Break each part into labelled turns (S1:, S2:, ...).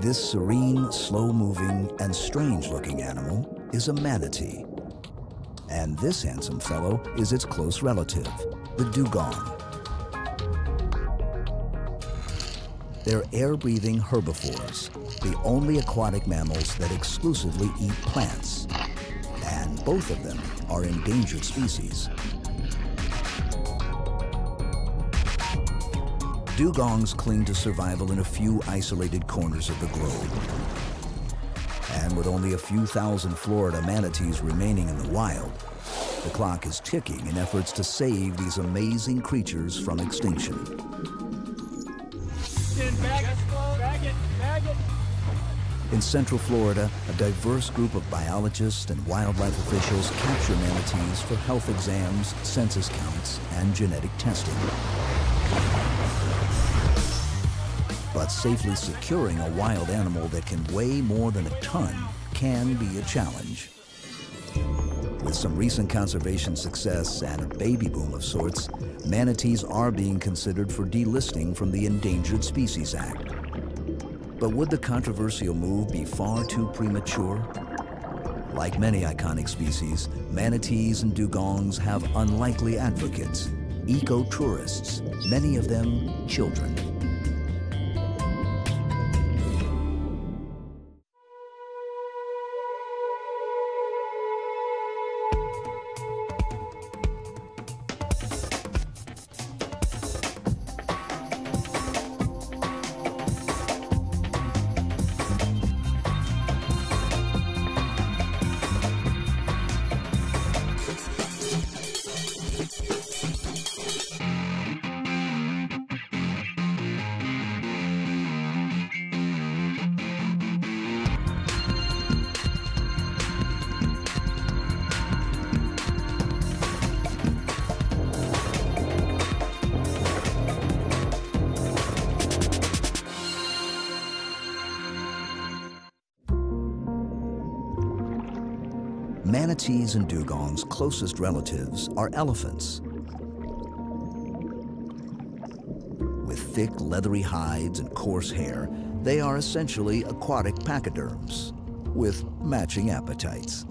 S1: This serene, slow-moving, and strange-looking animal is a manatee. And this handsome fellow is its close relative, the dugong. They're air-breathing herbivores, the only aquatic mammals that exclusively eat plants. And both of them are endangered species. Dugongs cling to survival in a few isolated corners of the globe. And with only a few thousand Florida manatees remaining in the wild, the clock is ticking in efforts to save these amazing creatures from extinction. In Central Florida, a diverse group of biologists and wildlife officials capture manatees for health exams, census counts, and genetic testing. But safely securing a wild animal that can weigh more than a ton can be a challenge. With some recent conservation success and a baby boom of sorts, manatees are being considered for delisting from the Endangered Species Act. But would the controversial move be far too premature? Like many iconic species, manatees and dugongs have unlikely advocates, eco-tourists, many of them children. Closest relatives are elephants. With thick, leathery hides and coarse hair, they are essentially aquatic pachyderms with matching appetites.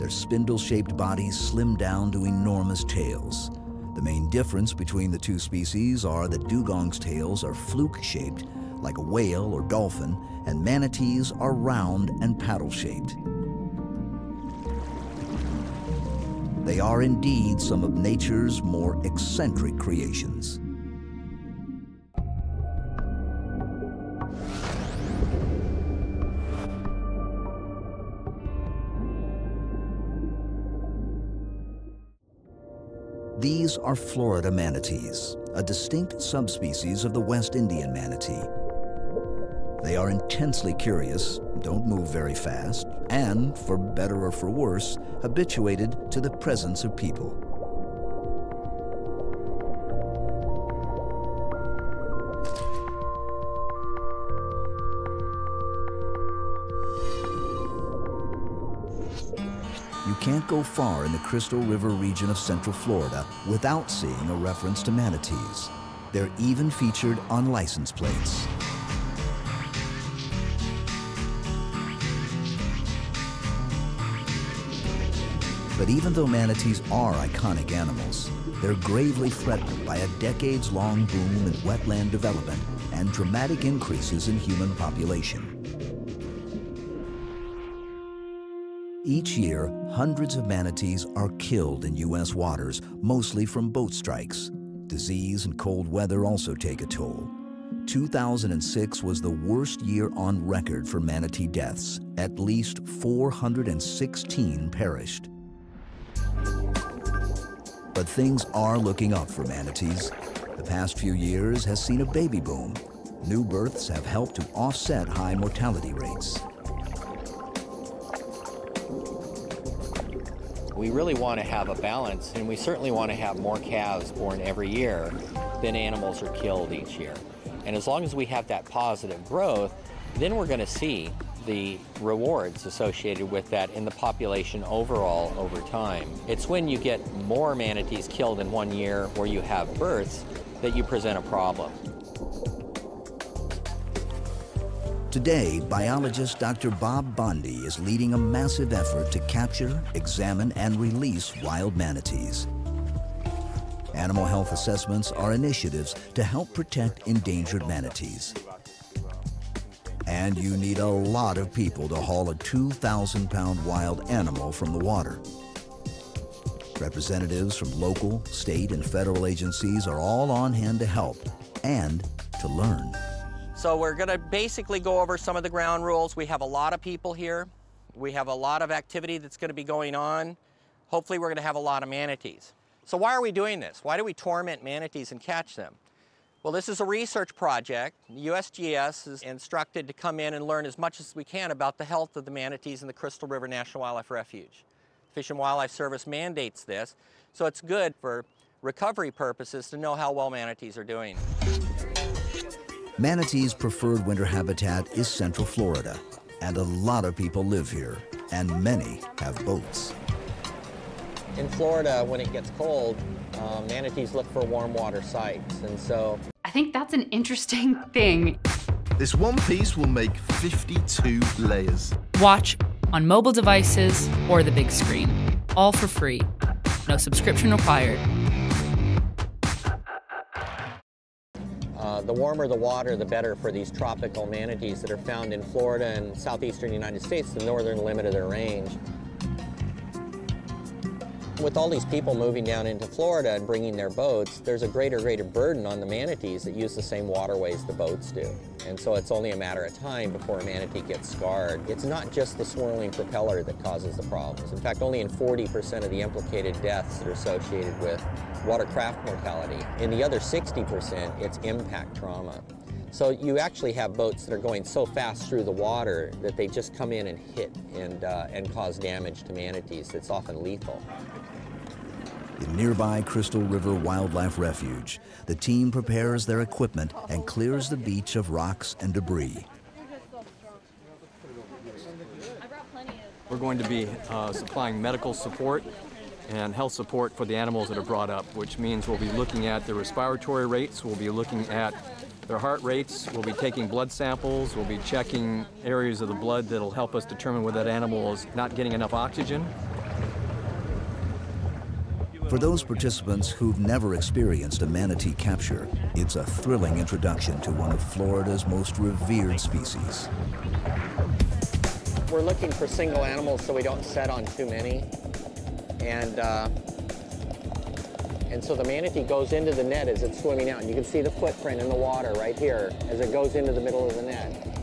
S1: Their spindle-shaped bodies slim down to enormous tails. The main difference between the two species are that dugong's tails are fluke-shaped like a whale or dolphin, and manatees are round and paddle-shaped. They are indeed some of nature's more eccentric creations. These are Florida manatees, a distinct subspecies of the West Indian manatee. They are intensely curious, don't move very fast, and, for better or for worse, habituated to the presence of people. You can't go far in the Crystal River region of Central Florida without seeing a reference to manatees. They're even featured on license plates. But even though manatees are iconic animals, they're gravely threatened by a decades-long boom in wetland development and dramatic increases in human population. Each year, hundreds of manatees are killed in U.S. waters, mostly from boat strikes. Disease and cold weather also take a toll. 2006 was the worst year on record for manatee deaths. At least 416 perished. But things are looking up for manatees. The past few years has seen a baby boom. New births have helped to offset high mortality rates.
S2: We really want to have a balance, and we certainly want to have more calves born every year than animals are killed each year. And as long as we have that positive growth, then we're going to see the rewards associated with that in the population overall over time. It's when you get more manatees killed in one year or you have births that you present a problem.
S1: Today, biologist Dr. Bob Bonde is leading a massive effort to capture, examine, and release wild manatees. Animal health assessments are initiatives to help protect endangered manatees. And you need a lot of people to haul a 2,000 pound wild animal from the water. Representatives from local, state, and federal agencies are all on hand to help and to learn.
S2: So we're going to basically go over some of the ground rules. We have a lot of people here. We have a lot of activity that's going to be going on. Hopefully we're going to have a lot of manatees. So why are we doing this? Why do we torment manatees and catch them? Well, this is a research project. USGS is instructed to come in and learn as much as we can about the health of the manatees in the Crystal River National Wildlife Refuge. Fish and Wildlife Service mandates this, so it's good for recovery purposes to know how well manatees are doing.
S1: Manatees' preferred winter habitat is Central Florida, and a lot of people live here, and many have boats.
S2: In Florida, when it gets cold, uh, manatees look for warm water sites, and so...
S3: I think that's an interesting thing.
S4: This one piece will make 52 layers.
S3: Watch on mobile devices or the big screen, all for free. No subscription required.
S2: Uh, the warmer the water, the better for these tropical manatees that are found in Florida and southeastern United States, the northern limit of their range. With all these people moving down into Florida and bringing their boats, there's a greater, greater burden on the manatees that use the same waterways the boats do. And so it's only a matter of time before a manatee gets scarred. It's not just the swirling propeller that causes the problems. In fact, only in 40% of the implicated deaths that are associated with watercraft mortality. In the other 60%, it's impact trauma. So you actually have boats that are going so fast through the water that they just come in and hit and, uh, and cause damage to manatees. It's often lethal.
S1: In nearby Crystal River Wildlife Refuge, the team prepares their equipment and clears the beach of rocks and debris.
S5: We're going to be uh, supplying medical support and health support for the animals that are brought up, which means we'll be looking at their respiratory rates, we'll be looking at their heart rates, we'll be taking blood samples, we'll be checking areas of the blood that'll help us determine whether that animal is not getting enough oxygen.
S1: For those participants who've never experienced a manatee capture, it's a thrilling introduction to one of Florida's most revered species.
S2: We're looking for single animals so we don't set on too many. And, uh, and so the manatee goes into the net as it's swimming out. And you can see the footprint in the water right here as it goes into the middle of the net.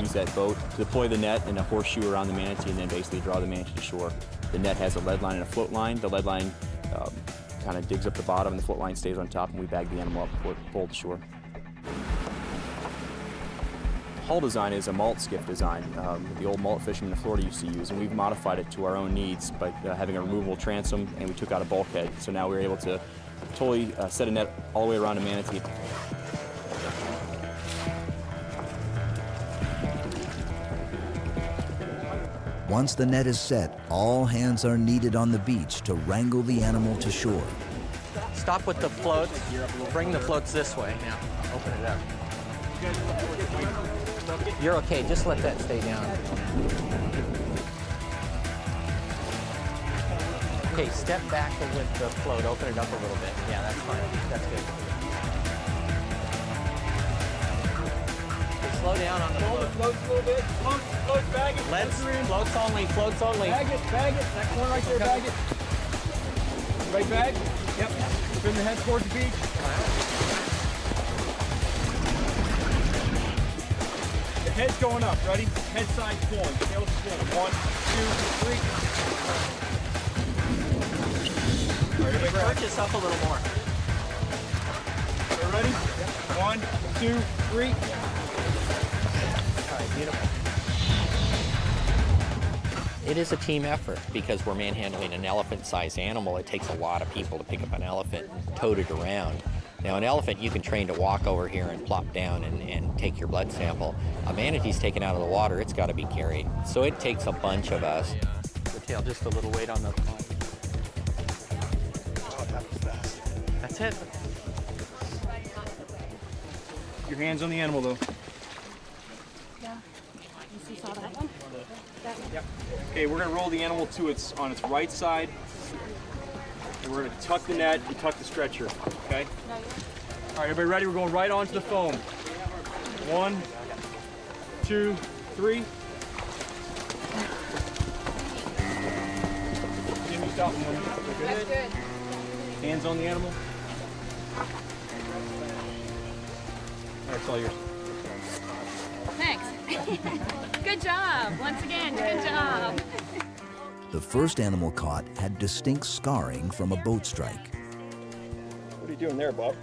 S6: Use that boat to deploy the net and a horseshoe around the manatee and then basically draw the manatee to shore. The net has a lead line and a float line. The lead line um, kind of digs up the bottom and the float line stays on top and we bag the animal up before it's pulled to shore. Hull design is a mullet skiff design um, the old mullet fishermen in Florida used to use, and we've modified it to our own needs by uh, having a removable transom, and we took out a bulkhead. So now we're able to totally uh, set a net all the way around a manatee.
S1: Once the net is set, all hands are needed on the beach to wrangle the animal to shore.
S2: Stop with the floats. Bring the floats this way. Now, open it up. You're okay. Just let that stay down. Okay, step back with the float. Open it up a little bit. Yeah, that's fine. That's good. Slow down on the float.
S7: Floats a little bit. Floats, floats, bag it.
S2: Let's floats only. Floats only.
S7: Bag it, bag it. That corner right there, bag it. Right bag? Yep. Spin the head towards the beach. The head's going up. Ready? Head side pulling. Tail's pulling. One, two, three. All right.
S2: Purchase up a little more.
S7: Ready? One, two, three.
S2: All right, beautiful. It is a team effort because we're manhandling an elephant-sized animal. It takes a lot of people to pick up an elephant and tote it around. Now, an elephant you can train to walk over here and plop down and, and take your blood sample. A manatee's taken out of the water, it's got to be carried. So it takes a bunch of us. The tail, just a little weight on the oh, That's it.
S7: Your hands on the animal, though. Okay, we're gonna roll the animal to its on its right side, and we're gonna tuck the net and tuck the stretcher. Okay. All right, everybody ready? We're going right onto the foam. One, two, three. Jimmy, stop one. We're good. Hands on the animal. It's all yours.
S8: Thanks. good job. Once again, good job.
S1: The first animal caught had distinct scarring from a boat strike.
S7: What are you doing there, Bob?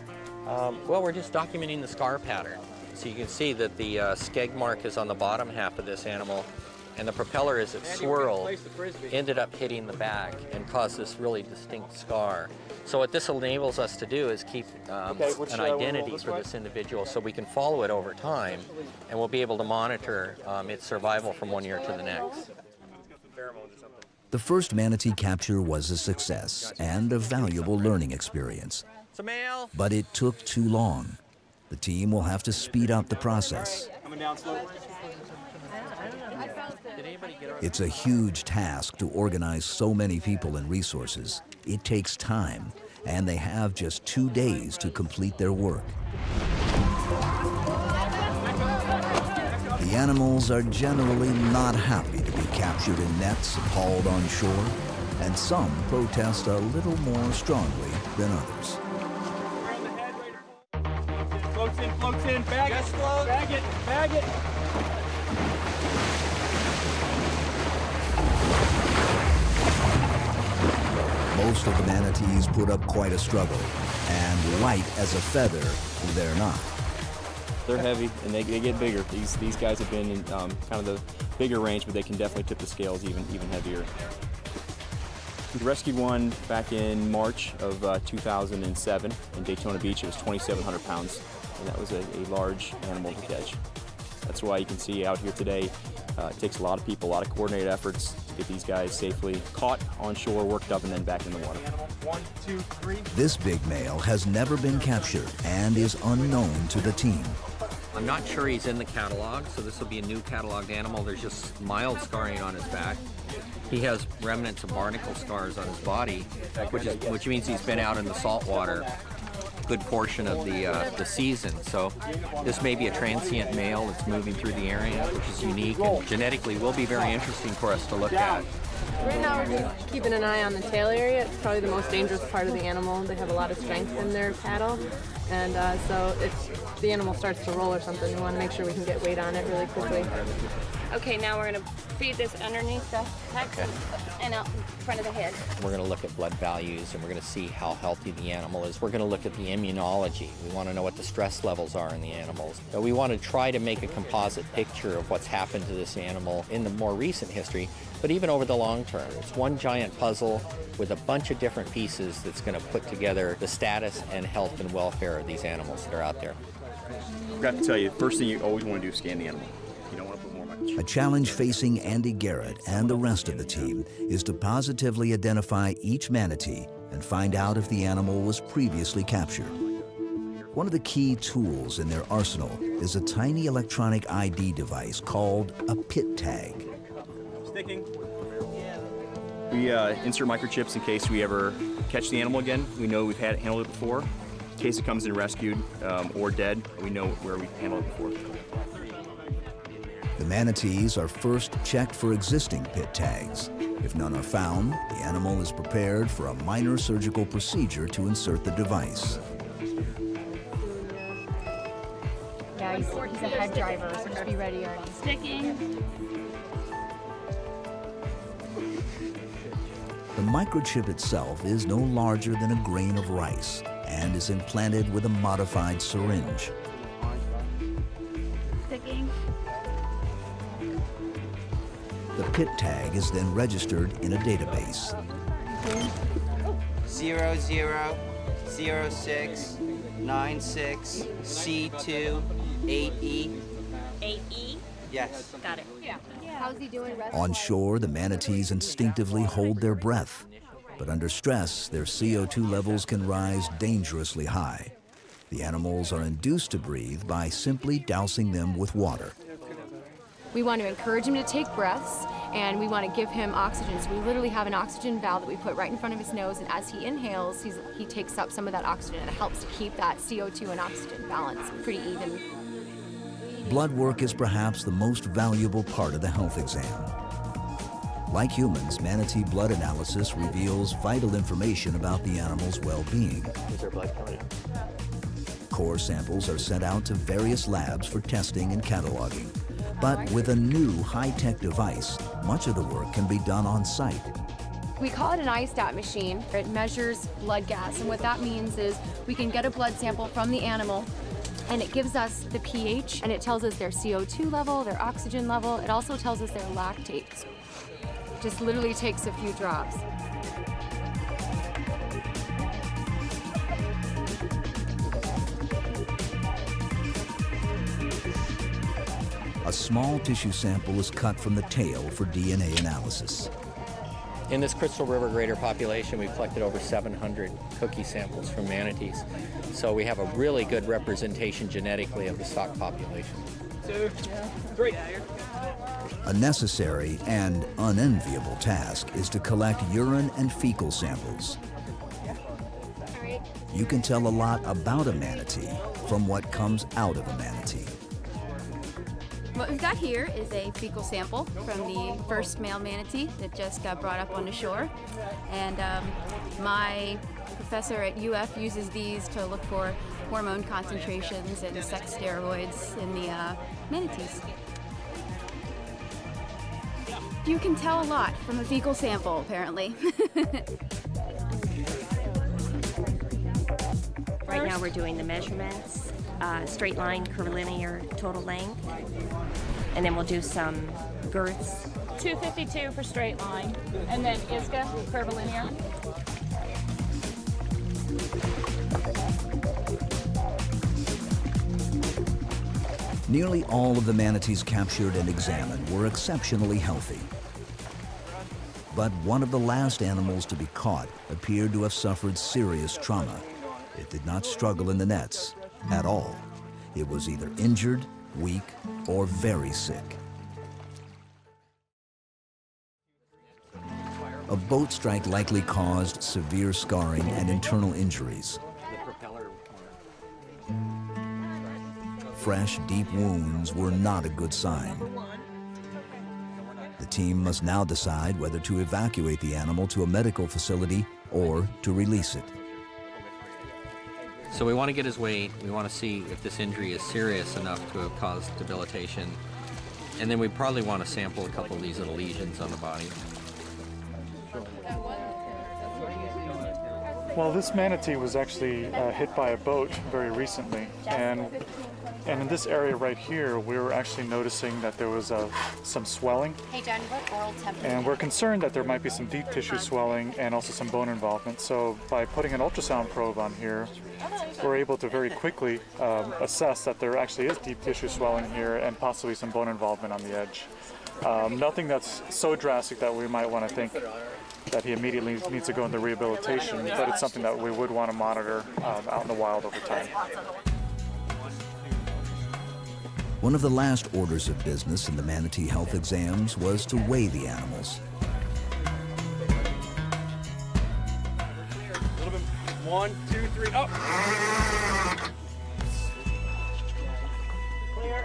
S2: Um, well, we're just documenting the scar pattern. So you can see that the uh, skeg mark is on the bottom half of this animal, and the propeller, as it swirled, ended up hitting the back and caused this really distinct scar. So what this enables us to do is keep um,
S7: Okay, which,
S2: an
S7: uh,
S2: identity
S7: this
S2: for
S7: way?
S2: this individual so we can follow it over time, and we'll be able to monitor um, its survival from one year to the next.
S1: The first manatee capture was a success and a valuable learning experience.
S2: It's a male.
S1: But it took too long. The team will have to speed up the process.
S7: Coming down slow.
S2: Did anybody get
S1: It's a huge task to organize so many people and resources. It takes time, and they have just two days to complete their work. The animals are generally not happy to be captured in nets and hauled on shore, and some protest a little more strongly than others.
S7: Floats in, floats in, bag it, bag it, bag it.
S1: Most of the manatees put up quite a struggle, and light as a feather, they're not.
S6: They're heavy and they, they get bigger. These these guys have been in um, kind of the bigger range, but they can definitely tip the scales even even heavier. We rescued one back in March of uh, 2007 in Daytona Beach. It was 2,700 pounds, and that was a, a large animal to catch. That's why you can see out here today, uh, it takes a lot of people, a lot of coordinated efforts to get these guys safely caught on shore, worked up, and then back in the water.
S7: One, two, three.
S1: This big male has never been captured and is unknown to the team.
S2: I'm not sure he's in the catalog, so this will be a new cataloged animal. There's just mild scarring on his back. He has remnants of barnacle scars on his body, which is which means he's been out in the salt water a good portion of the uh, the season. So this may be a transient male that's moving through the area, which is unique and genetically will be very interesting for us to look at.
S9: Right now we're just keeping an eye on the tail area. It's probably the most dangerous part of the animal. They have a lot of strength in their paddle. And uh, so if the animal starts to roll or something, we want to make sure we can get weight on it really quickly.
S8: Okay, now we're gonna feed this underneath the hex and out in front of the head.
S2: We're going to look at blood values and we're going to see how healthy the animal is. We're going to look at the immunology. We want to know what the stress levels are in the animals. Uh, We want to try to make a composite picture of what's happened to this animal in the more recent history, but even over the long term. It's one giant puzzle with a bunch of different pieces that's going to put together the status and health and welfare of these animals that are out there.
S6: I forgot to tell you, first thing you always want to do is scan the animal.
S1: A challenge facing Andy Garrett and the rest of the team is to positively identify each manatee and find out if the animal was previously captured. One of the key tools in their arsenal is a tiny electronic ID device called a pit tag.
S7: Sticking.
S6: We uh, insert microchips in case we ever catch the animal again. We know we've had handled it before. In case it comes in rescued um, or dead, we know where we've handled it before.
S1: The manatees are first checked for existing pit tags. If none are found, the animal is prepared for a minor surgical procedure to insert the device.
S10: Yeah, he's, he's a head driver, so just be ready, Ernie.
S8: Sticking.
S1: The microchip itself is no larger than a grain of rice and is implanted with a modified syringe.
S8: Sticking.
S1: The pit tag is then registered in a database.
S11: zero zero zero six nine six C two eight E.
S8: 8E.
S11: Yes.
S8: Got it. Yeah.
S10: How's he doing?
S1: On shore, the manatees instinctively hold their breath. But under stress, their CO2 levels can rise dangerously high. The animals are induced to breathe by simply dousing them with water.
S12: We want to encourage him to take breaths and we want to give him oxygen. So we literally have an oxygen valve that we put right in front of his nose, and as he inhales, he takes up some of that oxygen, and it helps to keep that CO2 and oxygen balance pretty even.
S1: Blood work is perhaps the most valuable part of the health exam. Like humans, manatee blood analysis reveals vital information about the animal's well-being.
S6: Is there blood coming out?
S1: Core samples are sent out to various labs for testing and cataloging. But with a new high-tech device, much of the work can be done on site.
S12: We call it an iStat machine. It measures blood gas, and what that means is we can get a blood sample from the animal and it gives us the pH and it tells us their CO2 level, their oxygen level. It also tells us their lactates. Just literally takes a few drops.
S1: A small tissue sample is cut from the tail for DNA analysis.
S2: In this Crystal River greater population, we've collected over 700 cookie samples from manatees. So we have a really good representation genetically of the stock population.
S7: Two, three.
S1: A necessary and unenviable task is to collect urine and fecal samples. You can tell a lot about a manatee from what comes out of a manatee.
S13: What we've got here is a fecal sample from the first male manatee that just got brought up on the shore. And um, my professor at UF uses these to look for hormone concentrations and sex steroids in the uh, manatees. You can tell a lot from a fecal sample, apparently.
S14: right now we're doing the measurements uh, straight line, curvilinear, total length. And then we'll do some girths.
S15: 252 for straight line. And then ISCA, curvilinear.
S1: Nearly all of the manatees captured and examined were exceptionally healthy. But one of the last animals to be caught appeared to have suffered serious trauma. It did not struggle in the nets, at all. It was either injured, weak, or very sick. A boat strike likely caused severe scarring and internal injuries. Fresh, deep wounds were not a good sign. The team must now decide whether to evacuate the animal to a medical facility or to release it.
S2: So we want to get his weight. We want to see if this injury is serious enough to have caused debilitation. And then we probably want to sample a couple of these little lesions on the body.
S16: Well, this manatee was actually uh, hit by a boat very recently, and and in this area right here, we were actually noticing that there was uh, some swelling.
S10: Hey, John, what oral temperature?
S16: And we're concerned that there might be some deep tissue swelling and also some bone involvement. So by putting an ultrasound probe on here, we're able to very quickly um, assess that there actually is deep tissue swelling here and possibly some bone involvement on the edge. Um, nothing that's so drastic that we might want to think that he immediately needs to go into rehabilitation, but it's something that we would want to monitor um, out in the wild over time.
S1: One of the last orders of business in the manatee health exams was to weigh the animals.
S7: One, two, three, up. Clear.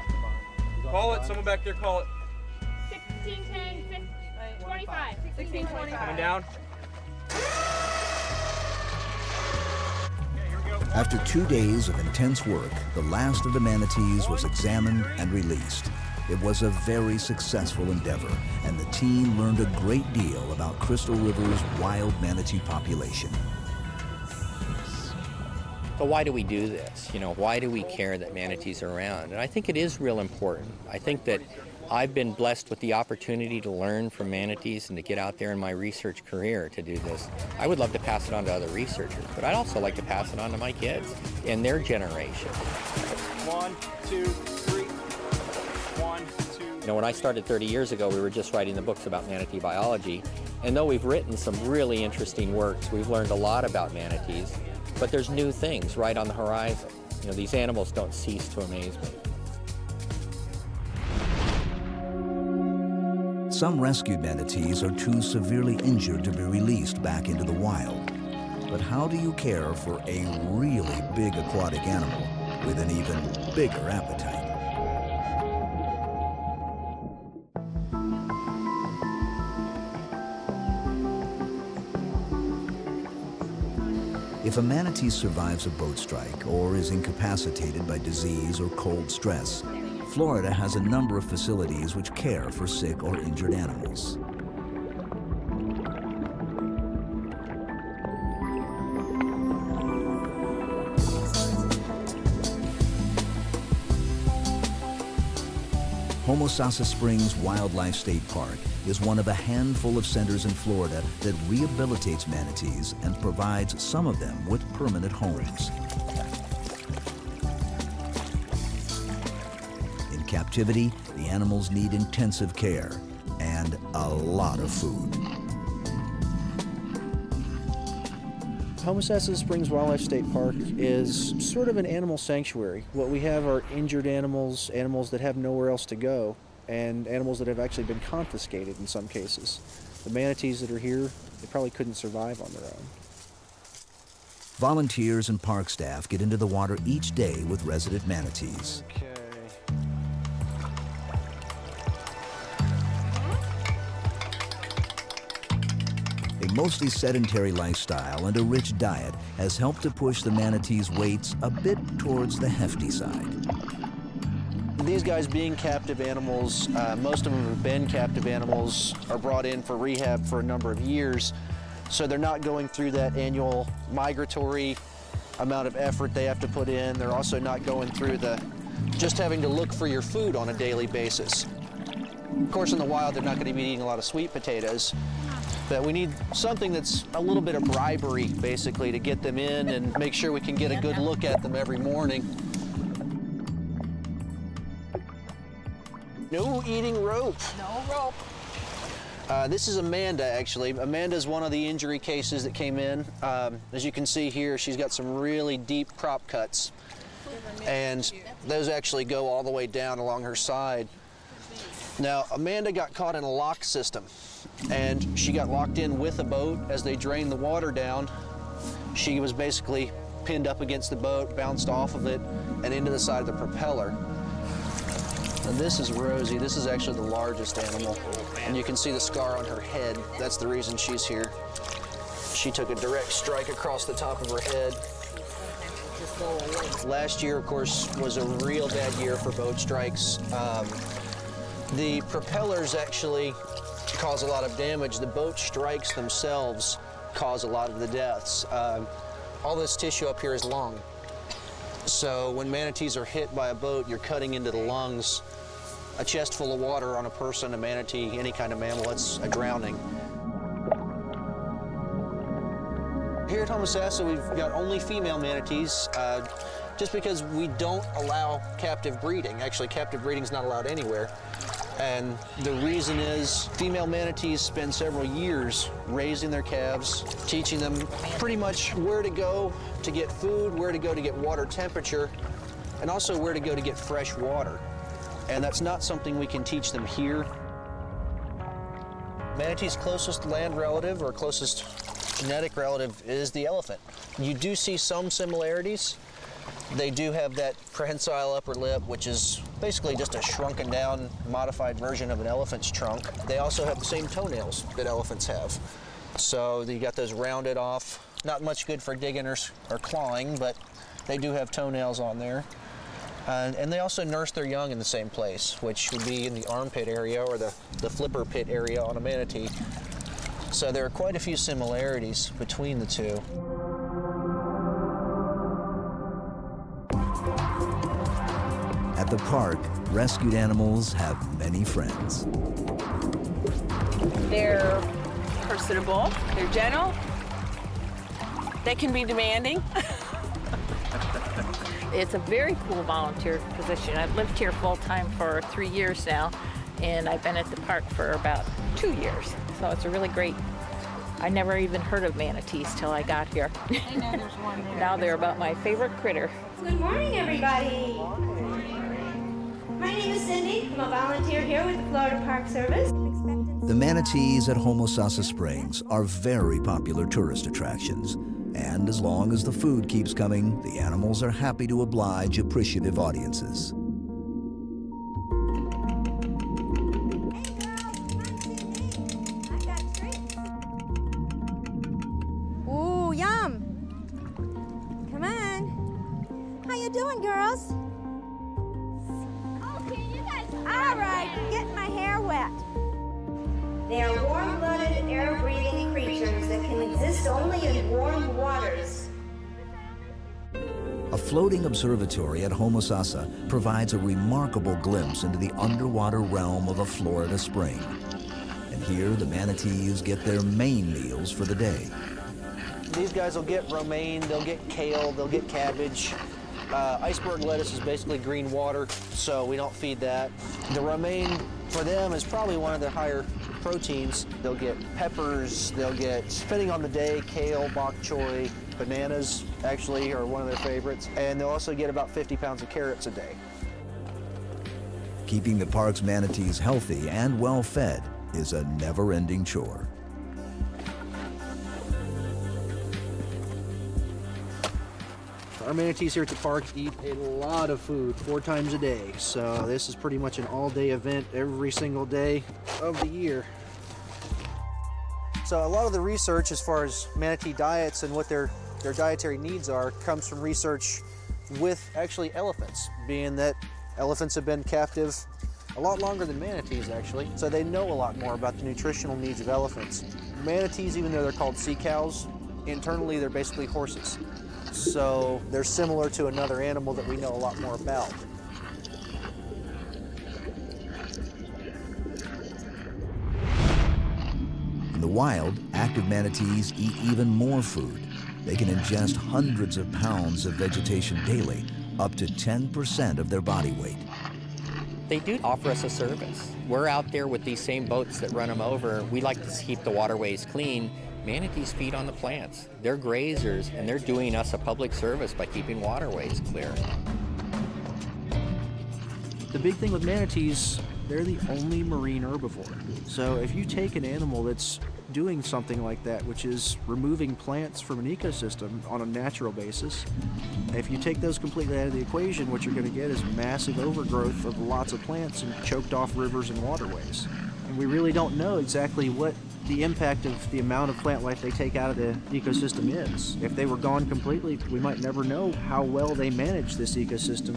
S7: Call it. Someone back there, call it.
S15: 16, 10, 15, uh, 25. 16, 25.
S7: Coming down.
S1: After two days of intense work, the last of the manatees was examined and released. It was a very successful endeavor, and the team learned a great deal about Crystal River's wild manatee population.
S2: But why do we do this? You know, why do we care that manatees are around? And I think it is real important. I think that I've been blessed with the opportunity to learn from manatees and to get out there in my research career to do this. I would love to pass it on to other researchers, but I'd also like to pass it on to my kids and their generation.
S7: One, two, three. One, two.
S2: You know, when I started 30 years ago, we were just writing the books about manatee biology. And though we've written some really interesting works, we've learned a lot about manatees, but there's new things right on the horizon. You know, these animals don't cease to amaze me.
S1: Some rescued manatees are too severely injured to be released back into the wild. But how do you care for a really big aquatic animal with an even bigger appetite? If a manatee survives a boat strike or is incapacitated by disease or cold stress, Florida has a number of facilities which care for sick or injured animals. Homosassa Springs Wildlife State Park is one of a handful of centers in Florida that rehabilitates manatees and provides some of them with permanent homes. In captivity, the animals need intensive care and a lot of food.
S17: Homosassa Springs Wildlife State Park is sort of an animal sanctuary. What we have are injured animals, animals that have nowhere else to go, and animals that have actually been confiscated in some cases. The manatees that are here, they probably couldn't survive on their own.
S1: Volunteers and park staff get into the water each day with resident manatees. Mostly sedentary lifestyle and a rich diet has helped to push the manatees' weights a bit towards the hefty side.
S17: These guys being captive animals, uh, most of them have been captive animals, are brought in for rehab for a number of years. So they're not going through that annual migratory amount of effort they have to put in. They're also not going through the just having to look for your food on a daily basis. Of course, in the wild, they're not going to be eating a lot of sweet potatoes, but we need something that's a little bit of bribery, basically, to get them in and make sure we can get a good look at them every morning. No eating rope.
S10: No rope.
S17: Uh, this is Amanda, actually. Amanda is one of the injury cases that came in. Um, as you can see here, she's got some really deep prop cuts. And those actually go all the way down along her side. Now, Amanda got caught in a lock system, and she got locked in with a boat as they drained the water down. She was basically pinned up against the boat, bounced off of it, and into the side of the propeller. And this is Rosie. This is actually the largest animal. And you can see the scar on her head. That's the reason she's here. She took a direct strike across the top of her head. Last year, of course, was a real bad year for boat strikes. Um, the propellers actually cause a lot of damage. The boat strikes themselves cause a lot of the deaths. Um, all this tissue up here is lung. So when manatees are hit by a boat, you're cutting into the lungs. A chest full of water on a person, a manatee, any kind of mammal, it's a drowning. Here at Homosassa, we've got only female manatees, uh, just because we don't allow captive breeding. Actually, captive breeding is not allowed anywhere. And the reason is female manatees spend several years raising their calves, teaching them pretty much where to go to get food, where to go to get water temperature, and also where to go to get fresh water. And that's not something we can teach them here. Manatee's closest land relative or closest genetic relative is the elephant. You do see some similarities. They do have that prehensile upper lip, which is basically just a shrunken down, modified version of an elephant's trunk. They also have the same toenails that elephants have. So you got those rounded off. Not much good for digging or, or clawing, but they do have toenails on there. Uh, and they also nurse their young in the same place, which would be in the armpit area or the, the flipper pit area on a manatee. So there are quite a few similarities between the two.
S1: At the park, rescued animals have many friends.
S18: They're personable, they're gentle, they can be demanding. it's a very cool volunteer position. I've lived here full time for three years now,
S19: and I've been at the park for about two years. So it's a really great. I never even heard of manatees till I got here. now they're about my favorite critter.
S20: Good morning, everybody. My name is Cindy. I'm a volunteer here with the Florida Park Service.
S1: The manatees at Homosassa Springs are very popular tourist attractions. And as long as the food keeps coming, the animals are happy to oblige appreciative audiences.
S20: All right, getting my hair wet. They are warm-blooded, air-breathing creatures that can exist only in warm waters.
S1: A floating observatory at Homosassa provides a remarkable glimpse into the underwater realm of a Florida spring. And here the manatees get their main meals for the day.
S17: These guys will get romaine, they'll get kale, they'll get cabbage. Uh, iceberg lettuce is basically green water, so we don't feed that. The romaine for them is probably one of the higher proteins. They'll get peppers, they'll get, depending on the day, kale, bok choy, bananas actually are one of their favorites. And they'll also get about 50 pounds of carrots a day.
S1: Keeping the park's manatees healthy and well fed is a never ending chore.
S17: Our manatees here at the park eat a lot of food four times a day. So this is pretty much an all-day event every single day of the year. So a lot of the research as far as manatee diets and what their, their dietary needs are comes from research with actually elephants, being that elephants have been captive a lot longer than manatees actually, so they know a lot more about the nutritional needs of elephants. Manatees, even though they're called sea cows, internally they're basically horses. So they're similar to another animal that we know a lot more about.
S1: In the wild, active manatees eat even more food. They can ingest hundreds of pounds of vegetation daily, up to 10% of their body weight.
S2: They do offer us a service. We're out there with these same boats that run them over. We like to keep the waterways clean. Manatees feed on the plants. They're grazers, and they're doing us a public service by keeping waterways clear.
S17: The big thing with manatees, they're the only marine herbivore. So if you take an animal that's doing something like that, which is removing plants from an ecosystem on a natural basis, if you take those completely out of the equation, what you're going to get is massive overgrowth of lots of plants and choked off rivers and waterways. And we really don't know exactly what the impact of the amount of plant life they take out of the ecosystem is. If they were gone completely, we might never know how well they manage this ecosystem.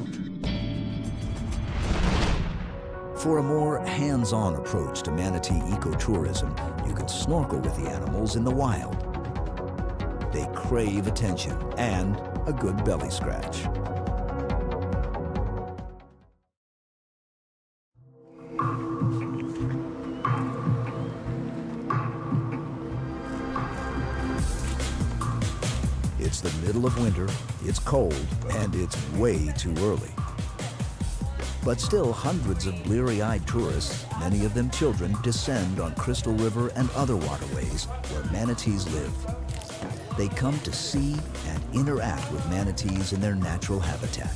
S1: For a more hands-on approach to manatee ecotourism, you can snorkel with the animals in the wild. They crave attention and a good belly scratch. Middle of winter, it's cold, and it's way too early. But still, hundreds of bleary-eyed tourists, many of them children, descend on Crystal River and other waterways where manatees live. They come to see and interact with manatees in their natural habitat.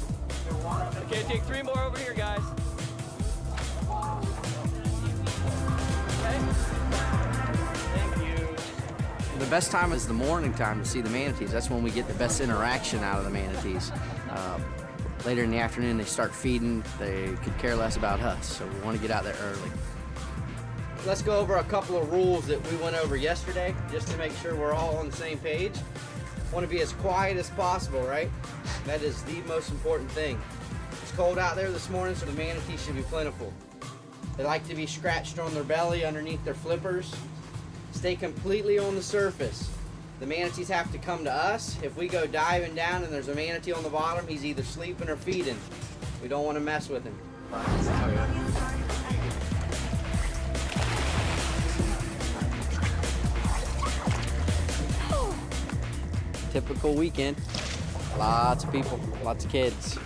S7: Okay, take three more over here, guys.
S11: The best time is the morning time to see the manatees. That's when we get the best interaction out of the manatees. Uh, later in the afternoon, they start feeding. They could care less about us, so we want to get out there early. Let's go over a couple of rules that we went over yesterday, just to make sure we're all on the same page. Want to be as quiet as possible, right? That is the most important thing. It's cold out there this morning, so the manatees should be plentiful. They like to be scratched on their belly underneath their flippers. Stay completely on the surface. The manatees have to come to us. If we go diving down and there's a manatee on the bottom, he's either sleeping or feeding. We don't want to mess with him. Typical weekend. Lots of people, lots of kids.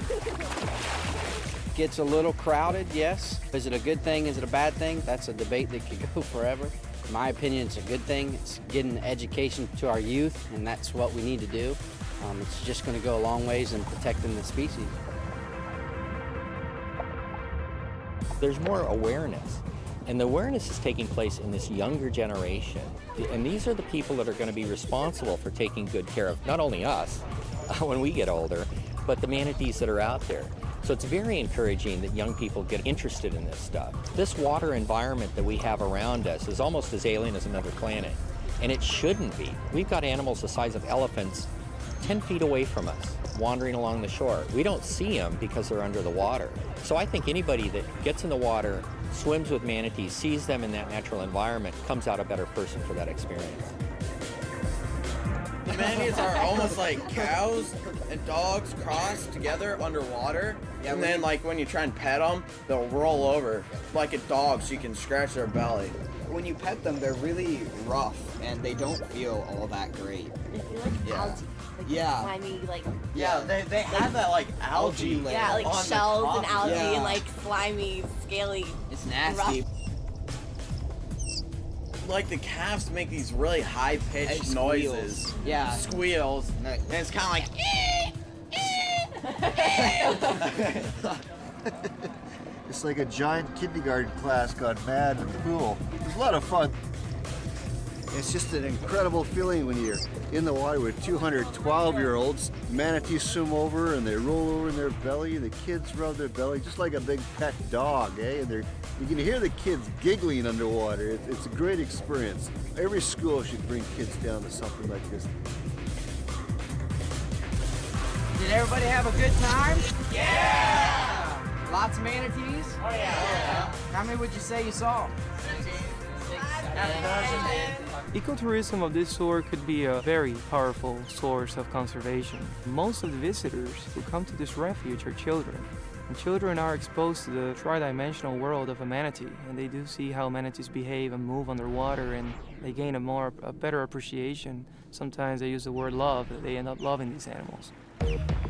S11: gets a little crowded, yes. Is it a good thing? Is it a bad thing? That's a debate that could go forever. In my opinion, it's a good thing. It's getting education to our youth, and that's what we need to do. Um, it's just going to go a long ways in protecting the species.
S2: There's more awareness. And the awareness is taking place in this younger generation. And these are the people that are going to be responsible for taking good care of not only us when we get older, but the manatees that are out there. So it's very encouraging that young people get interested in this stuff. This water environment that we have around us is almost as alien as another planet. And it shouldn't be. We've got animals the size of elephants 10 feet away from us, wandering along the shore. We don't see them because they're under the water. So I think anybody that gets in the water swims with manatees, sees them in that natural environment, comes out a better person for that experience.
S21: The manatees are almost like cows and dogs crossed together underwater.
S22: Yeah,
S21: and then,
S22: you-
S21: like, when you try and pet them, they'll roll over like a dog so you can scratch their belly.
S22: When you pet them, they're really rough and they don't feel all that great.
S23: They feel like
S22: Yeah.
S23: algae. Like
S22: Yeah.
S23: slimy, like
S21: Yeah, they, they have that, like, algae layer
S23: Yeah, like
S21: on
S23: shells
S21: top.
S23: and algae
S21: Yeah.
S23: and like slimy, scaly.
S22: It's
S23: nasty.
S21: Like, the calves make these really high-pitched noises.
S22: Yeah.
S21: Squeals. And it's kind of like,
S24: It's like a giant kindergarten class gone mad in the pool. It was a lot of fun. It's just an incredible feeling when you're in the water with 212 year olds. Manatees swim over and they roll over in their belly, the kids rub their belly just like a big pet dog, eh? And they're, you can hear the kids giggling underwater. It, it's a great experience. Every school should bring kids down to something like this.
S11: Did everybody have a good time? Yeah! Lots of manatees? Oh yeah. How many would you say you saw?
S25: Ecotourism of this sort could be a very powerful source of conservation. Most of the visitors who come to this refuge are children. And children are exposed to the tri-dimensional world of a manatee, and they do see how manatees behave and move underwater, and they gain a more, a better appreciation. Sometimes they use the word love, they end up loving these animals.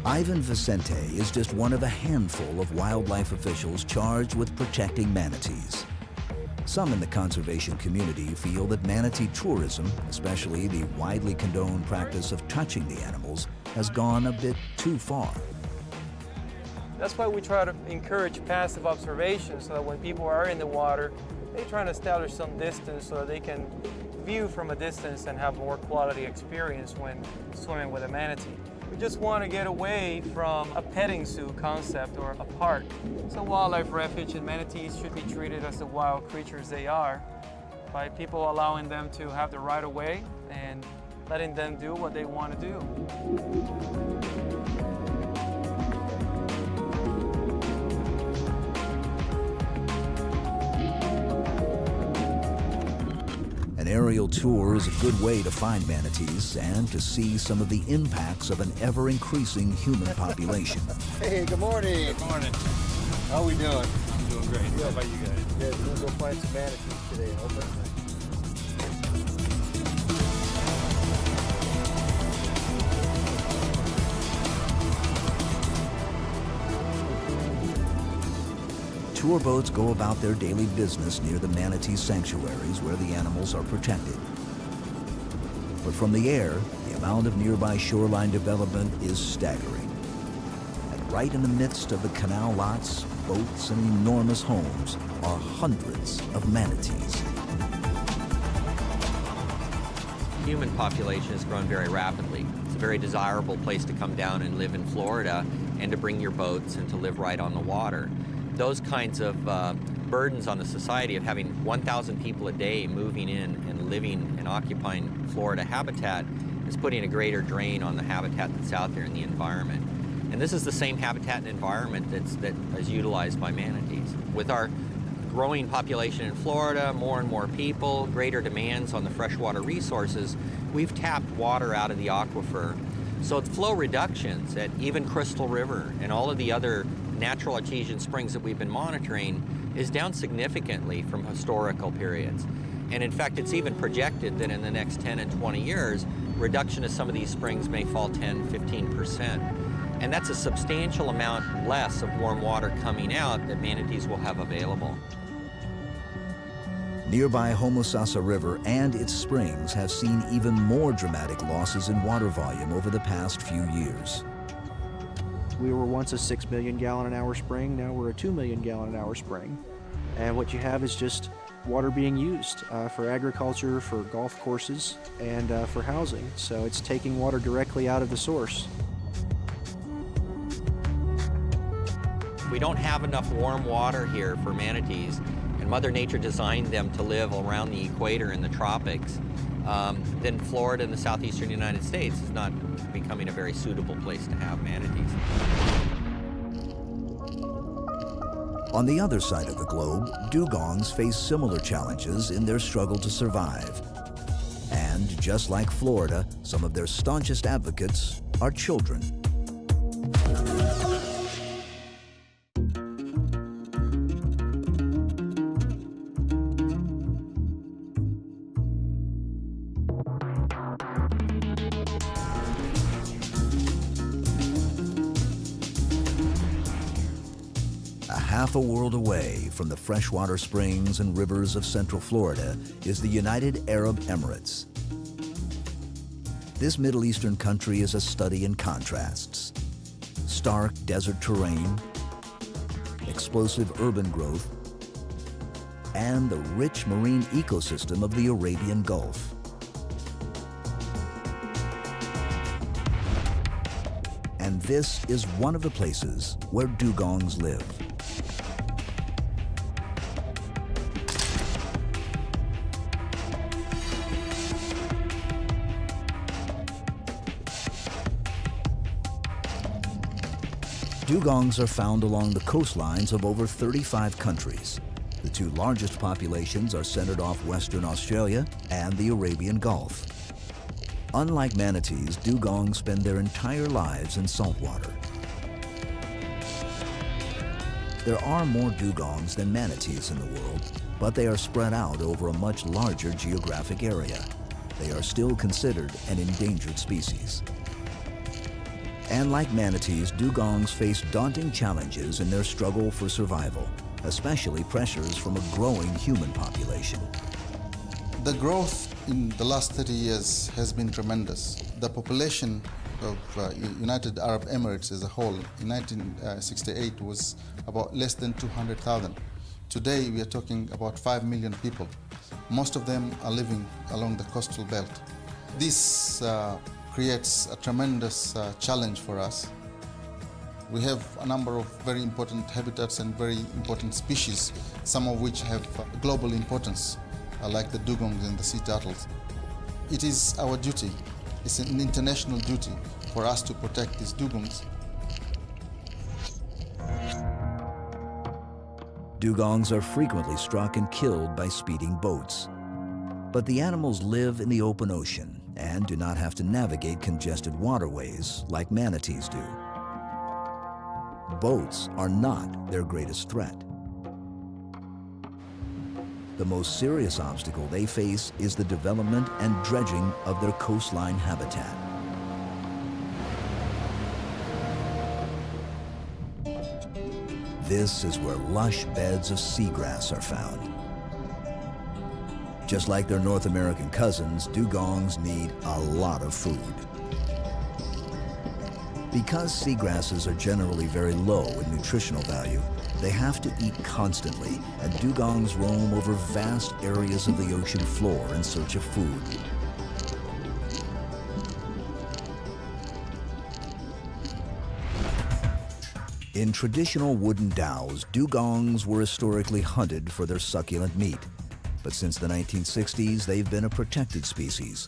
S1: Ivan Vicente is just one of a handful of wildlife officials charged with protecting manatees. Some in the conservation community feel that manatee tourism, especially the widely condoned practice of touching the animals, has gone a bit too far.
S25: That's why we try to encourage passive observation so that when people are in the water, they try to establish some distance so that they can view from a distance and have more quality experience when swimming with a manatee. Just want to get away from a petting zoo concept or a park. So wildlife refuge and manatees should be treated as the wild creatures they are by people allowing them to have the right of way and letting them do what they want to do.
S1: Aerial tour is a good way to find manatees and to see some of the impacts of an ever-increasing human population.
S24: Hey, good morning. Good
S26: morning.
S24: How are we doing?
S26: I'm doing great. How about you guys?
S24: Good. We're gonna go find some manatees today. Open.
S1: Boats go about their daily business near the manatee sanctuaries where the animals are protected. But from the air, the amount of nearby shoreline development is staggering. And right in the midst of the canal lots, boats, and enormous homes are hundreds of manatees.
S2: human population has grown very rapidly. It's a very desirable place to come down and live in Florida and to bring your boats and to live right on the water. Those kinds of uh, burdens on the society of having 1,000 people a day moving in and living and occupying Florida habitat is putting a greater drain on the habitat that's out there in the environment. And this is the same habitat and environment that's, that is utilized by manatees. With our growing population in Florida, more and more people, greater demands on the freshwater resources, we've tapped water out of the aquifer. So flow reductions at even Crystal River and all of the other natural artesian springs that we've been monitoring is down significantly from historical periods. And in fact, it's even projected that in the next 10 and 20 years, reduction of some of these springs may fall 10, 15%. And that's a substantial amount less of warm water coming out that manatees will have available.
S1: Nearby Homosassa River and its springs have seen even more dramatic losses in water volume over the past few years.
S27: We were once a 6 million gallon an hour spring, now we're a 2 million gallon an hour spring. And what you have is just water being used uh, for agriculture, for golf courses, and uh, for housing. So it's taking water directly out of the source.
S2: We don't have enough warm water here for manatees, and Mother Nature designed them to live around the equator in the tropics. Um, then Florida and the southeastern United States is not becoming a very suitable place to have manatees.
S1: On the other side of the globe, dugongs face similar challenges in their struggle to survive. And just like Florida, some of their staunchest advocates are children. Half a world away from the freshwater springs and rivers of central Florida is the United Arab Emirates. This Middle Eastern country is a study in contrasts. Stark desert terrain, explosive urban growth, and the rich marine ecosystem of the Arabian Gulf. And this is one of the places where dugongs live. Dugongs are found along the coastlines of over 35 countries. The two largest populations are centered off Western Australia and the Arabian Gulf. Unlike manatees, dugongs spend their entire lives in saltwater. There are more dugongs than manatees in the world, but they are spread out over a much larger geographic area. They are still considered an endangered species. And like manatees, dugongs face daunting challenges in their struggle for survival, especially pressures from a growing human population.
S28: The growth in the last 30 years has been tremendous. The population of uh, United Arab Emirates as a whole in 1968 was about less than 200,000. Today we are talking about 5 million people. Most of them are living along the coastal belt. This uh, creates a tremendous uh, challenge for us. We have a number of very important habitats and very important species, some of which have uh, global importance, uh, like the dugongs and the sea turtles. It is our duty, it's an international duty for us to protect these dugongs.
S1: Dugongs are frequently struck and killed by speeding boats. But the animals live in the open ocean and do not have to navigate congested waterways like manatees do. Boats are not their greatest threat. The most serious obstacle they face is the development and dredging of their coastline habitat. This is where lush beds of seagrass are found. Just like their North American cousins, dugongs need a lot of food. Because seagrasses are generally very low in nutritional value, they have to eat constantly, and dugongs roam over vast areas of the ocean floor in search of food. In traditional wooden dhows, dugongs were historically hunted for their succulent meat but since the 1960s, they've been a protected species.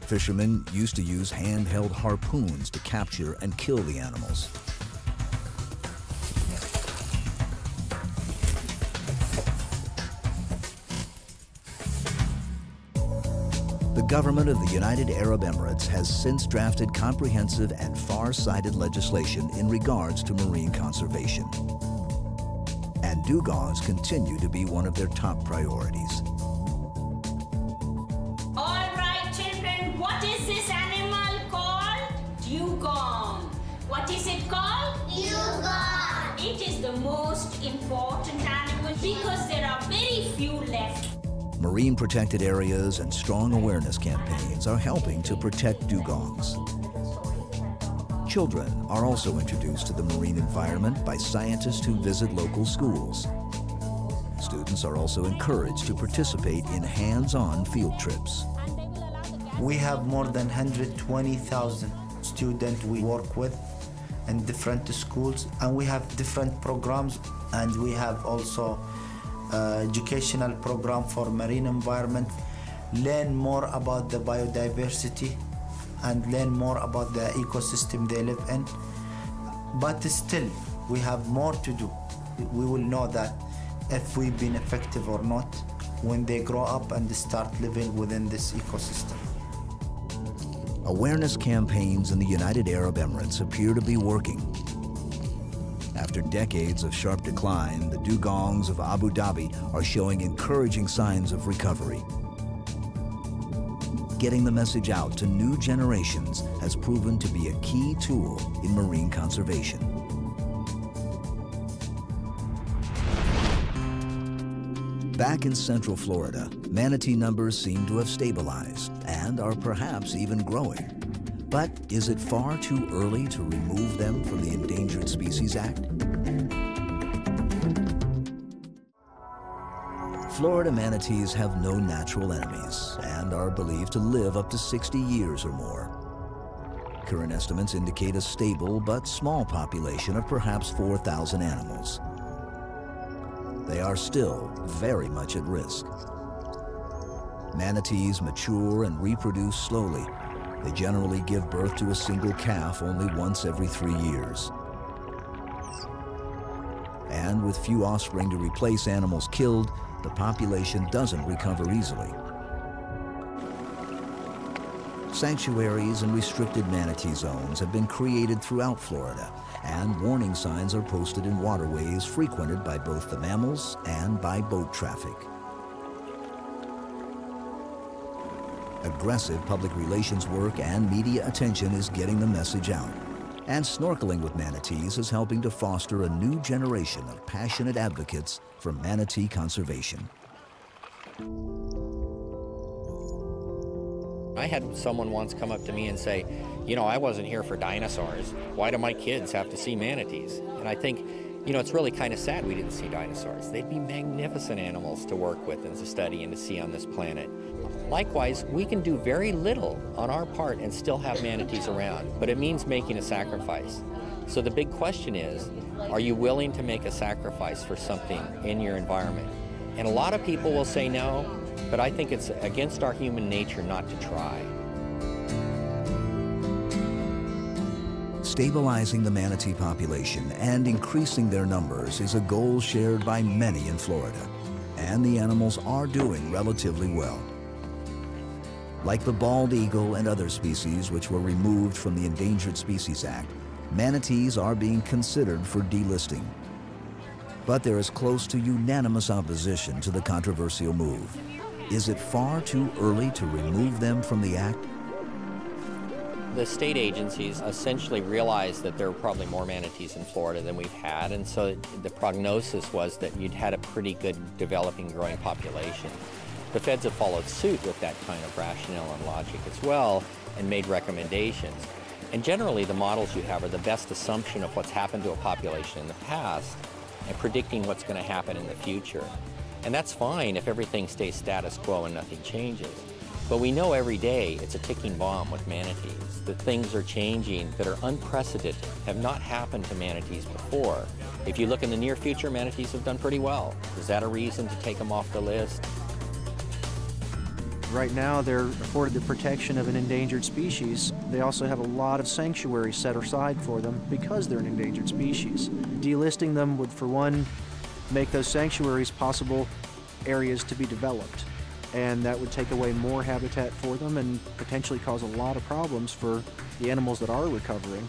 S1: Fishermen used to use handheld harpoons to capture and kill the animals. The government of the United Arab Emirates has since drafted comprehensive and far-sighted legislation in regards to marine conservation dugongs continue to be one of their top priorities.
S20: All right, children, what is this animal called? Dugong. What
S29: What is it called? Dugong. It is the most important animal because there are very few left.
S1: Marine protected areas and strong awareness campaigns are helping to protect dugongs. Children are also introduced to the marine environment by scientists who visit local schools. Students are also encouraged to participate in hands-on field trips.
S30: We have more than 120,000 students we work with in different schools and we have different programs and we have also uh, educational program for marine environment learn more about the biodiversity and learn more about the ecosystem they live in but still we have more to do we will know that if we've been effective or not when they grow up and start living within this ecosystem
S1: Awareness campaigns in the United Arab Emirates appear to be working. After decades of sharp decline, the dugongs of Abu Dhabi are showing encouraging signs of recovery. Getting the message out to new generations has proven to be a key tool in marine conservation. Back in central Florida, manatee numbers seem to have stabilized and are perhaps even growing. But is it far too early to remove them from the Endangered Species Act? Florida manatees have no natural enemies and are believed to live up to 60 years or more. Current estimates indicate a stable but small population of perhaps 4,000 animals. They are still very much at risk. Manatees mature and reproduce slowly. They generally give birth to a single calf only once every three years. And with few offspring to replace animals killed, the population doesn't recover easily. Sanctuaries and restricted manatee zones have been created throughout Florida, and warning signs are posted in waterways frequented by both the mammals and by boat traffic. Aggressive public relations work and media attention is getting the message out. And snorkeling with manatees is helping to foster a new generation of passionate advocates for manatee conservation.
S2: I had someone once come up to me and say, you know, I wasn't here for dinosaurs. Why do my kids have to see manatees? And I think, you know, it's really kind of sad we didn't see dinosaurs. They'd be magnificent animals to work with and to study and to see on this planet. Likewise, we can do very little on our part and still have manatees around, but it means making a sacrifice. So the big question is, are you willing to make a sacrifice for something in your environment? And a lot of people will say no, but I think it's against our human nature not to try.
S1: Stabilizing the manatee population and increasing their numbers is a goal shared by many in Florida, and the animals are doing relatively well. Like the bald eagle and other species which were removed from the Endangered Species Act, manatees are being considered for delisting. But there is close to unanimous opposition to the controversial move. Is it far too early to remove them from the act?
S2: The state agencies essentially realized that there were probably more manatees in Florida than we've had, and so the prognosis was that you'd had a pretty good developing growing population. The feds have followed suit with that kind of rationale and logic as well and made recommendations. And generally, the models you have are the best assumption of what's happened to a population in the past and predicting what's going to happen in the future. And that's fine if everything stays status quo and nothing changes. But we know every day it's a ticking bomb with manatees, that things are changing that are unprecedented, have not happened to manatees before. If you look in the near future, manatees have done pretty well. Is that a reason to take them off the list?
S27: Right now, they're afforded the protection of an endangered species. They also have a lot of sanctuaries set aside for them because they're an endangered species. Delisting them would, for one, make those sanctuaries possible areas to be developed. And that would take away more habitat for them and potentially cause a lot of problems for the animals that are recovering.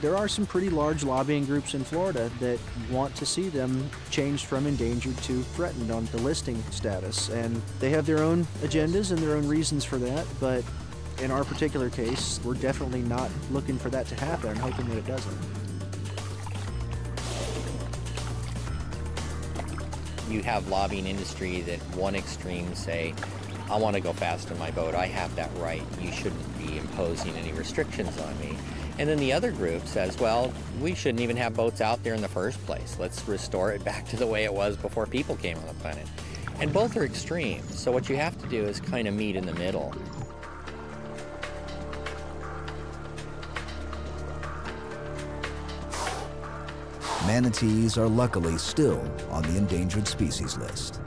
S27: There are some pretty large lobbying groups in Florida that want to see them changed from endangered to threatened on the listing status. And they have their own agendas and their own reasons for that, but in our particular case, we're definitely not looking for that to happen and hoping that it doesn't.
S2: You have lobbying industry that one extreme say, I want to go fast in my boat. I have that right. You shouldn't be imposing any restrictions on me. And then the other group says, well, we shouldn't even have boats out there in the first place. Let's restore it back to the way it was before people came on the planet. And both are extremes. So what you have to do is kind of meet in the middle.
S1: Manatees are luckily still on the endangered species list.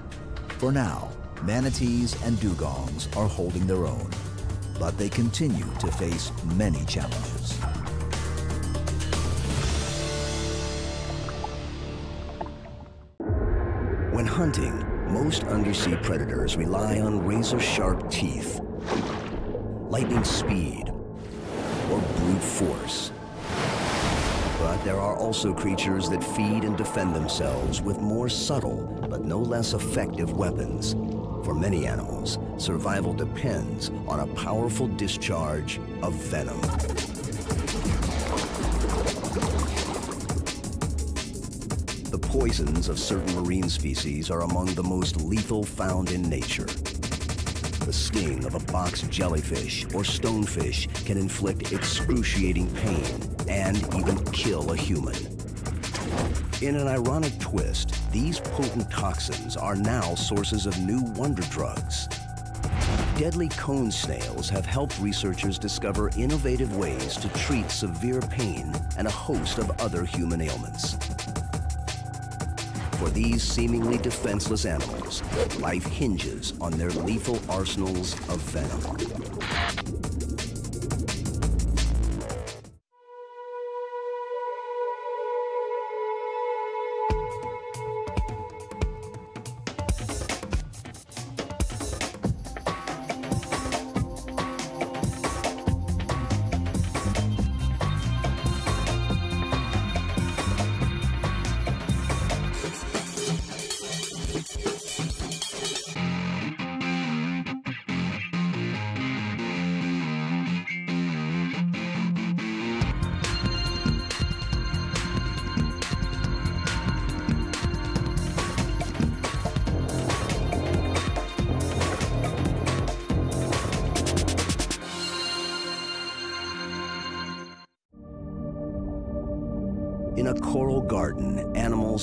S1: For now, manatees and dugongs are holding their own, but they continue to face many challenges. When hunting, most undersea predators rely on razor-sharp teeth, lightning speed, or brute force. But there are also creatures that feed and defend themselves with more subtle but no less effective weapons. For many animals, survival depends on a powerful discharge of venom. Poisons of certain marine species are among the most lethal found in nature. The sting of a box jellyfish or stonefish can inflict excruciating pain and even kill a human. In an ironic twist, these potent toxins are now sources of new wonder drugs. Deadly cone snails have helped researchers discover innovative ways to treat severe pain and a host of other human ailments. For these seemingly defenseless animals, life hinges on their lethal arsenals of venom.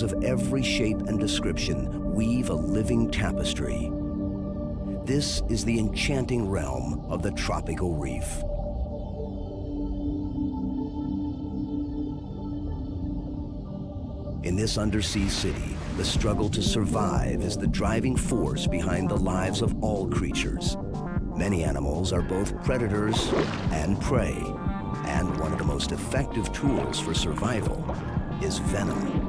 S1: Of every shape and description weave a living tapestry. This is the enchanting realm of the tropical reef. In this undersea city, the struggle to survive is the driving force behind the lives of all creatures. Many animals are both predators and prey, and one of the most effective tools for survival is venom.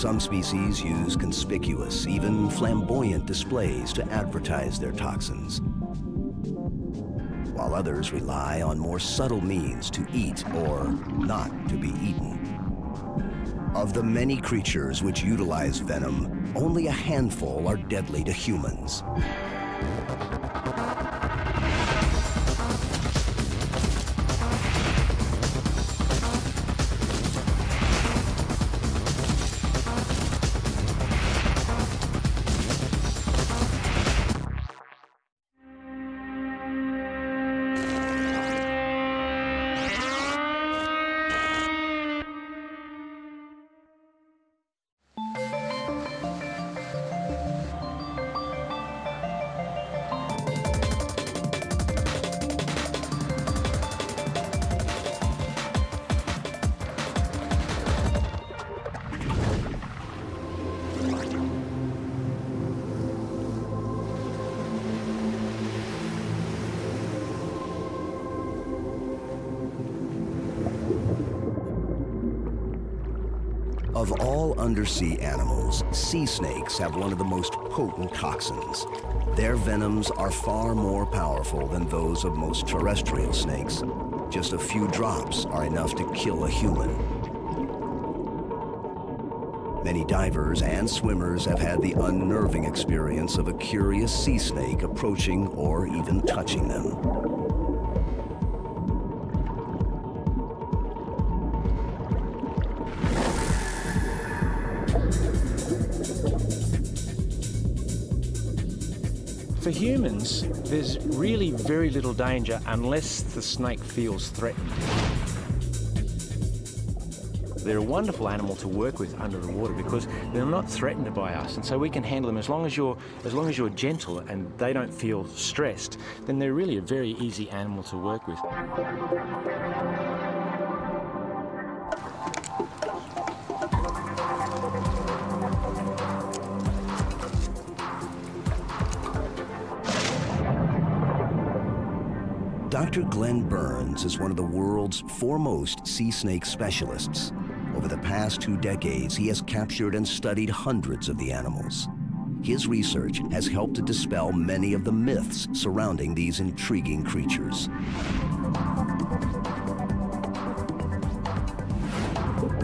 S1: Some species use conspicuous, even flamboyant displays to advertise their toxins, while others rely on more subtle means to eat or not to be eaten. Of the many creatures which utilize venom, only a handful are deadly to humans. Sea snakes have one of the most potent toxins. Their venoms are far more powerful than those of most terrestrial snakes. Just a few drops are enough to kill a human. Many divers and swimmers have had the unnerving experience of a curious sea snake approaching or even touching them.
S31: Humans, there's really very little danger unless the snake feels threatened. They're a wonderful animal to work with under the water because they're not threatened by us, and so we can handle them as long as you're as long as you're gentle and they don't feel stressed. Then they're really a very easy animal to work with.
S1: Dr. Glenn Burns is one of the world's foremost sea snake specialists. Over the past two decades, he has captured and studied hundreds of the animals. His research has helped to dispel many of the myths surrounding these intriguing creatures.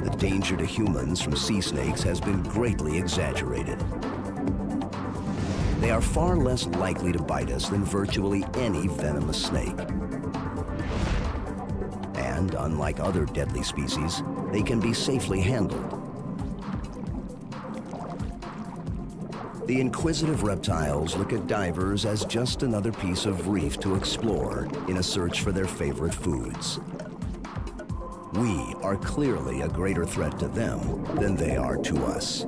S1: The danger to humans from sea snakes has been greatly exaggerated. They are far less likely to bite us than virtually any venomous snake. And unlike other deadly species, they can be safely handled. The inquisitive reptiles look at divers as just another piece of reef to explore in a search for their favorite foods. We are clearly a greater threat to them than they are to us.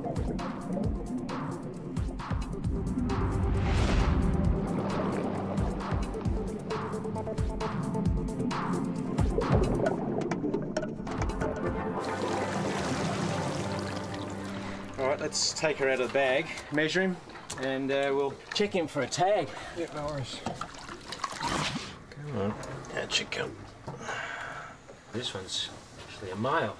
S31: Let's take her out of the bag, measure him, and uh, we'll check him for a tag. Yep, no worries. Come on, out you come. This one's actually a male.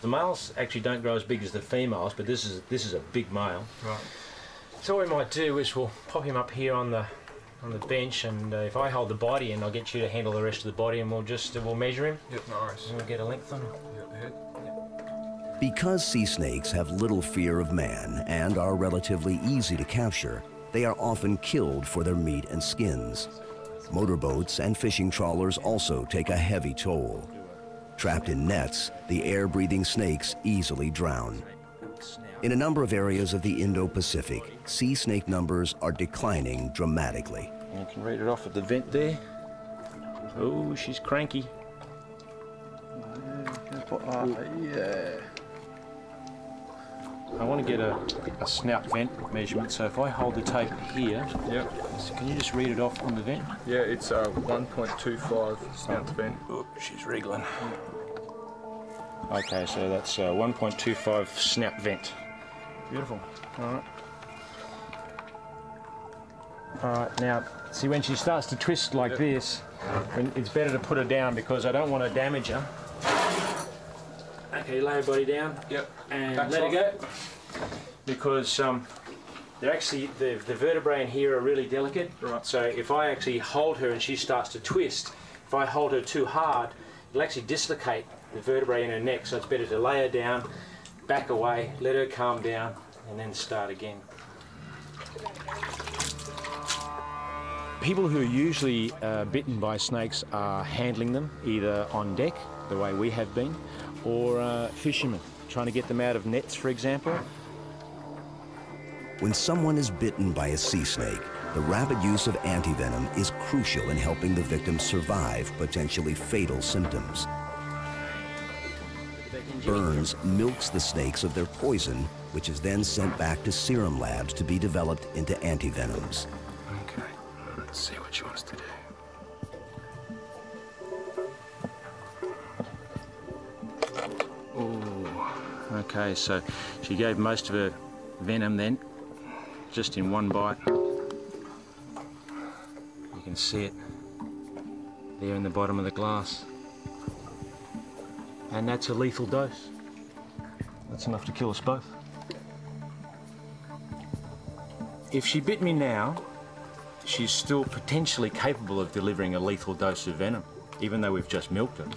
S31: The males actually don't grow as big as the females, but this is this is a big male.
S25: Right.
S31: So what we might do is we'll pop him up here on the on the bench, and uh, if I hold the body, and I'll get you to handle the rest of the body, and we'll just uh, we'll measure him.
S25: Yep, no worries.
S31: And we'll get a length on him.
S25: Yep, the head.
S1: Because sea snakes have little fear of man and are relatively easy to capture, they are often killed for their meat and skins. Motorboats and fishing trawlers also take a heavy toll. Trapped in nets, the air-breathing snakes easily drown. In a number of areas of the Indo-Pacific, sea snake numbers are declining dramatically.
S31: You can read it off at the vent there. Oh, she's cranky.
S27: Uh, yeah.
S31: I want to get a, a snout vent measurement, so if I hold the tape here,
S25: Yep.
S31: so can you just read it off on the vent?
S25: Yeah, it's a 1.25 snout vent.
S31: Oop, she's wriggling. Okay, so that's uh, 1.25 snout vent. Beautiful. All right. All right, now, see when she starts to twist like this, it's better to put her down because I don't want to damage her. Okay, lay her body down.
S25: Yep.
S31: And
S25: Backs
S31: let
S25: off.
S31: her go. Because um, they're actually, the, the vertebrae in here are really delicate.
S25: Right.
S31: So if I actually hold her and she starts to twist, if I hold her too hard, it'll actually dislocate the vertebrae in her neck. So it's better to lay her down, back away, let her calm down, and then start again. People who are usually uh, bitten by snakes are handling them either on deck, the way we have been, or uh, fishermen, trying to get them out of nets, for example.
S1: When someone is bitten by a sea snake, the rapid use of antivenom is crucial in helping the victim survive potentially fatal symptoms. Burns milks the snakes of their poison, which is then sent back to serum labs to be developed into antivenoms.
S31: Okay, let's see what she wants to do. Okay, so she gave most of her venom then, just in one bite. You can see it there in the bottom of the glass. And that's a lethal dose. That's enough to kill us both. If she bit me now, she's still potentially capable of delivering a lethal dose of venom, even though we've just milked her.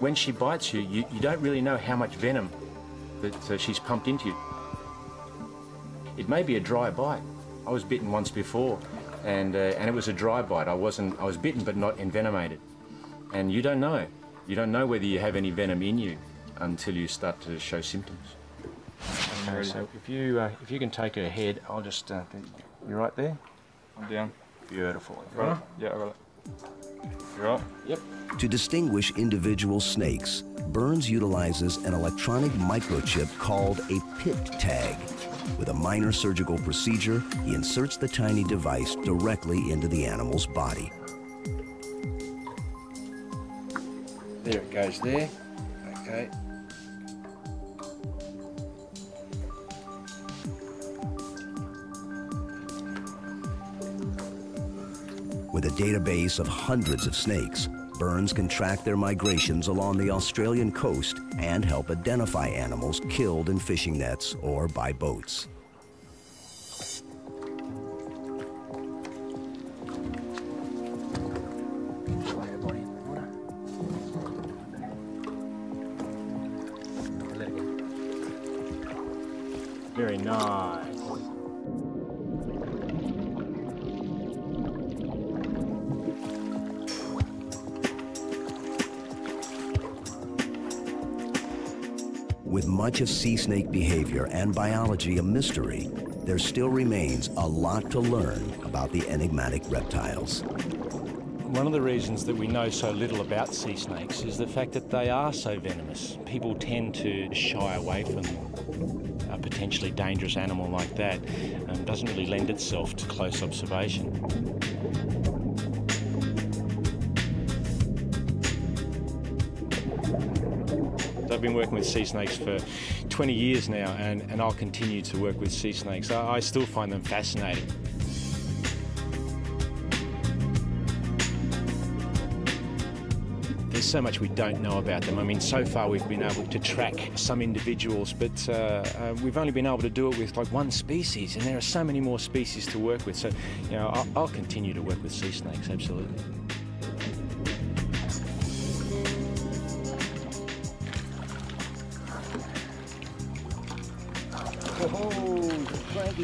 S31: When she bites you, you, you don't really know how much venom that uh, she's pumped into you. It may be a dry bite. I was bitten once before, and, uh, and it was a dry bite. I wasn't, I was bitten but not envenomated. And you don't know. You don't know whether you have any venom in you until you start to show symptoms. Okay, so if you, uh, if you can take her head, I'll just, uh, you right there?
S32: I'm down.
S31: Beautiful.
S32: Right? Yeah, I got it. You right?
S31: Yep.
S1: To distinguish individual snakes, Burns utilizes an electronic microchip called a pit tag. With a minor surgical procedure, he inserts the tiny device directly into the animal's body.
S31: There it goes there. Okay.
S1: With a database of hundreds of snakes, Burns can track their migrations along the Australian coast and help identify animals killed in fishing nets or by boats.
S31: Very nice.
S1: Much of sea snake behavior and biology a mystery, there still remains a lot to learn about the enigmatic reptiles.
S31: One of the reasons that we know so little about sea snakes is the fact that they are so venomous. People tend to shy away from. A potentially dangerous animal like that doesn't really lend itself to close observation. Been working with sea snakes for 20 years now, and, and I'll continue to work with sea snakes. I, I still find them fascinating. There's so much we don't know about them. I mean, so far we've been able to track some individuals, but uh, uh, we've only been able to do it with like one species, and there are so many more species to work with. So, you know, I'll, I'll continue to work with sea snakes, absolutely.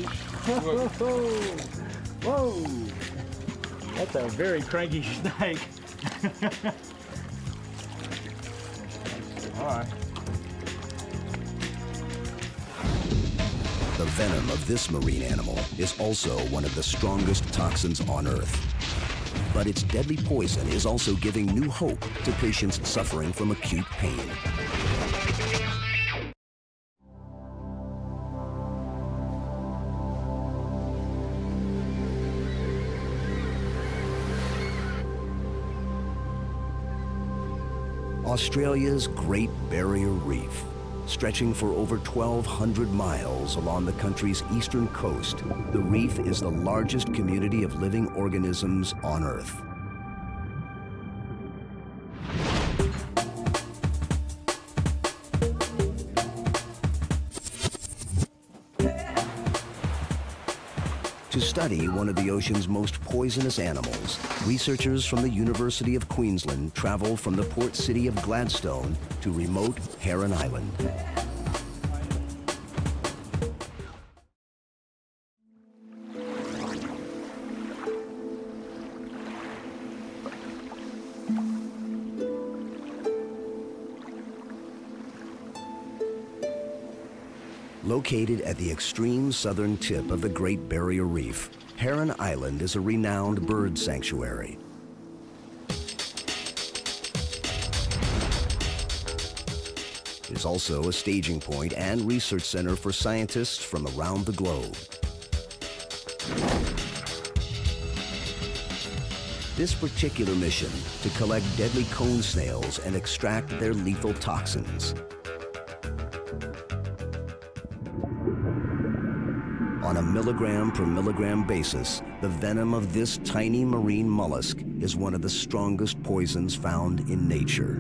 S32: Cranky. Whoa. Whoa.
S31: That's a very cranky snake.
S32: All right.
S1: The venom of this marine animal is also one of the strongest toxins on Earth. But its deadly poison is also giving new hope to patients suffering from acute pain. Australia's Great Barrier Reef, stretching for over 1,200 miles along the country's eastern coast, the reef is the largest community of living organisms on Earth. One of the ocean's most poisonous animals, researchers from the University of Queensland travel from the port city of Gladstone to remote Heron Island. Located at the extreme southern tip of the Great Barrier Reef, Heron Island is a renowned bird sanctuary. It is also a staging point and research center for scientists from around the globe. This particular mission to collect deadly cone snails and extract their lethal toxins. On a milligram per milligram basis, the venom of this tiny marine mollusk is one of the strongest poisons found in nature.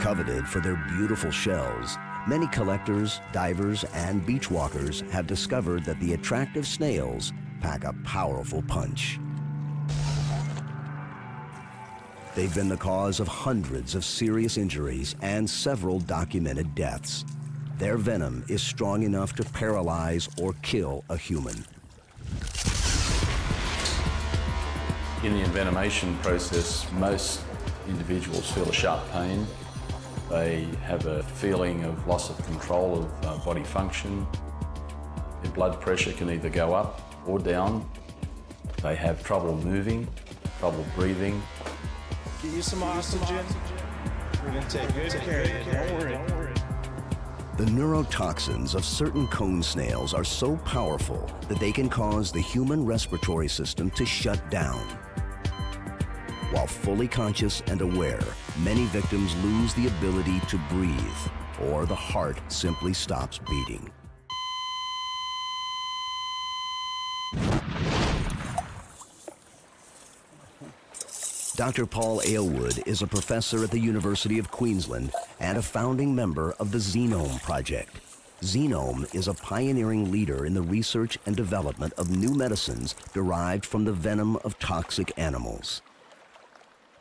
S1: Coveted for their beautiful shells, Many collectors, divers, and beach walkers have discovered that the attractive snails pack a powerful punch. They've been the cause of hundreds of serious injuries and several documented deaths. Their venom is strong enough to paralyze or kill a human.
S33: In the envenomation process, most individuals feel a sharp pain. They have a feeling of loss of control of uh, body function. Their blood pressure can either go up or down. They have trouble moving, trouble breathing.
S31: Get you some oxygen. We're gonna take good care of you. Don't worry.
S1: The neurotoxins of certain cone snails are so powerful that they can cause the human respiratory system to shut down. While fully conscious and aware, many victims lose the ability to breathe, or the heart simply stops beating. Dr. Paul Alewood is a professor at the University of Queensland and a founding member of the Xenome Project. Xenome is a pioneering leader in the research and development of new medicines derived from the venom of toxic animals.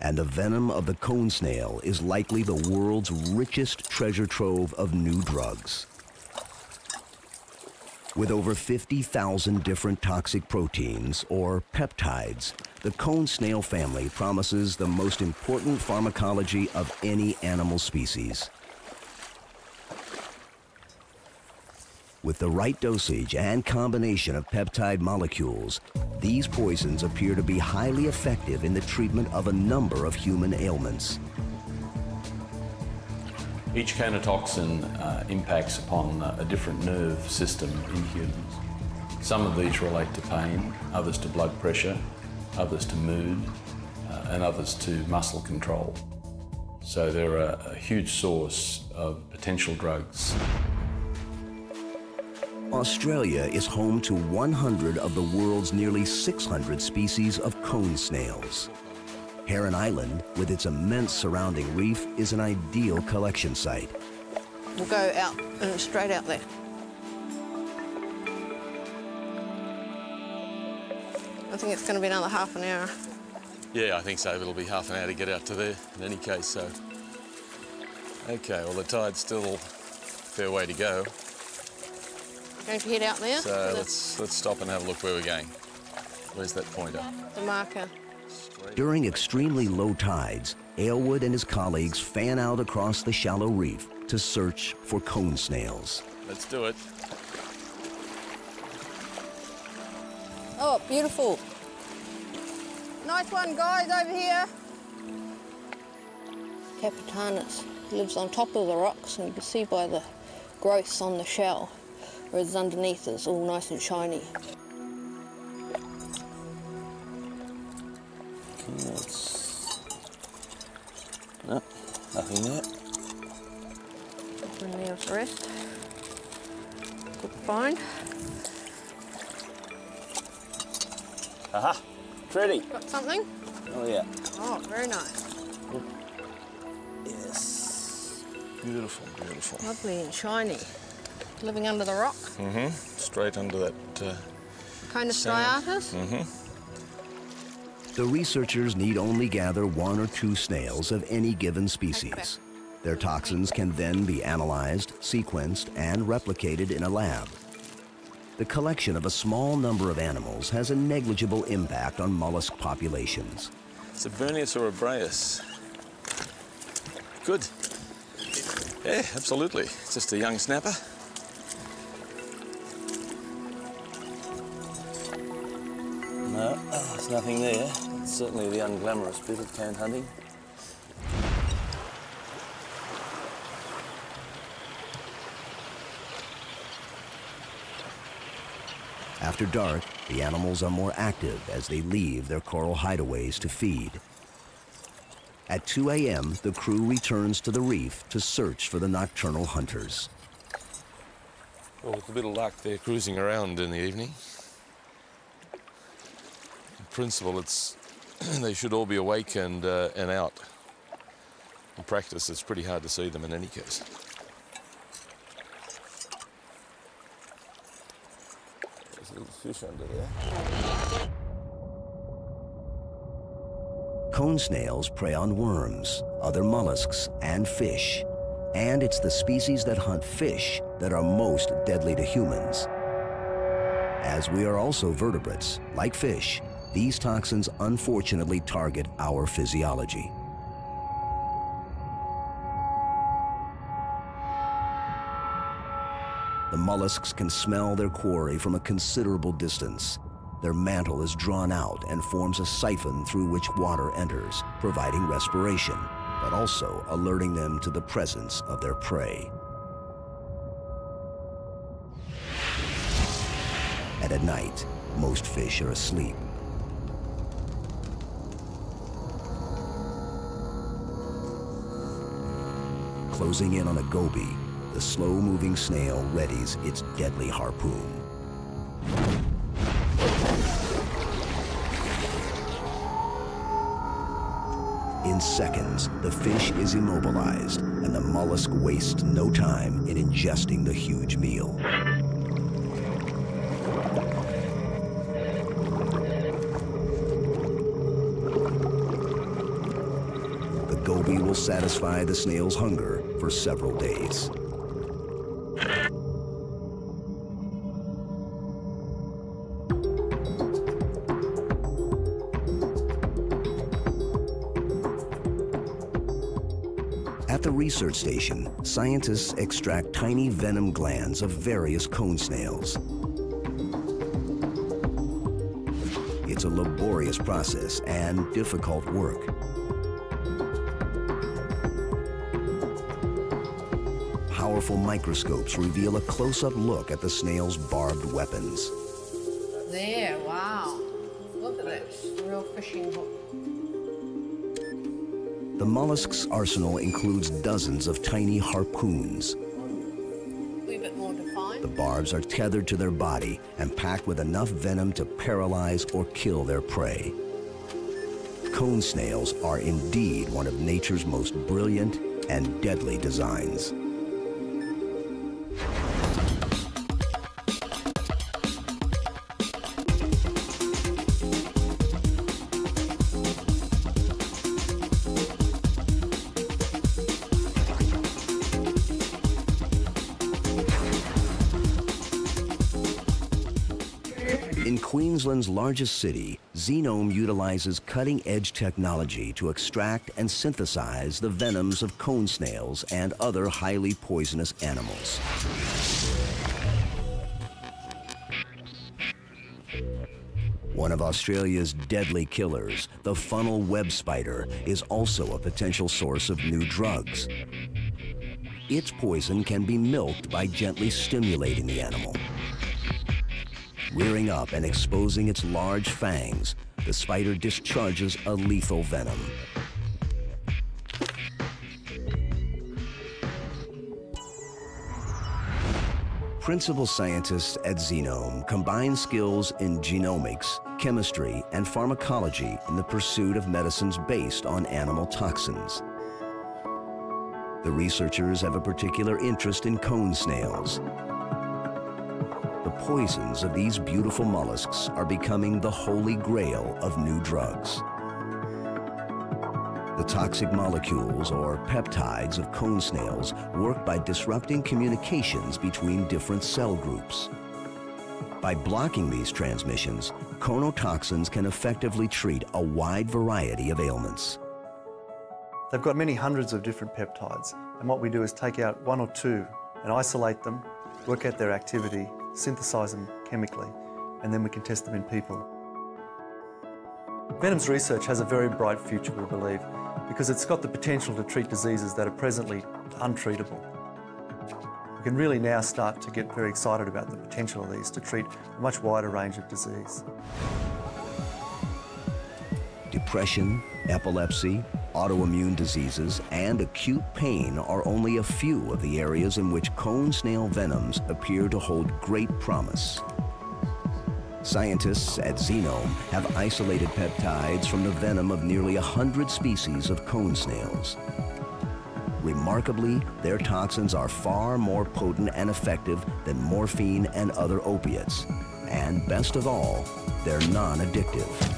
S1: And the venom of the cone snail is likely the world's richest treasure trove of new drugs. With over 50,000 different toxic proteins, or peptides, the cone snail family promises the most important pharmacology of any animal species. With the right dosage and combination of peptide molecules, these poisons appear to be highly effective in the treatment of a number of human ailments.
S33: Each conotoxin uh, impacts upon uh, a different nerve system in humans. Some of these relate to pain, others to blood pressure, others to mood, uh, and others to muscle control. So they're a, a huge source of potential drugs.
S1: Australia is home to 100 of the world's nearly 600 species of cone snails. Heron Island, with its immense surrounding reef, is an ideal collection site.
S34: We'll go out, uh, straight out there. I think it's going to be another half an hour.
S35: Yeah, I think so. It'll be half an hour to get out to there in any case, so. Okay, well, the tide's still a fair way to go.
S34: Going to head out there?
S35: So let's, let's stop and have a look where we're going. Where's that pointer?
S34: The marker.
S1: During extremely low tides, Alewood and his colleagues fan out across the shallow reef to search for cone snails.
S35: Let's do it.
S34: Oh, beautiful. Nice one, guys, over here. Capitaneus lives on top of the rocks, and you can see by the growths on the shell, whereas underneath it's all nice and shiny.
S35: That's... No, nothing there.
S34: And there's the rest. Good find.
S35: Aha! Pretty.
S34: Got something?
S35: Oh, yeah.
S34: Oh, very nice.
S35: Yes. Beautiful, beautiful.
S34: Lovely and shiny. Living under the rock.
S35: Mm-hmm. Straight under that. Uh,
S34: Conus
S35: sand.
S34: striatus.
S35: Mm-hmm.
S1: The researchers need only gather one or two snails of any given species. Their toxins can then be analyzed, sequenced, and replicated in a lab. The collection of a small number of animals has a negligible impact on mollusk populations.
S35: It's a eburneus or a ebraeus. Good. Yeah, absolutely. It's just a young snapper. No, ah, there's nothing there. It's certainly the unglamorous bit of cone hunting.
S1: After dark, the animals are more active as they leave their coral hideaways to feed. At 2 a.m., the crew returns to the reef to search for the nocturnal hunters.
S35: Well, with a bit of luck, they're cruising around in the evening. In principle, it's they should all be awake and uh, and out. In practice, it's pretty hard to see them in any case.
S36: Little fish under there.
S1: Cone snails prey on worms, other mollusks, and fish. And it's the species that hunt fish that are most deadly to humans. As we are also vertebrates, like fish, these toxins unfortunately target our physiology. The mollusks can smell their quarry from a considerable distance. Their mantle is drawn out and forms a siphon through which water enters, providing respiration, but also alerting them to the presence of their prey. And at night, most fish are asleep. Closing in on a goby, the slow-moving snail readies its deadly harpoon. In seconds, the fish is immobilized, and the mollusk wastes no time in ingesting the huge meal. The goby will satisfy the snail's hunger for several days. Research station, scientists extract tiny venom glands of various cone snails. It's a laborious process and difficult work. Powerful microscopes reveal a close-up look at the snail's barbed weapons.
S37: There, wow. Look at this, real fishing hook.
S1: The mollusk's arsenal includes dozens of tiny harpoons.
S37: wee bit more defined.
S1: The barbs are tethered to their body and packed with enough venom to paralyze or kill their prey. Cone snails are indeed one of nature's most brilliant and deadly designs. Queensland's largest city, Xenome utilizes cutting-edge technology to extract and synthesize the venoms of cone snails and other highly poisonous animals. One of Australia's deadly killers, the funnel web spider, is also a potential source of new drugs. Its poison can be milked by gently stimulating the animal. Rearing up and exposing its large fangs, the spider discharges a lethal venom. Principal scientists at Xenome combine skills in genomics, chemistry, and pharmacology in the pursuit of medicines based on animal toxins. The researchers have a particular interest in cone snails, the poisons of these beautiful mollusks are becoming the holy grail of new drugs. The toxic molecules, or peptides, of cone snails work by disrupting communications between different cell groups. By blocking these transmissions, conotoxins can effectively treat a wide variety of ailments.
S38: They've got many hundreds of different peptides, and what we do is take out one or two and isolate them, work out their activity, synthesize them chemically, and then we can test them in people. Venom's research has a very bright future, we believe, because it's got the potential to treat diseases that are presently untreatable. We can really now start to get very excited about the potential of these to treat a much wider range of disease.
S1: Depression, epilepsy, autoimmune diseases, and acute pain are only a few of the areas in which cone snail venoms appear to hold great promise. Scientists at Xenome have isolated peptides from the venom of nearly 100 species of cone snails. Remarkably, their toxins are far more potent and effective than morphine and other opiates, And best of all, they're non-addictive.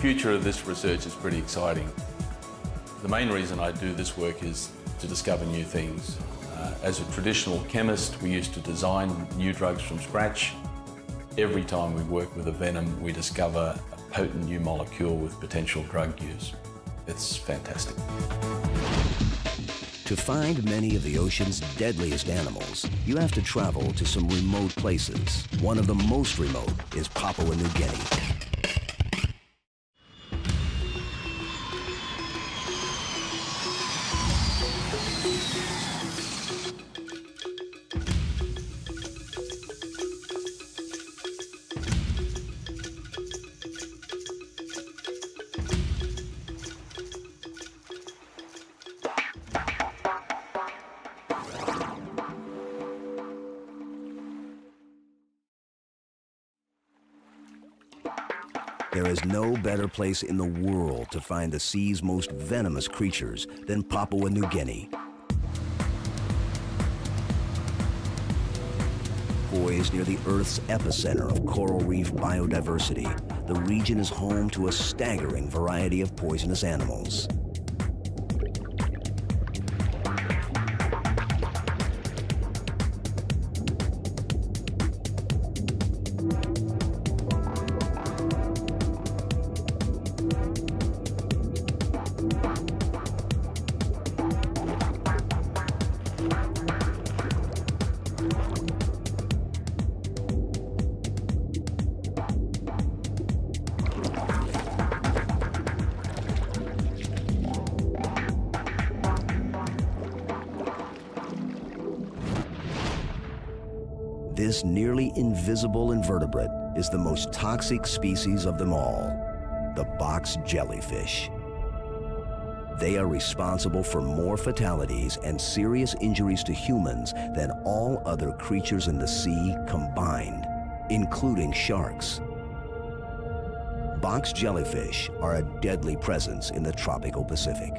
S33: Future of this research is pretty exciting. The main reason I do this work is to discover new things. Uh, as a traditional chemist, we used to design new drugs from scratch. Every time we work with a venom, we discover a potent new molecule with potential drug use. It's fantastic.
S1: To find many of the ocean's deadliest animals, you have to travel to some remote places. One of the most remote is Papua New Guinea. Better place in the world to find the sea's most venomous creatures than Papua New Guinea. Poised near the Earth's epicenter of coral reef biodiversity, the region is home to a staggering variety of poisonous animals. Invisible invertebrate is the most toxic species of them all, the box jellyfish. They are responsible for more fatalities and serious injuries to humans than all other creatures in the sea combined, including sharks. Box jellyfish are a deadly presence in the tropical Pacific.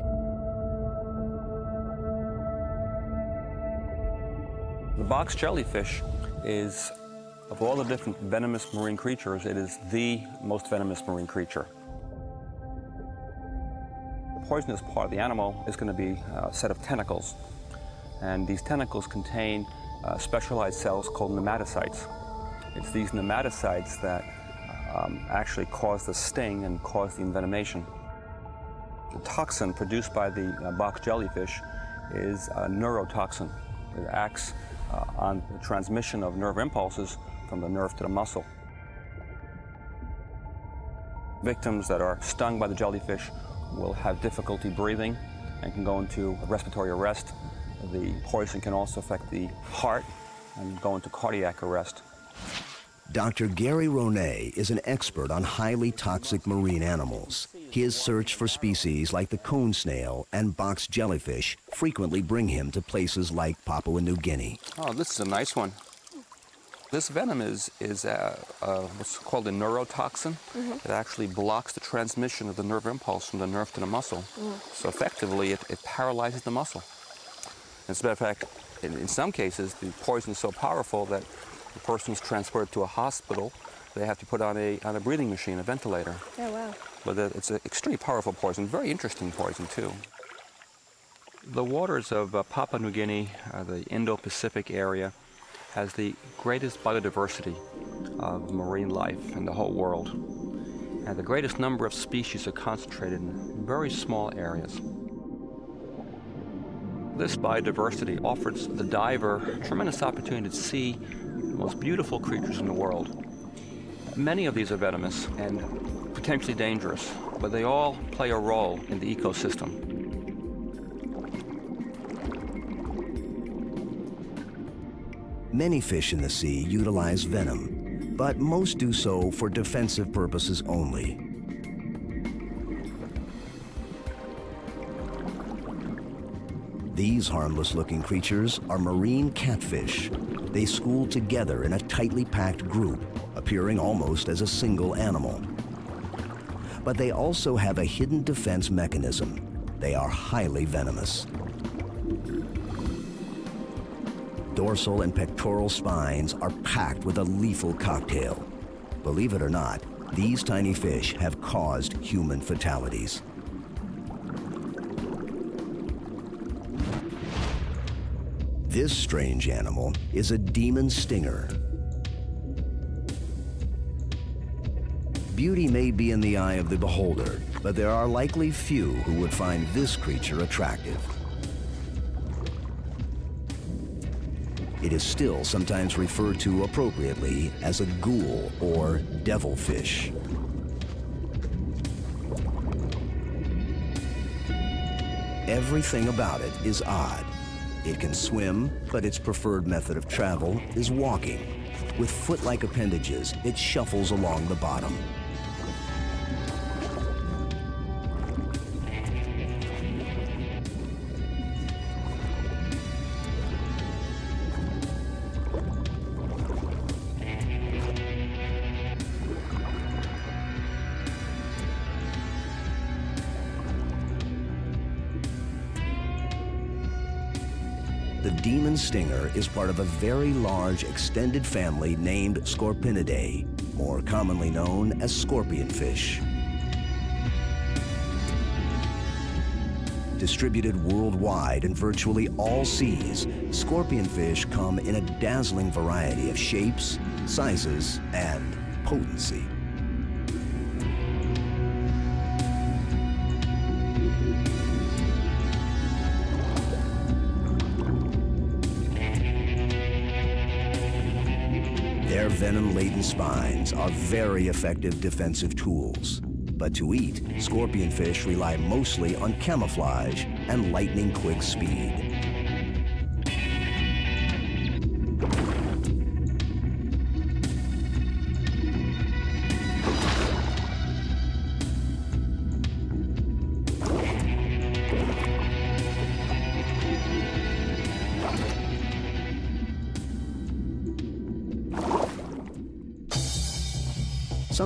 S39: The box jellyfish is, of all the different venomous marine creatures, it is the most venomous marine creature. The poisonous part of the animal is going to be a set of tentacles. And these tentacles contain uh, specialized cells called nematocytes. It's these nematocytes that um, actually cause the sting and cause the envenomation. The toxin produced by the uh, box jellyfish is a neurotoxin. It acts uh, on the transmission of nerve impulses from the nerve to the muscle. Victims that are stung by the jellyfish will have difficulty breathing and can go into respiratory arrest. The poison can also affect the heart and go into cardiac arrest.
S1: Dr. Gary Ronay is an expert on highly toxic marine animals. His search for species like the cone snail and box jellyfish frequently bring him to places like Papua New Guinea.
S39: Oh, this is a nice one. This venom is, is uh, uh, what's called a neurotoxin.
S40: Mhm.
S39: It actually blocks the transmission of the nerve impulse from the nerve to the muscle.
S40: Mm.
S39: So effectively, it, it paralyzes the muscle. As a matter of fact, in, in some cases, the poison is so powerful that the person is transported to a hospital. They have to put on a, on a breathing machine, a ventilator.
S40: Oh, wow.
S39: But uh, it's an extremely powerful poison, very interesting poison too. The waters of uh, Papua New Guinea, uh, the Indo-Pacific area, has the greatest biodiversity of marine life in the whole world. And the greatest number of species are concentrated in very small areas. This biodiversity offers the diver tremendous opportunity to see the most beautiful creatures in the world. Many of these are venomous and potentially dangerous, but they all play a role in the ecosystem.
S1: Many fish in the sea utilize venom, but most do so for defensive purposes only. These harmless-looking creatures are marine catfish. They school together in a tightly packed group, appearing almost as a single animal. But they also have a hidden defense mechanism. They are highly venomous. Dorsal and pectoral spines are packed with a lethal cocktail. Believe it or not, these tiny fish have caused human fatalities. This strange animal is a demon stinger. Beauty may be in the eye of the beholder, but there are likely few who would find this creature attractive. It is still sometimes referred to appropriately as a ghoul or devilfish. Everything about it is odd. It can swim, but its preferred method of travel is walking. With foot-like appendages, it shuffles along the bottom. Stinger is part of a very large extended family named Scorpaenidae, more commonly known as scorpionfish. Distributed worldwide in virtually all seas, scorpionfish come in a dazzling variety of shapes, sizes, and potency. Venom-laden spines are very effective defensive tools. But to eat, scorpionfish rely mostly on camouflage and lightning-quick speed.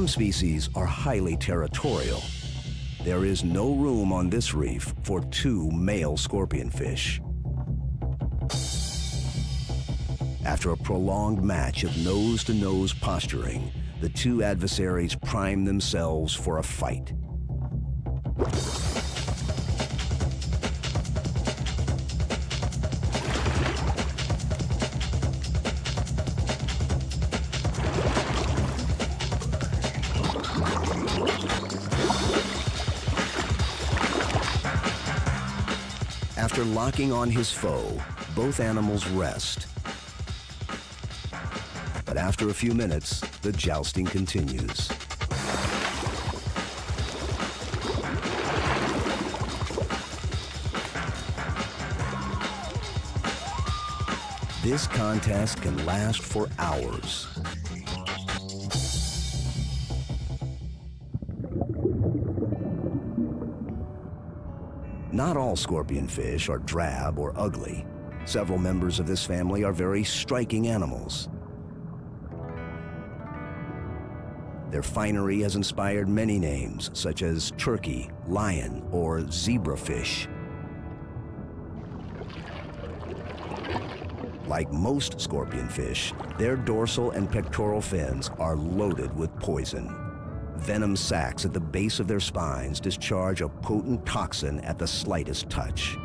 S1: Some species are highly territorial. There is no room on this reef for two male scorpionfish. After a prolonged match of nose-to-nose posturing, the two adversaries prime themselves for a fight. Locking on his foe, both animals rest. But after a few minutes, the jousting continues. This contest can last for hours. Not all scorpionfish are drab or ugly. Several members of this family are very striking animals. Their finery has inspired many names, such as turkey, lion, or zebrafish. Like most scorpionfish, their dorsal and pectoral fins are loaded with poison. Venom sacs at the base of their spines discharge a potent toxin at the slightest touch.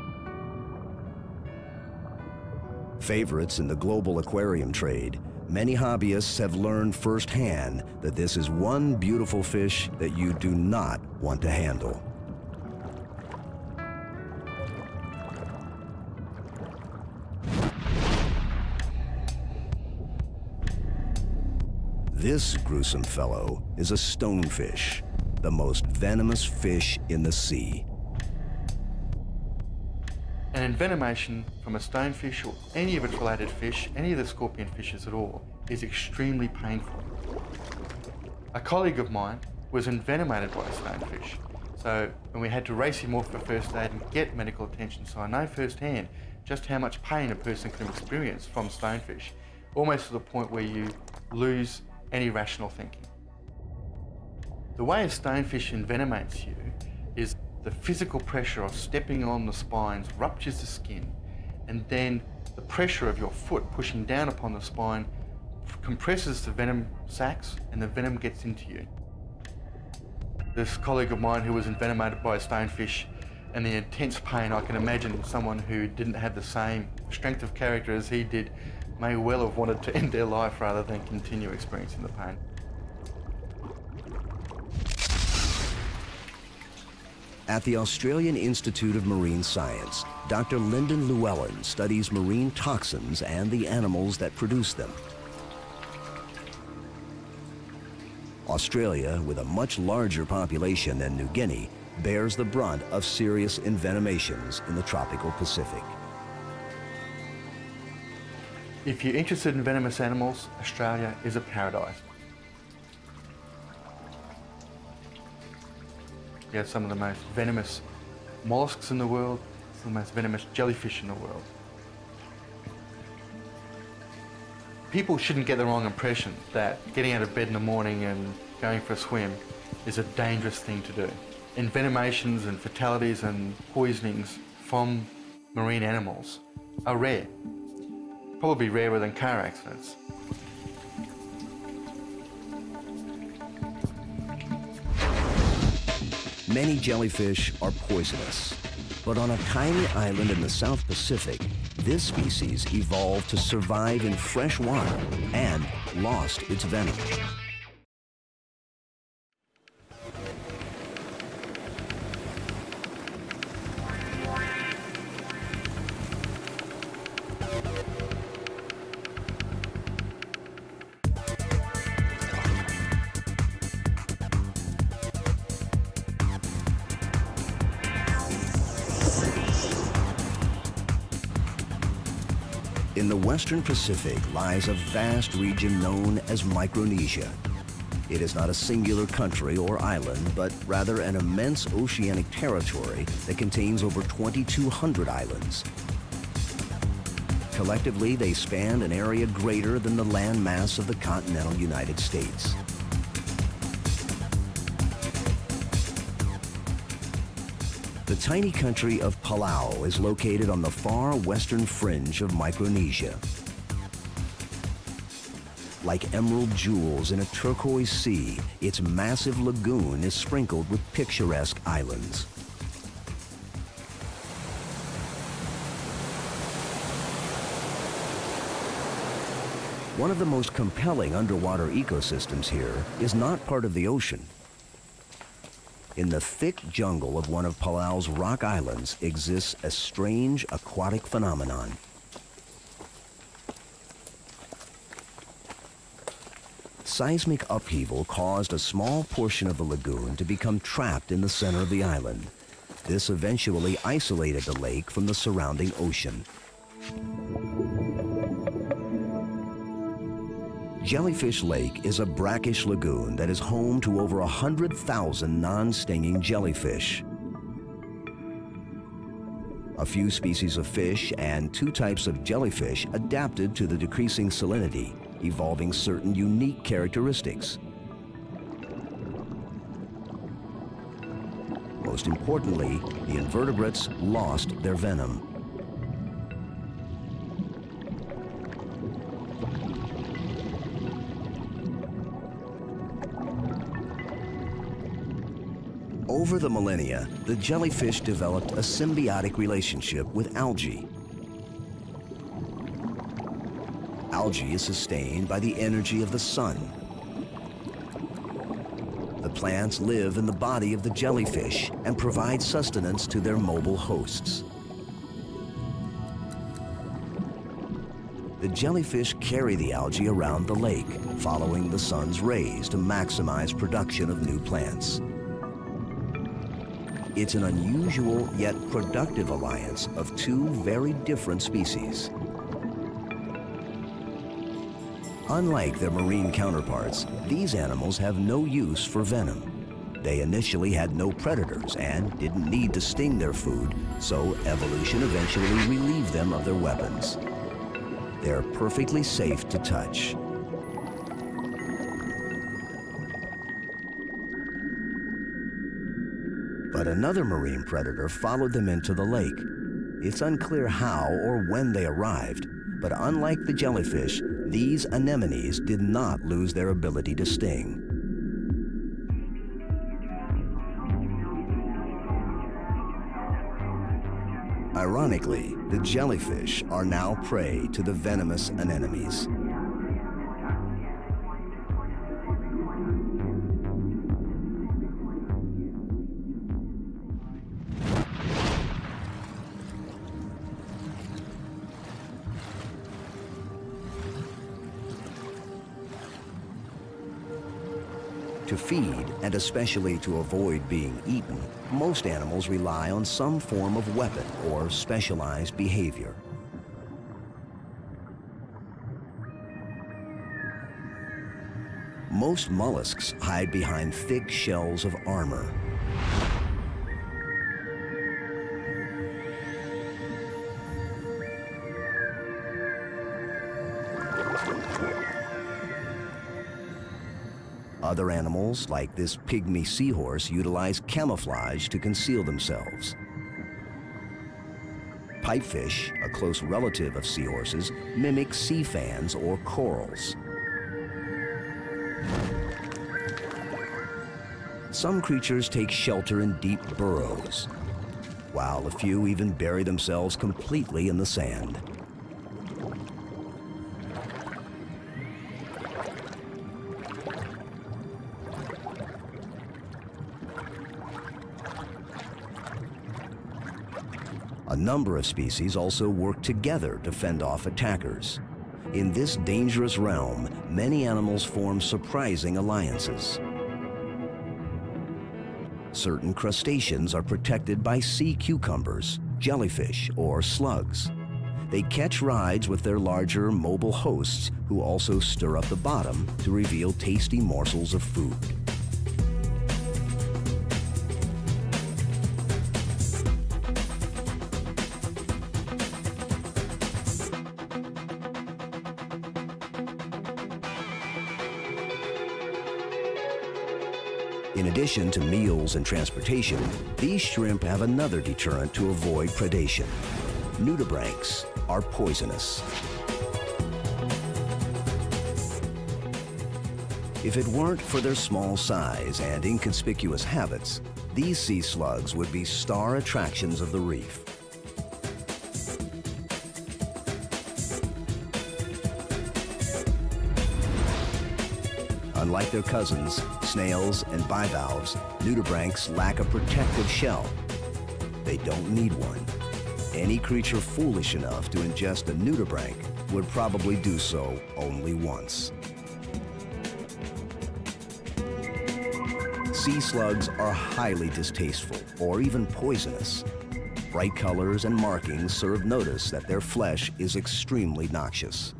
S1: Favorites in the global aquarium trade, many hobbyists have learned firsthand that this is one beautiful fish that you do not want to handle. This gruesome fellow is a stonefish, the most venomous fish in the sea.
S38: An envenomation from a stonefish or any of its related fish, any of the scorpion fishes at all, is extremely painful. A colleague of mine was envenomated by a stonefish. So when we had to race him off for first aid and get medical attention, so I know firsthand just how much pain a person can experience from stonefish, almost to the point where you lose any rational thinking. The way a stonefish envenomates you is the physical pressure of stepping on the spines ruptures the skin and then the pressure of your foot pushing down upon the spine compresses the venom sacs and the venom gets into you. This colleague of mine who was envenomated by a stonefish and the intense pain, I can imagine someone who didn't have the same strength of character as he did may well have wanted to end their life rather than continue experiencing the pain.
S1: At the Australian Institute of Marine Science, Dr. Lyndon Llewellyn studies marine toxins and the animals that produce them. Australia, with a much larger population than New Guinea, bears the brunt of serious envenomations in the tropical Pacific.
S38: If you're interested in venomous animals, Australia is a paradise. You have some of the most venomous mollusks in the world, some of the most venomous jellyfish in the world. People shouldn't get the wrong impression that getting out of bed in the morning and going for a swim is a dangerous thing to do. Envenomations and fatalities and poisonings from marine animals are rare, probably rarer than car accidents.
S1: Many jellyfish are poisonous, but on a tiny island in the South Pacific, this species evolved to survive in fresh water and lost its venom. Western Pacific lies a vast region known as Micronesia. It is not a singular country or island, but rather an immense oceanic territory that contains over 2,200 islands. Collectively, they span an area greater than the land mass of the continental United States. The tiny country of Palau is located on the far western fringe of Micronesia. Like emerald jewels in a turquoise sea, its massive lagoon is sprinkled with picturesque islands. One of the most compelling underwater ecosystems here is not part of the ocean. In the thick jungle of one of Palau's rock islands exists a strange aquatic phenomenon. Seismic upheaval caused a small portion of the lagoon to become trapped in the center of the island. This eventually isolated the lake from the surrounding ocean. Jellyfish Lake is a brackish lagoon that is home to over 100,000 non-stinging jellyfish. A few species of fish and two types of jellyfish adapted to the decreasing salinity, evolving certain unique characteristics. Most importantly, the invertebrates lost their venom. Over the millennia, the jellyfish developed a symbiotic relationship with algae. Algae is sustained by the energy of the sun. The plants live in the body of the jellyfish and provide sustenance to their mobile hosts. The jellyfish carry the algae around the lake, following the sun's rays to maximize production of new plants. It's an unusual yet productive alliance of two very different species. Unlike their marine counterparts, these animals have no use for venom. They initially had no predators and didn't need to sting their food, so evolution eventually relieved them of their weapons. They're perfectly safe to touch. But another marine predator followed them into the lake. It's unclear how or when they arrived, but unlike the jellyfish, these anemones did not lose their ability to sting. Ironically, the jellyfish are now prey to the venomous anemones. Feed, and especially to avoid being eaten, most animals rely on some form of weapon or specialized behavior. Most mollusks hide behind thick shells of armor. Other animals, like this pygmy seahorse, utilize camouflage to conceal themselves. Pipefish, a close relative of seahorses, mimic sea fans or corals. Some creatures take shelter in deep burrows, while a few even bury themselves completely in the sand. Number of species also work together to fend off attackers. In this dangerous realm, many animals form surprising alliances. Certain crustaceans are protected by sea cucumbers, jellyfish, or slugs. They catch rides with their larger mobile hosts who also stir up the bottom to reveal tasty morsels of food. Addition to meals and transportation, these shrimp have another deterrent to avoid predation. Nudibranchs are poisonous. If it weren't for their small size and inconspicuous habits, these sea slugs would be star attractions of the reef. Unlike their cousins, snails and bivalves, nudibranchs lack a protective shell. They don't need one. Any creature foolish enough to ingest a nudibranch would probably do so only once. Sea slugs are highly distasteful or even poisonous. Bright colors and markings serve notice that their flesh is extremely noxious.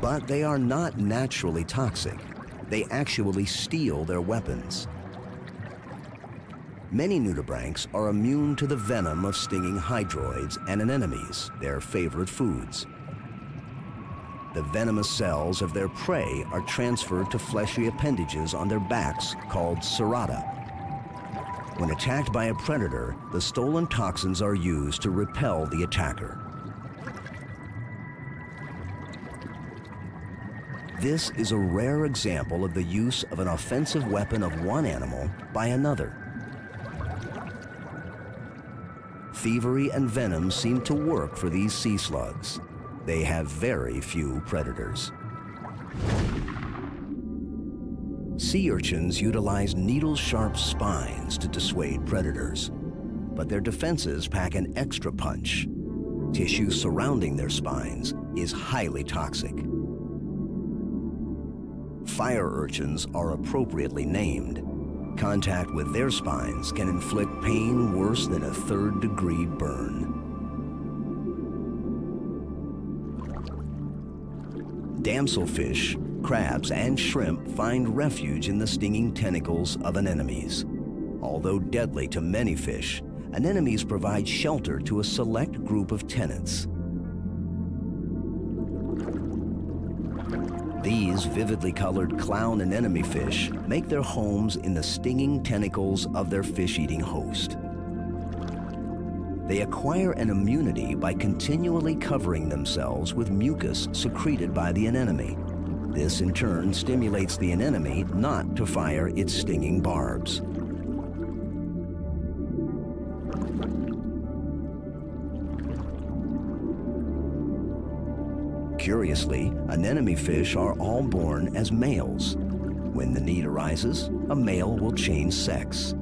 S1: But they are not naturally toxic. They actually steal their weapons. Many nudibranchs are immune to the venom of stinging hydroids and anemones, their favorite foods. The venomous cells of their prey are transferred to fleshy appendages on their backs called cerata. When attacked by a predator, the stolen toxins are used to repel the attacker. This is a rare example of the use of an offensive weapon of one animal by another. Thievery and venom seem to work for these sea slugs. They have very few predators. Sea urchins utilize needle-sharp spines to dissuade predators, but their defenses pack an extra punch. Tissue surrounding their spines is highly toxic. Fire urchins are appropriately named. Contact with their spines can inflict pain worse than a third degree burn. Damselfish, crabs, and shrimp find refuge in the stinging tentacles of anemones. Although deadly to many fish, anemones provide shelter to a select group of tenants. These vividly colored clown anemone fish make their homes in the stinging tentacles of their fish-eating host. They acquire an immunity by continually covering themselves with mucus secreted by the anemone. This in turn stimulates the anemone not to fire its stinging barbs. Curiously, anemone fish are all born as males. When the need arises, a male will change sex.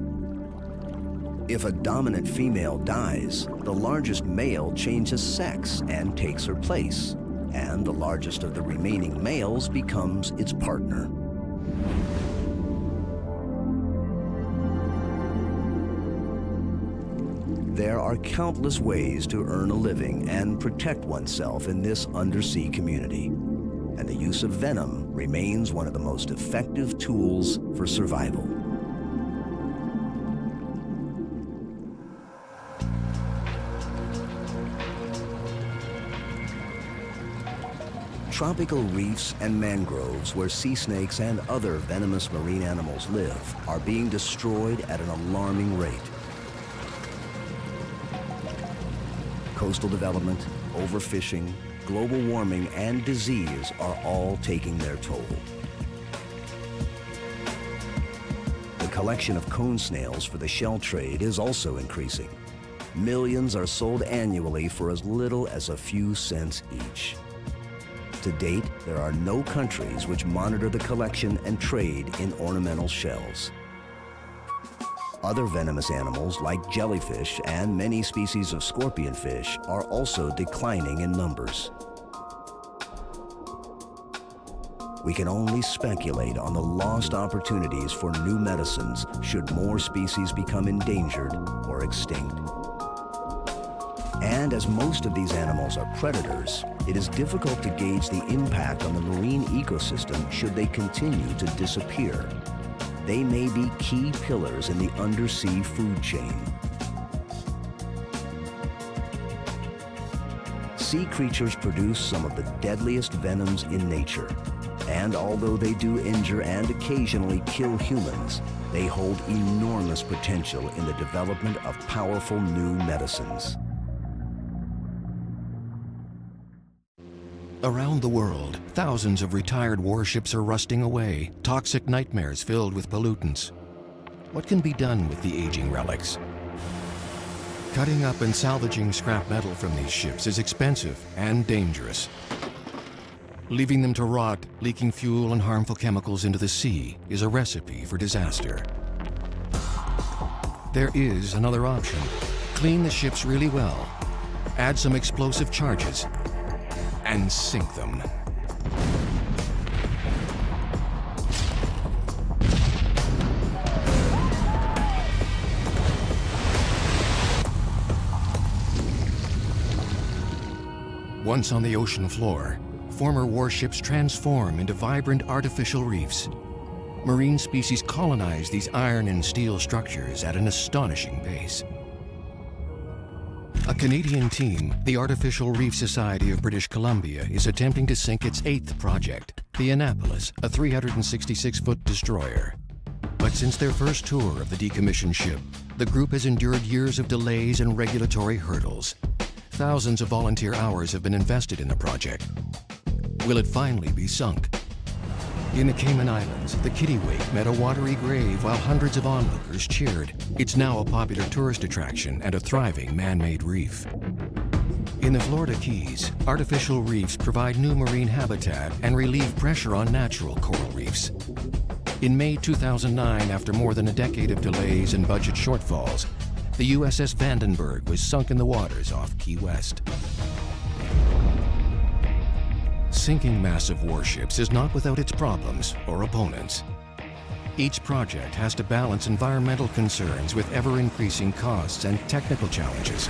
S1: If a dominant female dies, the largest male changes sex and takes her place, and the largest of the remaining males becomes its partner. There are countless ways to earn a living and protect oneself in this undersea community, and the use of venom remains one of the most effective tools for survival. Tropical reefs and mangroves where sea snakes and other venomous marine animals live are being destroyed at an alarming rate. Coastal development, overfishing, global warming, and disease are all taking their toll. The collection of cone snails for the shell trade is also increasing. Millions are sold annually for as little as a few cents each. To date, there are no countries which monitor the collection and trade in ornamental shells. Other venomous animals like jellyfish and many species of scorpionfish are also declining in numbers. We can only speculate on the lost opportunities for new medicines should more species become endangered or extinct. And as most of these animals are predators, it is difficult to gauge the impact on the marine ecosystem should they continue to disappear. They may be key pillars in the undersea food chain. Sea creatures produce some of the deadliest venoms in nature. And although they do injure and occasionally kill humans, they hold enormous potential in the development of powerful new medicines.
S41: Around the world, thousands of retired warships are rusting away, toxic nightmares filled with pollutants. What can be done with the aging relics? Cutting up and salvaging scrap metal from these ships is expensive and dangerous. Leaving them to rot, leaking fuel and harmful chemicals into the sea is a recipe for disaster. There is another option. Clean the ships really well, add some explosive charges, and sink them. Once on the ocean floor, former warships transform into vibrant artificial reefs. Marine species colonize these iron and steel structures at an astonishing pace. A Canadian team, the Artificial Reef Society of British Columbia, is attempting to sink its eighth project, the Annapolis, a 366-foot destroyer. But since their first tour of the decommissioned ship, the group has endured years of delays and regulatory hurdles. Thousands of volunteer hours have been invested in the project. Will it finally be sunk? In the Cayman Islands, the Kittiwake met a watery grave while hundreds of onlookers cheered. It's now a popular tourist attraction and a thriving man-made reef. In the Florida Keys, artificial reefs provide new marine habitat and relieve pressure on natural coral reefs. In May 2009, after more than a decade of delays and budget shortfalls, the USS Vandenberg was sunk in the waters off Key West. Sinking massive warships is not without its problems or opponents. Each project has to balance environmental concerns with ever-increasing costs and technical challenges.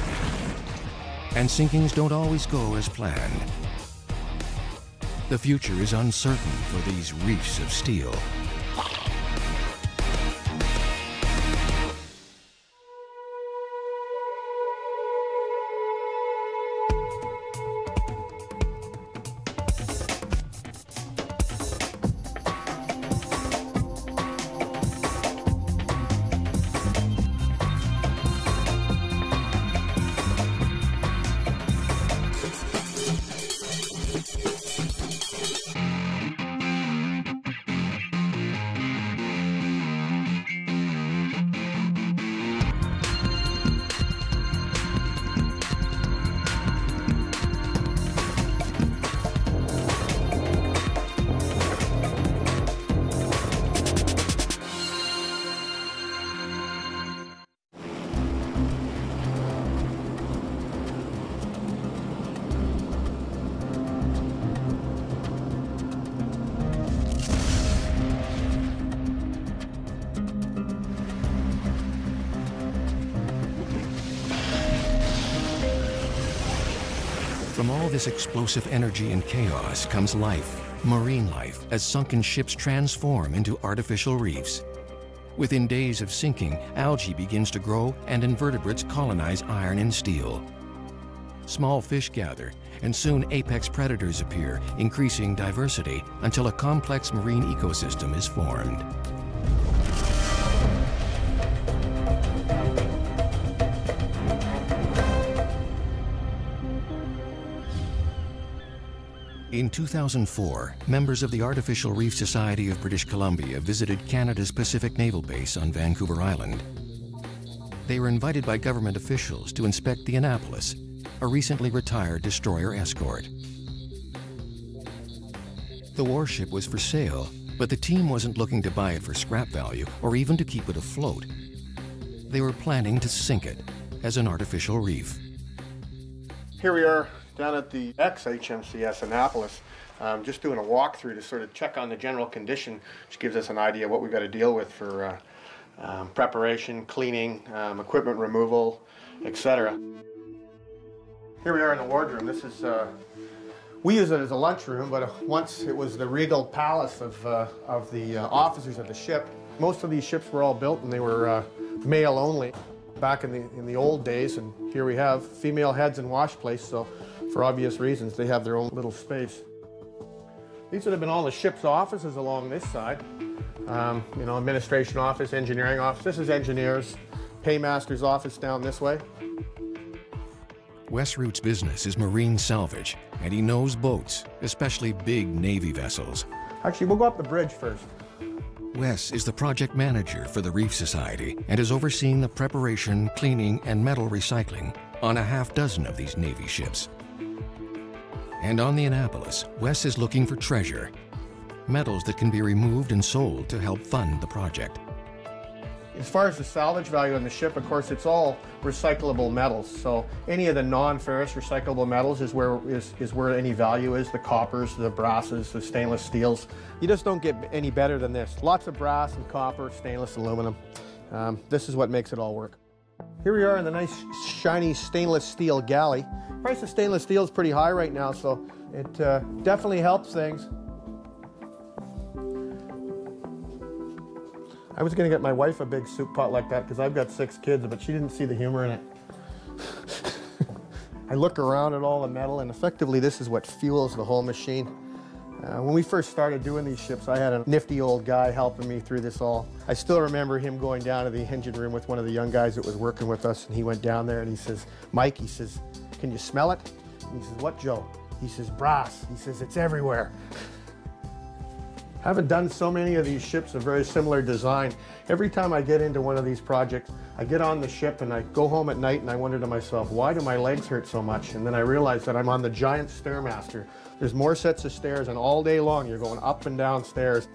S41: And sinkings don't always go as planned. The future is uncertain for these reefs of steel. This explosive energy and chaos comes life, marine life, as sunken ships transform into artificial reefs. Within days of sinking, algae begins to grow and invertebrates colonize iron and steel. Small fish gather, and soon apex predators appear, increasing diversity until a complex marine ecosystem is formed. In 2004, members of the Artificial Reef Society of British Columbia visited Canada's Pacific Naval Base on Vancouver Island. They were invited by government officials to inspect the Annapolis, a recently retired destroyer escort. The warship was for sale, but the team wasn't looking to buy it for scrap value or even to keep it afloat. They were planning to sink it as an artificial reef.
S42: Here we are down at the ex-HMCS Annapolis, um, just doing a walkthrough to sort of check on the general condition, which gives us an idea of what we've got to deal with for uh, um, preparation, cleaning, um, equipment removal, etc. Here we are in the wardroom. This is, uh, we use it as a lunchroom, but once it was the regal palace of, uh, of the uh, officers of the ship. Most of these ships were all built and they were uh, male only back in the, in the old days, and here we have female heads and wash place, so for obvious reasons, they have their own little space. These would have been all the ship's offices along this side. Um, you know, administration office, engineering office. This is engineers, paymaster's office down this way.
S41: Wes Root's business is marine salvage, and he knows boats, especially big Navy vessels.
S42: Actually, we'll go up the bridge first.
S41: Wes is the project manager for the Reef Society and is overseeing the preparation, cleaning, and metal recycling on a half dozen of these Navy ships. And on the Annapolis, Wes is looking for treasure, metals that can be removed and sold to help fund the project.
S42: As far as the salvage value on the ship, of course, it's all recyclable metals. So any of the non-ferrous recyclable metals is where is, is where any value is. The coppers, the brasses, the stainless steels. You just don't get any better than this. Lots of brass and copper, stainless, aluminum. Um, this is what makes it all work. Here we are in the nice shiny stainless steel galley. Price of stainless steel is pretty high right now, so it uh, definitely helps things. I was going to get my wife a big soup pot like that because I've got six kids, but she didn't see the humor in it. I look around at all the metal, and effectively this is what fuels the whole machine. Uh, when we first started doing these ships, I had a nifty old guy helping me through this all. I still remember him going down to the engine room with one of the young guys that was working with us, and he went down there and he says, Mike, he says, can you smell it? And he says, what, Joe? He says, brass. He says, it's everywhere. Haven't done so many of these ships of very similar design. Every time I get into one of these projects, I get on the ship and I go home at night and I wonder to myself, why do my legs hurt so much? And then I realize that I'm on the giant Stairmaster. There's more sets of stairs and all day long you're going up and down stairs.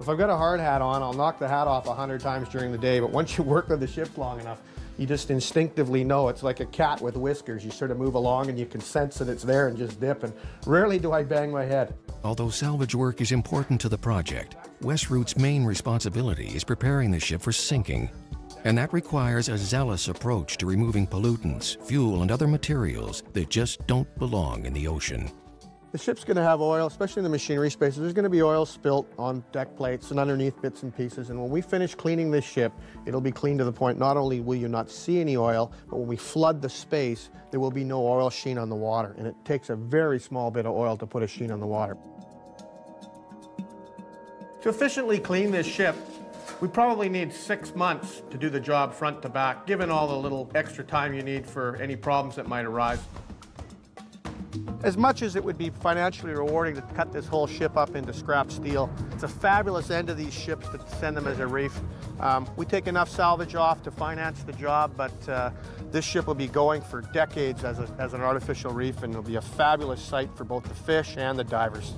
S42: If I've got a hard hat on, I'll knock the hat off a hundred times during the day, but once you work with the ship long enough, you just instinctively know. It's like a cat with whiskers. You sort of move along and you can sense that it's there and just dip, and rarely do I bang my head.
S41: Although salvage work is important to the project, Wes Root's main responsibility is preparing the ship for sinking. And that requires a zealous approach to removing pollutants, fuel, and other materials that just don't belong in the ocean.
S42: The ship's going to have oil, especially in the machinery spaces. There's going to be oil spilt on deck plates and underneath bits and pieces. And when we finish cleaning this ship, it'll be clean to the point not only will you not see any oil, but when we flood the space, there will be no oil sheen on the water. And it takes a very small bit of oil to put a sheen on the water. To efficiently clean this ship, we probably need six months to do the job front to back, given all the little extra time you need for any problems that might arise. As much as it would be financially rewarding to cut this whole ship up into scrap steel, it's a fabulous end of these ships to send them as a reef. Um, we take enough salvage off to finance the job, but uh, this ship will be going for decades as, a, as an artificial reef, and it'll be a fabulous site for both the fish and the divers.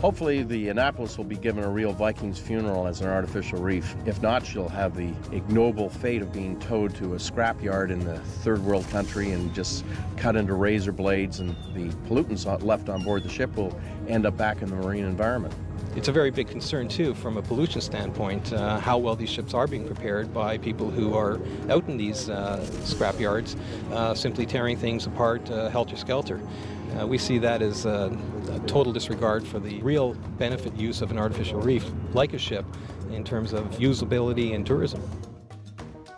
S43: Hopefully, the Annapolis will be given a real Vikings funeral as an artificial reef. If not, she'll have the ignoble fate of being towed to a scrapyard in the third world country and just cut into razor blades, and the pollutants left on board the ship will end up back in the marine environment.
S44: It's a very big concern, too, from a pollution standpoint, uh, how well these ships are being prepared by people who are out in these uh, scrapyards, uh, simply tearing things apart uh, helter skelter. Uh, we see that as a, a, total disregard for the real benefit use of an artificial reef, like a ship, in terms of usability and tourism.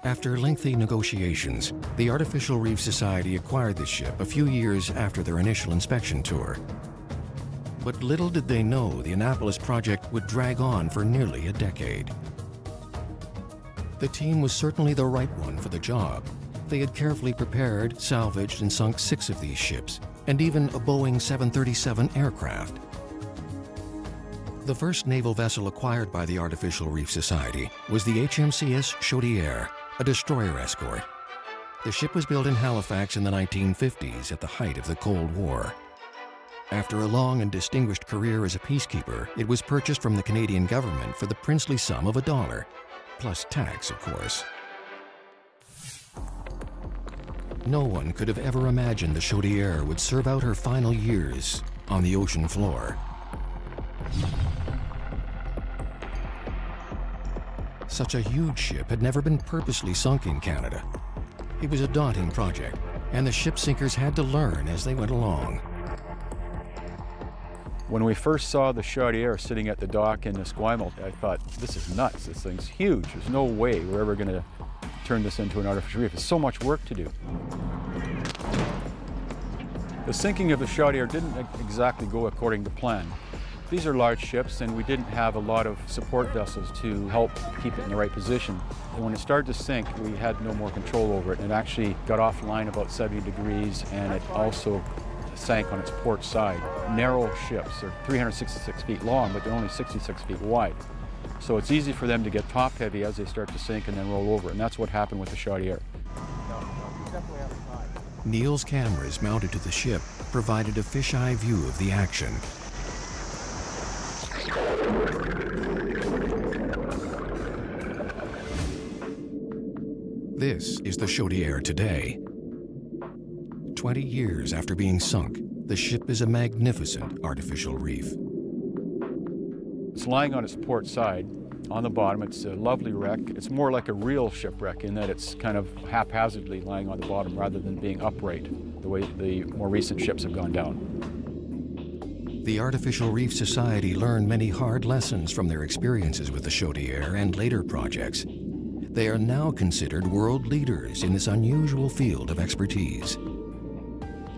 S41: After lengthy negotiations, the Artificial Reef Society acquired the ship a few years after their initial inspection tour. But little did they know the Annapolis project would drag on for nearly a decade. The team was certainly the right one for the job. They had carefully prepared, salvaged, and sunk six of these ships, and even a Boeing 737 aircraft. The first naval vessel acquired by the Artificial Reef Society was the HMCS Chaudiere, a destroyer escort. The ship was built in Halifax in the 1950s at the height of the Cold War. After a long and distinguished career as a peacekeeper, it was purchased from the Canadian government for the princely sum of a dollar, plus tax, of course. No one could have ever imagined the Chaudiere would serve out her final years on the ocean floor. Such a huge ship had never been purposely sunk in Canada. It was a daunting project, and the ship sinkers had to learn as they went along.
S45: When we first saw the Chaudiere sitting at the dock in Esquimalt, I thought, this is nuts. This thing's huge. There's no way we're ever going to turn this into an artificial reef. It's so much work to do. The sinking of the Chaudiere didn't exactly go according to plan. These are large ships and we didn't have a lot of support vessels to help keep it in the right position. And when it started to sink, we had no more control over it. It actually got offline about 70 degrees and it also sank on its port side. Narrow ships, they're 366 feet long, but they're only 66 feet wide. So it's easy for them to get top heavy as they start to sink and then roll over, and that's what happened with the Chaudiere.
S41: Neil's cameras mounted to the ship provided a fisheye view of the action. This is the Chaudiere today. 20 years after being sunk, the ship is a magnificent artificial reef.
S45: It's lying on its port side. On the bottom, it's a lovely wreck. It's more like a real shipwreck in that it's kind of haphazardly lying on the bottom rather than being upright, the way the more recent ships have gone down.
S41: The Artificial Reef Society learned many hard lessons from their experiences with the Chaudiere and later projects. They are now considered world leaders in this unusual field of expertise.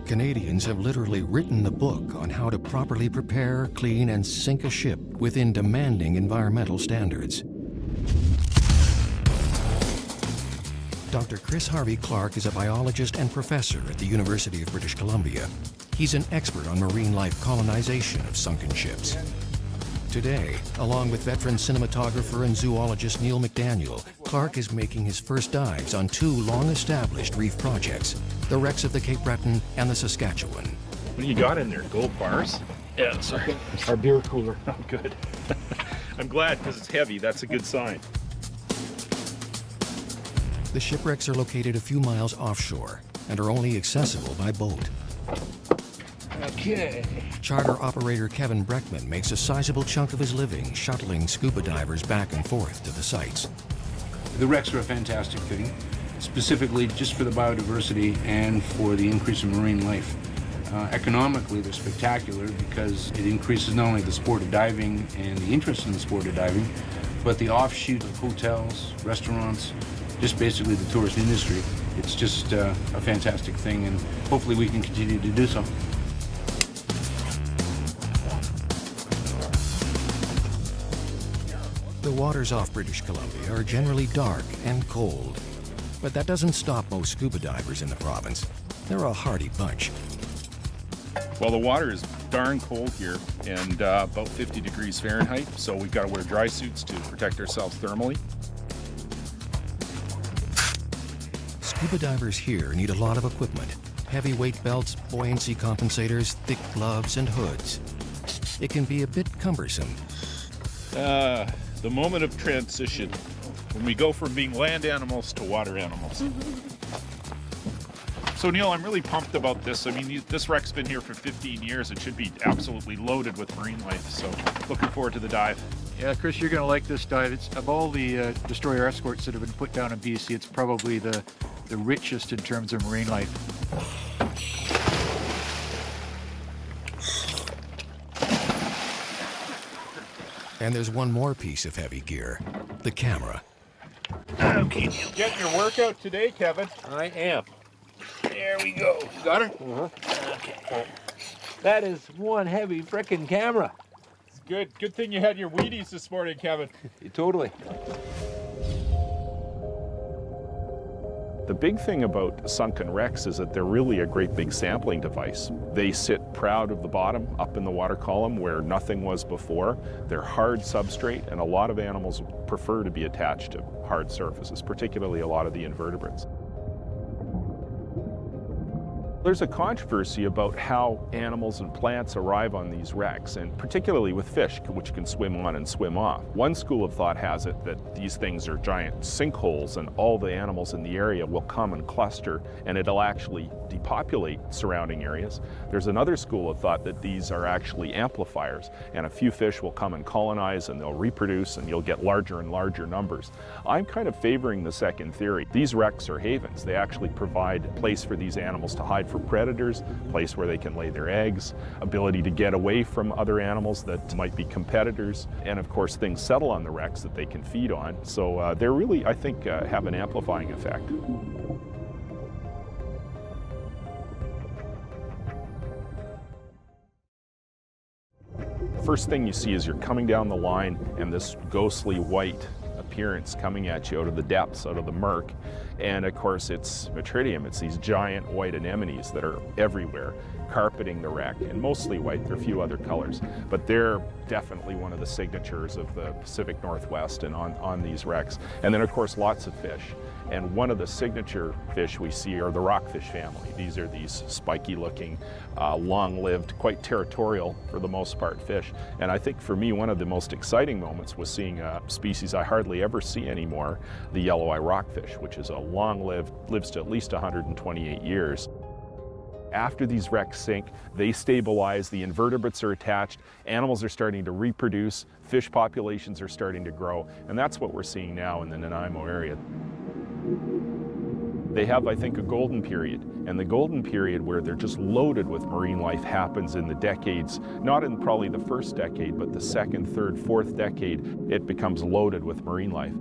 S41: Canadians have literally written the book on how to properly prepare, clean, and sink a ship within demanding environmental standards. Dr. Chris Harvey Clark is a biologist and professor at the University of British Columbia. He's an expert on marine life colonization of sunken ships. Today, along with veteran cinematographer and zoologist Neil McDaniel, Clark is making his first dives on two long-established reef projects, the wrecks of the Cape Breton and the Saskatchewan.
S46: What do you got in there? Gold bars? Yeah, sorry. Our beer cooler. Oh, good. I'm glad because it's heavy. That's a good sign.
S41: The shipwrecks are located a few miles offshore and are only accessible by boat.
S46: Okay.
S41: Charter operator Kevin Breckman makes a sizable chunk of his living shuttling scuba divers back and forth to the sites.
S47: The wrecks are a fantastic thing, specifically just for the biodiversity and for the increase in marine life. Uh, economically, they're spectacular because it increases not only the sport of diving and the interest in the sport of diving, but the offshoot of hotels, restaurants, just basically the tourist industry. It's just uh, a fantastic thing, and hopefully we can continue to do so.
S41: The waters off British Columbia are generally dark and cold, but that doesn't stop most scuba divers in the province. They're a hardy bunch.
S46: Well, the water is darn cold here and uh, about 50 degrees Fahrenheit, so we've got to wear dry suits to protect ourselves thermally.
S41: Scuba divers here need a lot of equipment. Heavy weight belts, buoyancy compensators, thick gloves, and hoods. it can be a bit cumbersome.
S46: Uh, the moment of transition when we go from being land animals to water animals. So Neil, I'm really pumped about this. I mean, this wreck's been here for 15 years. It should be absolutely loaded with marine life. So looking forward to the dive.
S47: Yeah, Chris, you're going to like this dive. It's of all the uh, destroyer escorts that have been put down in BC, it's probably the the richest in terms of marine life.
S41: And there's one more piece of heavy gear the camera.
S46: Okay, Neil. Getting your workout today, Kevin?
S48: I am.
S46: There we go.
S48: Got her? Uh-huh. Okay. That is one heavy frickin' camera.
S46: It's good. Good thing you had your Wheaties this morning, Kevin.
S48: totally.
S46: The big thing about sunken wrecks is that they're really a great big sampling device. They sit proud of the bottom up in the water column where nothing was before. They're hard substrate and a lot of animals prefer to be attached to hard surfaces, particularly a lot of the invertebrates. There's a controversy about how animals and plants arrive on these wrecks, and particularly with fish, which can swim on and swim off. One school of thought has it that these things are giant sinkholes and all the animals in the area will come and cluster and it'll actually depopulate surrounding areas. There's another school of thought that these are actually amplifiers and a few fish will come and colonize and they'll reproduce and you'll get larger and larger numbers. I'm kind of favoring the second theory. These wrecks are havens. They actually provide a place for these animals to hide from predators, place where they can lay their eggs, ability to get away from other animals that might be competitors, and of course things settle on the wrecks that they can feed on. So uh, they're really, I think, uh, have an amplifying effect. First thing you see is you're coming down the line and this ghostly white appearance coming at you out of the depths, out of the murk. And of course, it's Metridium. It's these giant white anemones that are everywhere, carpeting the wreck, and mostly white. There are a few other colors, but they're definitely one of the signatures of the Pacific Northwest and on, on these wrecks. And then, of course, lots of fish. And one of the signature fish we see are the rockfish family. These are these spiky looking, uh, long lived, quite territorial for the most part fish. And I think for me, one of the most exciting moments was seeing a species I hardly ever see anymore, the yellow eye rockfish, which is a long lived, lives to at least 128 years. After these wrecks sink, they stabilize, the invertebrates are attached, animals are starting to reproduce, fish populations are starting to grow, and that's what we're seeing now in the Nanaimo area. They have, I think, a golden period. And the golden period where they're just loaded with marine life happens in the decades, not in probably the first decade, but the second, third, fourth decade, it becomes loaded with marine life.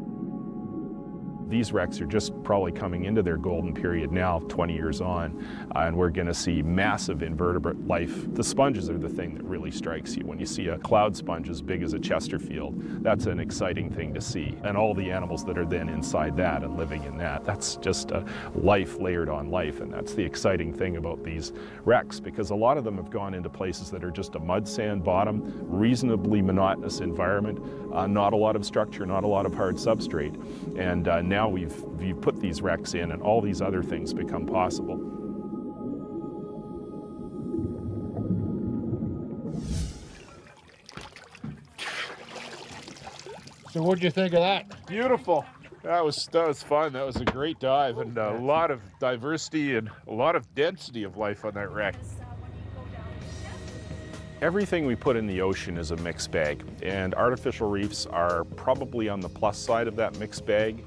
S46: These wrecks are just probably coming into their golden period now, 20 years on, uh, and we're going to see massive invertebrate life. The sponges are the thing that really strikes you. When you see a cloud sponge as big as a Chesterfield, that's an exciting thing to see. And all the animals that are then inside that and living in that, that's just a life layered on life. And that's the exciting thing about these wrecks, because a lot of them have gone into places that are just a mud sand bottom, reasonably monotonous environment, uh, not a lot of structure, not a lot of hard substrate. And uh, now we've, we've put these wrecks in and all these other things become possible.
S47: So what'd you think of that?
S46: Beautiful. That was that was fun. That was a great dive and a lot of diversity and a lot of density of life on that wreck. Everything we put in the ocean is a mixed bag, and artificial reefs are probably on the plus side of that mixed bag.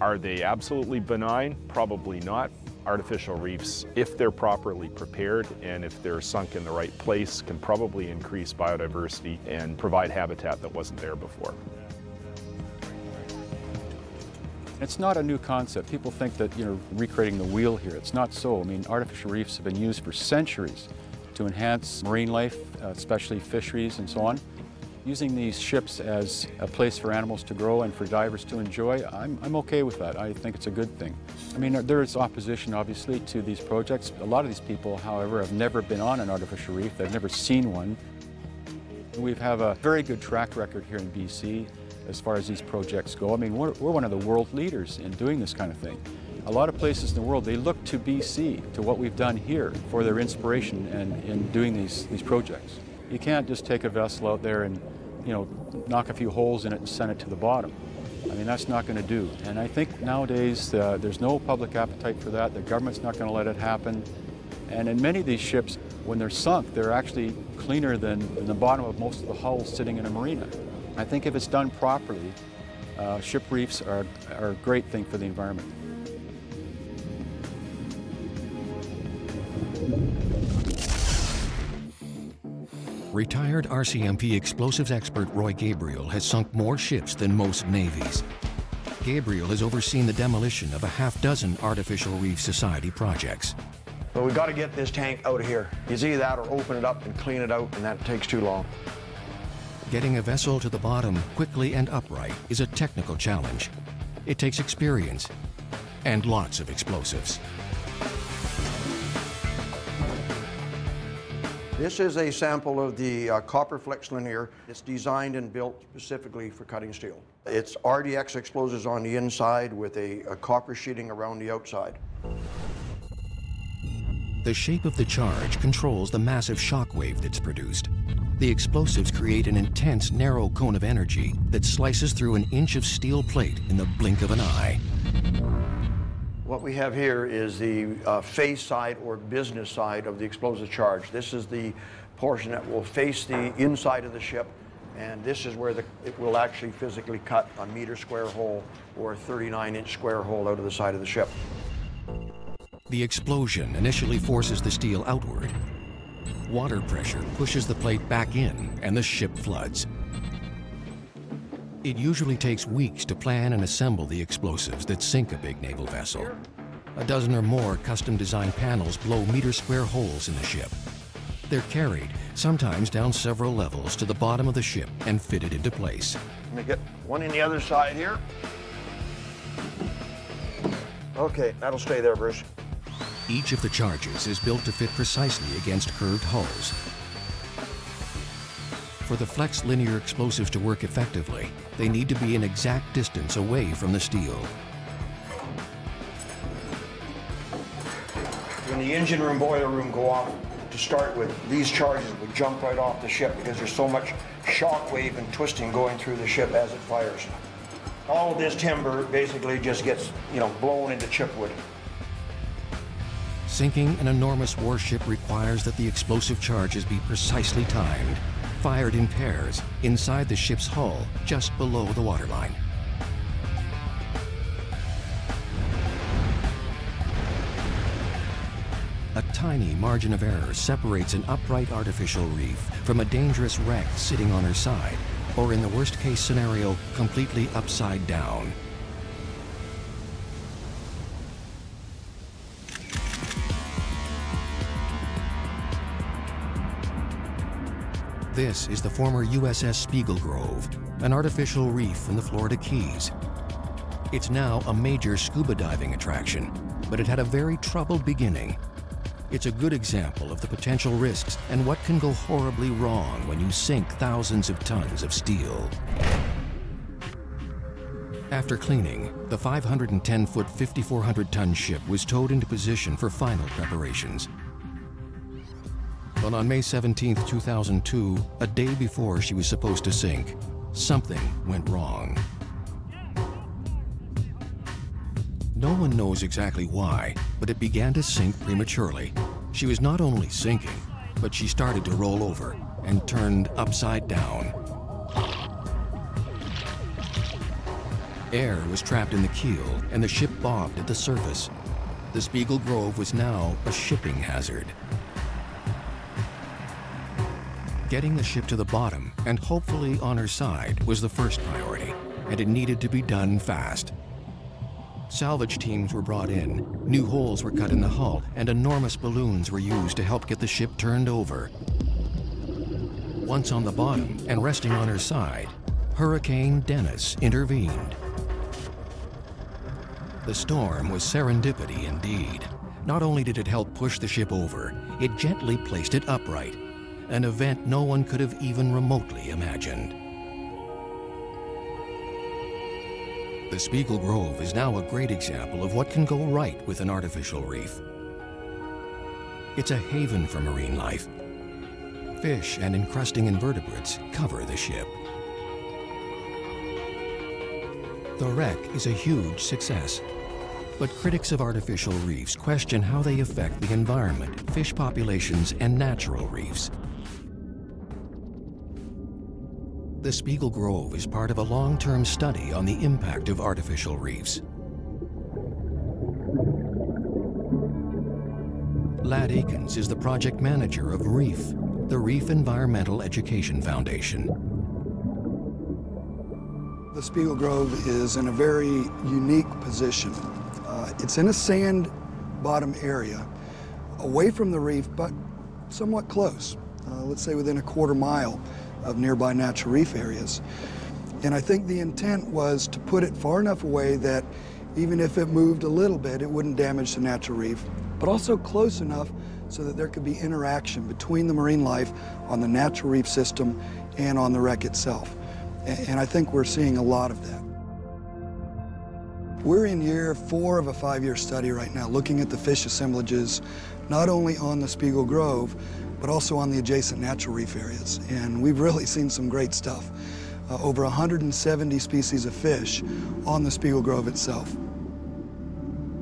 S46: Are they absolutely benign? Probably not. Artificial reefs, if they're properly prepared and if they're sunk in the right place, can probably increase biodiversity and provide habitat that wasn't there before.
S45: It's not a new concept. People think that, you know, recreating the wheel here. It's not so. I mean, artificial reefs have been used for centuries to enhance marine life, uh, especially fisheries and so on. Using these ships as a place for animals to grow and for divers to enjoy, I'm, I'm okay with that. I think it's a good thing. I mean, there is opposition, obviously, to these projects. A lot of these people, however, have never been on an artificial reef. They've never seen one. We have a very good track record here in BC as far as these projects go. I mean, we're, we're one of the world leaders in doing this kind of thing. A lot of places in the world, they look to BC, to what we've done here, for their inspiration and in doing these, these projects. You can't just take a vessel out there and, you know, knock a few holes in it and send it to the bottom. I mean, that's not going to do. And I think nowadays uh, there's no public appetite for that. The government's not going to let it happen. And in many of these ships, when they're sunk, they're actually cleaner than, than the bottom of most of the hulls sitting in a marina. I think if it's done properly, uh, ship reefs are, are a great thing for the environment.
S41: Retired RCMP explosives expert Roy Gabriel has sunk more ships than most navies. Gabriel has overseen the demolition of a half dozen Artificial Reef Society projects.
S49: But we've got to get this tank out of here. It's either that or open it up and clean it out, and that takes too long.
S41: Getting a vessel to the bottom quickly and upright is a technical challenge. It takes experience and lots of explosives.
S49: This is a sample of the uh, copper flex linear. It's designed and built specifically for cutting steel. It's RDX explosives on the inside with a, a copper sheeting around the outside.
S41: The shape of the charge controls the massive shock wave that's produced. The explosives create an intense, narrow cone of energy that slices through an inch of steel plate in the blink of an eye.
S49: What we have here is the uh, face side or business side of the explosive charge. This is the portion that will face the inside of the ship, and this is where the, it will actually physically cut a meter square hole or a 39 inch square hole out of the side of the ship.
S41: The explosion initially forces the steel outward. Water pressure pushes the plate back in and the ship floods. It usually takes weeks to plan and assemble the explosives that sink a big naval vessel. A dozen or more custom-designed panels blow meter-square holes in the ship. They're carried, sometimes down several levels, to the bottom of the ship and fitted into place.
S49: Let me get one in the other side here. Okay, that'll stay there, Bruce.
S41: Each of the charges is built to fit precisely against curved hulls. For the flex linear explosives to work effectively, they need to be an exact distance away from the steel.
S49: When the engine room, boiler room go off, to start with, these charges would jump right off the ship because there's so much shock wave and twisting going through the ship as it fires. All of this timber basically just gets, you know, blown into chipwood.
S41: Sinking an enormous warship requires that the explosive charges be precisely timed, fired in pairs inside the ship's hull just below the waterline. A tiny margin of error separates an upright artificial reef from a dangerous wreck sitting on her side, or in the worst case scenario, completely upside down. This is the former USS Spiegel Grove, an artificial reef in the Florida Keys. It's now a major scuba diving attraction, but it had a very troubled beginning. It's a good example of the potential risks and what can go horribly wrong when you sink thousands of tons of steel. After cleaning, the 510-foot, 5,400-ton ship was towed into position for final preparations. But on May 17, 2002, a day before she was supposed to sink, something went wrong. No one knows exactly why, but it began to sink prematurely. She was not only sinking, but she started to roll over and turned upside down. Air was trapped in the keel and the ship bobbed at the surface. The Spiegel Grove was now a shipping hazard. Getting the ship to the bottom and hopefully on her side was the first priority, and it needed to be done fast. Salvage teams were brought in, new holes were cut in the hull, and enormous balloons were used to help get the ship turned over. Once on the bottom and resting on her side, Hurricane Dennis intervened. The storm was serendipity indeed. Not only did it help push the ship over, it gently placed it upright, an event no one could have even remotely imagined. The Spiegel Grove is now a great example of what can go right with an artificial reef. It's a haven for marine life. Fish and encrusting invertebrates cover the ship. The wreck is a huge success. But critics of artificial reefs question how they affect the environment, fish populations, and natural reefs. The Spiegel Grove is part of a long-term study on the impact of artificial reefs. Lad Akins is the project manager of REEF, the Reef Environmental Education Foundation.
S50: The Spiegel Grove is in a very unique position. Uh, it's in a sand bottom area, away from the reef, but somewhat close, uh, let's say within a quarter mile of nearby natural reef areas. And I think the intent was to put it far enough away that even if it moved a little bit, it wouldn't damage the natural reef, but also close enough so that there could be interaction between the marine life on the natural reef system and on the wreck itself. And I think we're seeing a lot of that. We're in year four of a five-year study right now, looking at the fish assemblages, not only on the Spiegel Grove, but also on the adjacent natural reef areas. And we've really seen some great stuff. Uh, over 170 species of fish on the Spiegel Grove itself.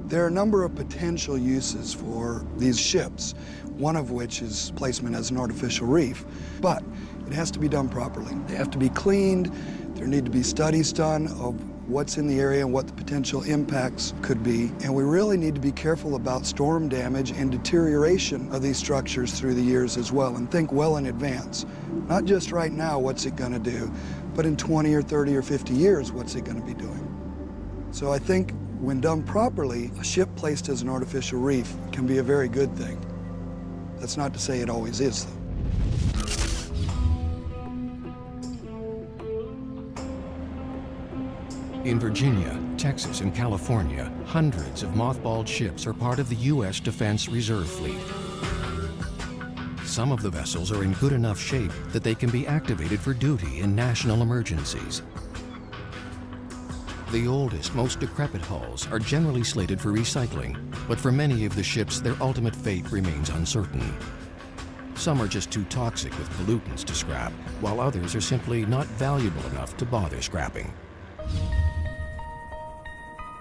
S50: There are a number of potential uses for these ships, one of which is placement as an artificial reef, but it has to be done properly. They have to be cleaned, there need to be studies done of what's in the area and what the potential impacts could be. And we really need to be careful about storm damage and deterioration of these structures through the years as well and think well in advance. Not just right now, what's it going to do, but in 20 or 30 or 50 years, what's it going to be doing? So I think when done properly, a ship placed as an artificial reef can be a very good thing. That's not to say it always is, though.
S41: In Virginia, Texas, and California, hundreds of mothballed ships are part of the U.S. Defense Reserve Fleet. Some of the vessels are in good enough shape that they can be activated for duty in national emergencies. The oldest, most decrepit hulls are generally slated for recycling, but for many of the ships, their ultimate fate remains uncertain. Some are just too toxic with pollutants to scrap, while others are simply not valuable enough to bother scrapping.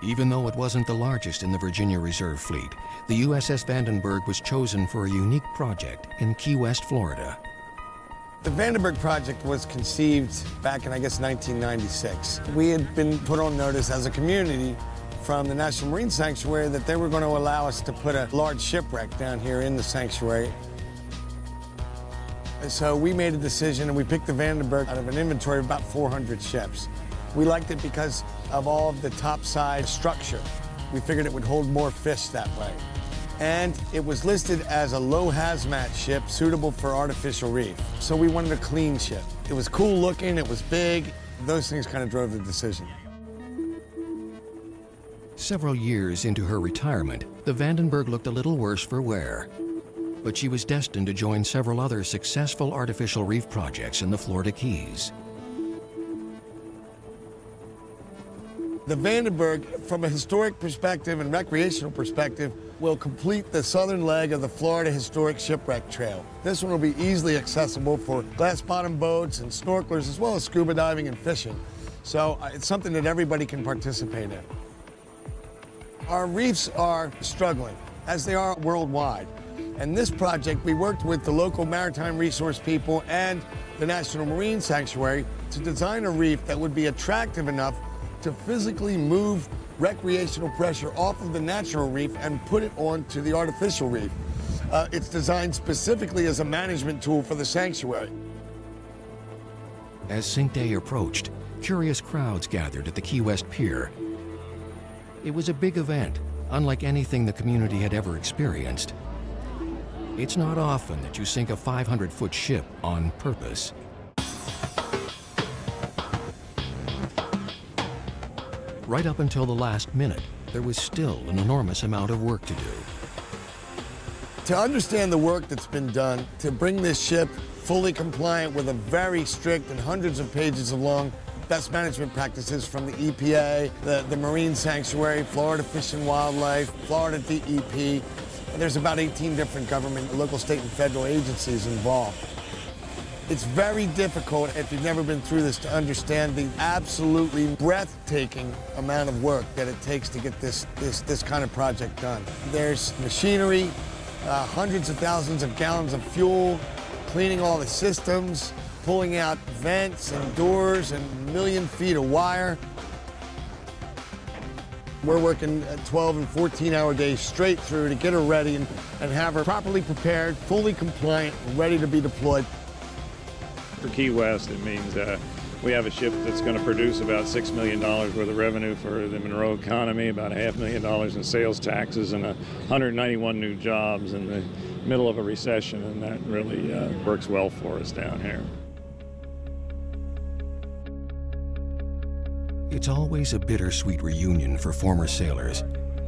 S41: Even though it wasn't the largest in the Virginia Reserve Fleet, the USS Vandenberg was chosen for a unique project in Key West, Florida.
S51: The Vandenberg project was conceived back in, I guess, 1996. We had been put on notice as a community from the National Marine Sanctuary that they were going to allow us to put a large shipwreck down here in the sanctuary. And so we made a decision and we picked the Vandenberg out of an inventory of about 400 ships. We liked it because of all of the topside structure. We figured it would hold more fish that way. And it was listed as a low hazmat ship suitable for artificial reef. So we wanted a clean ship. It was cool looking, it was big. Those things kind of drove the decision.
S41: Several years into her retirement, the Vandenberg looked a little worse for wear. But she was destined to join several other successful artificial reef projects in the Florida Keys.
S51: The Vandenberg, from a historic perspective and recreational perspective, will complete the southern leg of the Florida Historic Shipwreck Trail. This one will be easily accessible for glass bottom boats and snorkelers, as well as scuba diving and fishing. So uh, it's something that everybody can participate in. Our reefs are struggling, as they are worldwide. And this project, we worked with the local maritime resource people and the National Marine Sanctuary to design a reef that would be attractive enough to physically move recreational pressure off of the natural reef and put it onto the artificial reef. Uh, it's designed specifically as a management tool for the sanctuary.
S41: As Sink Day approached, curious crowds gathered at the Key West Pier. It was a big event, unlike anything the community had ever experienced. It's not often that you sink a 500-foot ship on purpose. Right up until the last minute, there was still an enormous amount of work to do.
S51: To understand the work that's been done to bring this ship fully compliant with a very strict and hundreds of pages of long best management practices from the EPA, the, the Marine Sanctuary, Florida Fish and Wildlife, Florida DEP. There's about 18 different government, local, state, and federal agencies involved. It's very difficult, if you've never been through this, to understand the absolutely breathtaking amount of work that it takes to get this, this, this kind of project done. There's machinery, uh, hundreds of thousands of gallons of fuel, cleaning all the systems, pulling out vents and doors and a million feet of wire. We're working 12 and 14 hour days straight through to get her ready and, and have her properly prepared, fully compliant, ready to be deployed.
S52: For Key West, it means uh, we have a ship that's going to produce about $6 million worth of revenue for the Monroe economy, about a half million dollars in sales taxes, and 191 new jobs in the middle of a recession, and that really uh, works well for us down here.
S41: It's always a bittersweet reunion for former sailors,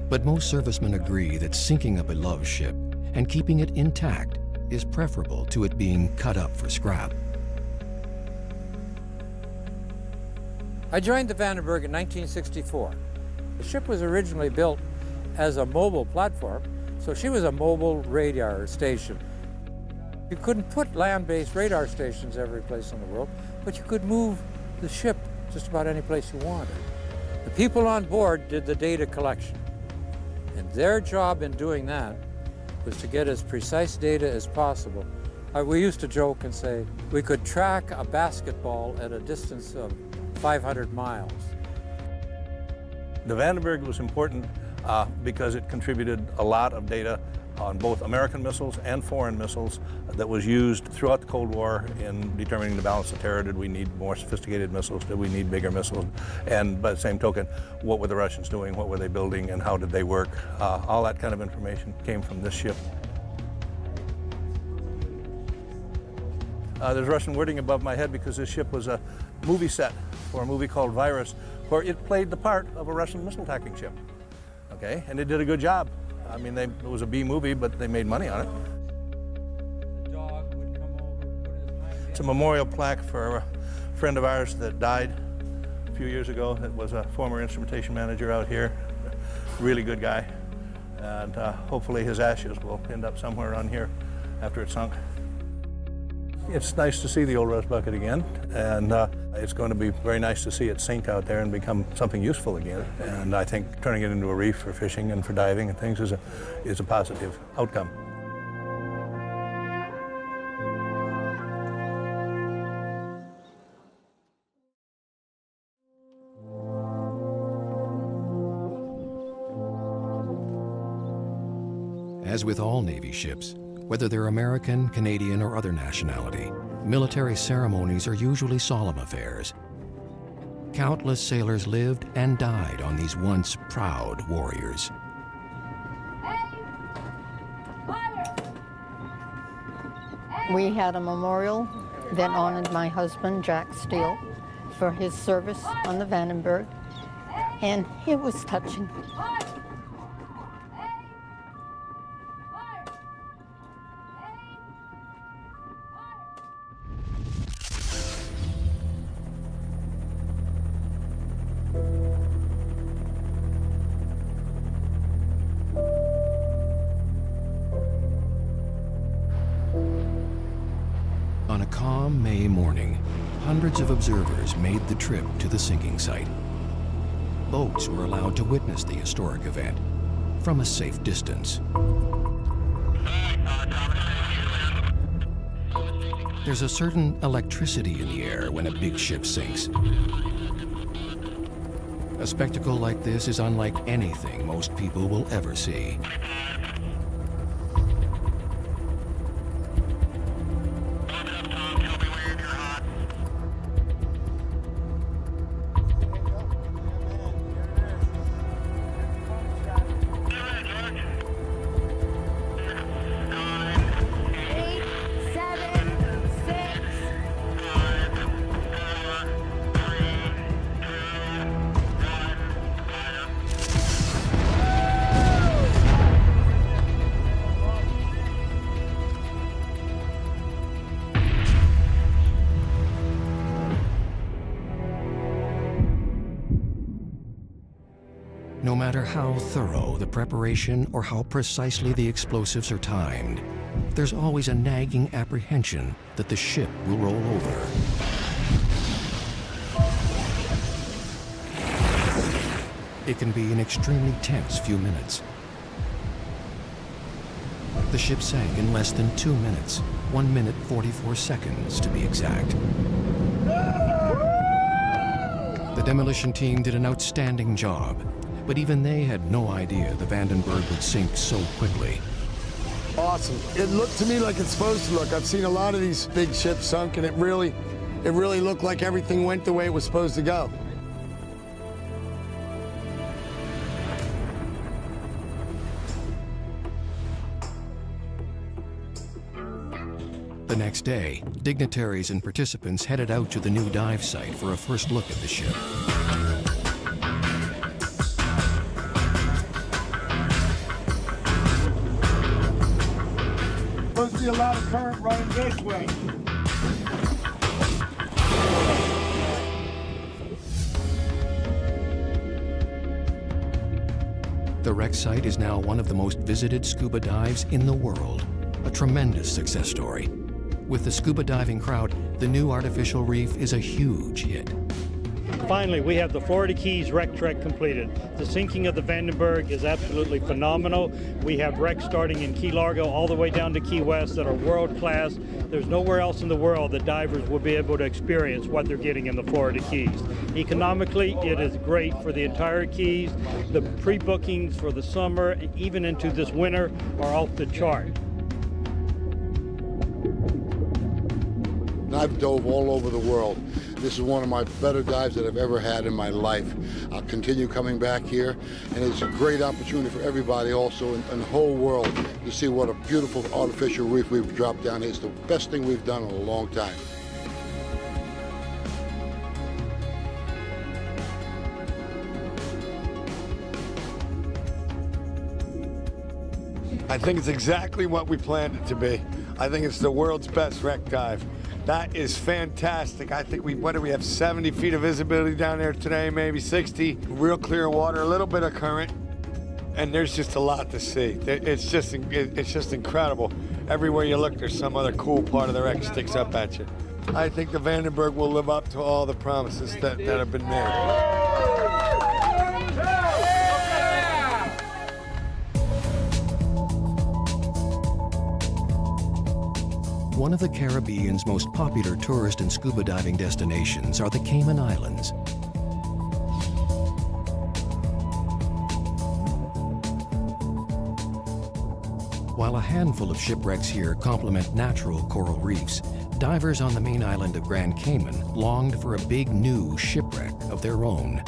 S41: but most servicemen agree that sinking a beloved ship and keeping it intact is preferable to it being cut up for scrap.
S53: I joined the Vandenberg in 1964. The ship was originally built as a mobile platform, so she was a mobile radar station. You couldn't put land-based radar stations every place in the world, but you could move the ship just about any place you wanted. The people on board did the data collection. And their job in doing that was to get as precise data as possible. Uh, we used to joke and say we could track a basketball at a distance of 500 miles.
S54: The Vandenberg was important uh, because it contributed a lot of data on both American missiles and foreign missiles that was used throughout the Cold War in determining the balance of terror. Did we need more sophisticated missiles? Did we need bigger missiles? And by the same token, what were the Russians doing? What were they building? And how did they work? Uh, all that kind of information came from this ship. Uh, there's Russian wording above my head because this ship was a movie set for a movie called Virus, where it played the part of a Russian missile attacking ship. Okay, and it did a good job. I mean, they, it was a B movie, but they made money on it. It's a memorial plaque for a friend of ours that died a few years ago. That was a former instrumentation manager out here. Really good guy. And uh, hopefully his ashes will end up somewhere on here after it's sunk. It's nice to see the old rust bucket again, and uh, it's going to be very nice to see it sink out there and become something useful again. And I think turning it into a reef for fishing and for diving and things is a, is a positive outcome.
S41: As with all Navy ships, whether they're American, Canadian, or other nationality, military ceremonies are usually solemn affairs. Countless sailors lived and died on these once proud warriors.
S55: We had a memorial that honored my husband, Jack Steele, for his service on the Vandenberg, and it was touching.
S41: Observers made the trip to the sinking site. Boats were allowed to witness the historic event from a safe distance. There's a certain electricity in the air when a big ship sinks. A spectacle like this is unlike anything most people will ever see. Matter how thorough the preparation or how precisely the explosives are timed, there's always a nagging apprehension that the ship will roll over. It can be an extremely tense few minutes. The ship sank in less than two minutes, one minute 44 seconds to be exact. The demolition team did an outstanding job, but even they had no idea the Vandenberg would sink so quickly.
S51: Awesome. It looked to me like it's supposed to look. I've seen a lot of these big ships sunk, and it really, it really looked like everything went the way it was supposed to go.
S41: The next day, dignitaries and participants headed out to the new dive site for a first look at the ship.
S56: This way.
S41: The wreck site is now one of the most visited scuba dives in the world. A tremendous success story. With the scuba diving crowd, the new artificial reef is a huge hit.
S57: Finally, we have the Florida Keys wreck trek completed. The sinking of the Vandenberg is absolutely phenomenal. We have wrecks starting in Key Largo all the way down to Key West that are world class. There's nowhere else in the world that divers will be able to experience what they're getting in the Florida Keys. Economically, it is great for the entire Keys. The pre-bookings for the summer, even into this winter, are off the chart.
S58: I've dove all over the world. This is one of my better dives that I've ever had in my life. I'll continue coming back here, and it's a great opportunity for everybody also in, in the whole world to see what a beautiful artificial reef we've dropped down here. It's the best thing we've done in a long time.
S51: I think it's exactly what we planned it to be. I think it's the world's best wreck dive. That is fantastic. I think we, what do we have, 70 feet of visibility down there today, maybe 60. Real clear water, a little bit of current, and there's just a lot to see. It's just, it's just incredible. Everywhere you look, there's some other cool part of the wreck sticks up at you. I think the Vandenberg will live up to all the promises that, that have been made.
S41: One of the Caribbean's most popular tourist and scuba diving destinations are the Cayman Islands. While a handful of shipwrecks here complement natural coral reefs, divers on the main island of Grand Cayman longed for a big new shipwreck of their own.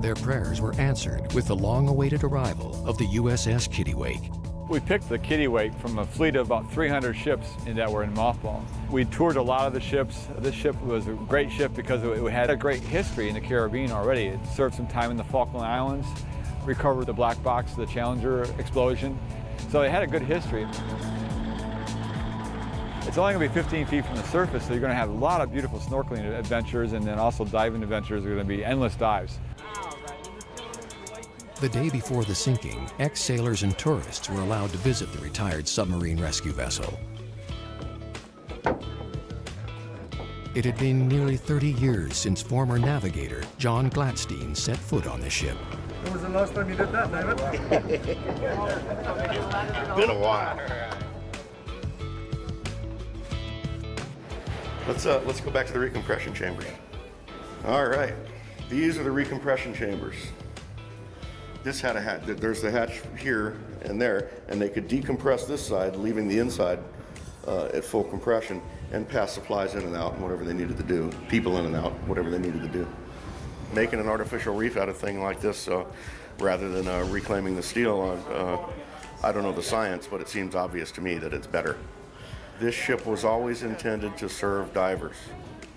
S41: Their prayers were answered with the long-awaited arrival of the USS Kittiwake.
S59: We picked the Kittiwake from a fleet of about 300 ships that were in mothball. We toured a lot of the ships. This ship was a great ship because it had a great history in the Caribbean already. It served some time in the Falkland Islands, recovered the black box, the Challenger explosion. So it had a good history. It's only going to be 15 feet from the surface, so you're going to have a lot of beautiful snorkeling adventures and then also diving adventures are going to be endless dives.
S41: The day before the sinking, ex-sailors and tourists were allowed to visit the retired submarine rescue vessel. It had been nearly 30 years since former navigator John Gladstein set foot on the ship.
S56: When was the last time you did that, David?
S54: Been a while. Let's uh, let's go back to the recompression chambers. All right, these are the recompression chambers this had a hatch, there's the hatch here and there, and they could decompress this side, leaving the inside uh, at full compression, and pass supplies in and out, and whatever they needed to do, people in and out, whatever they needed to do. Making an artificial reef out of thing like this, uh, rather than uh, reclaiming the steel, uh, I don't know the science, but it seems obvious to me that it's better. This ship was always intended to serve divers,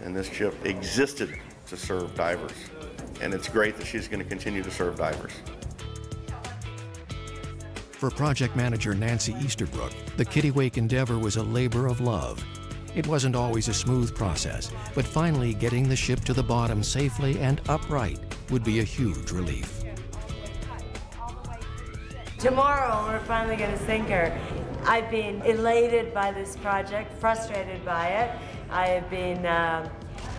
S54: and this ship existed to serve divers. And it's great that she's going to continue to serve divers.
S41: For project manager Nancy Easterbrook, the Kittiwake endeavor was a labor of love. It wasn't always a smooth process, but finally getting the ship to the bottom safely and upright would be a huge relief.
S60: Tomorrow, we're finally going to sink her. I've been elated by this project, frustrated by it. I have been uh,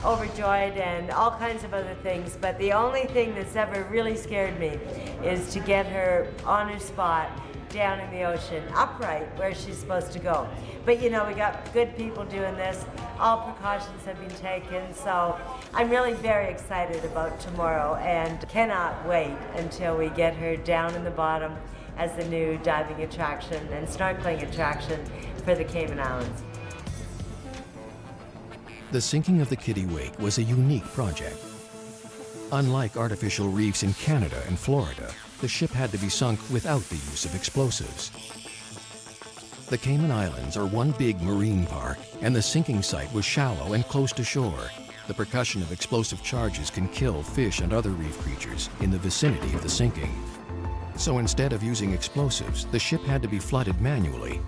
S60: overjoyed and all kinds of other things, but the only thing that's ever really scared me is to get her on her spot down in the ocean, upright where she's supposed to go. But you know, we got good people doing this. All precautions have been taken, so I'm really very excited about tomorrow and cannot wait until we get her down in the bottom as the new diving attraction and snorkeling attraction for the Cayman Islands.
S41: The sinking of the Kittiwake was a unique project. Unlike artificial reefs in Canada and Florida, the ship had to be sunk without the use of explosives. The Cayman Islands are one big marine park, and the sinking site was shallow and close to shore. The percussion of explosive charges can kill fish and other reef creatures in the vicinity of the sinking. So instead of using explosives, the ship had to be flooded manually.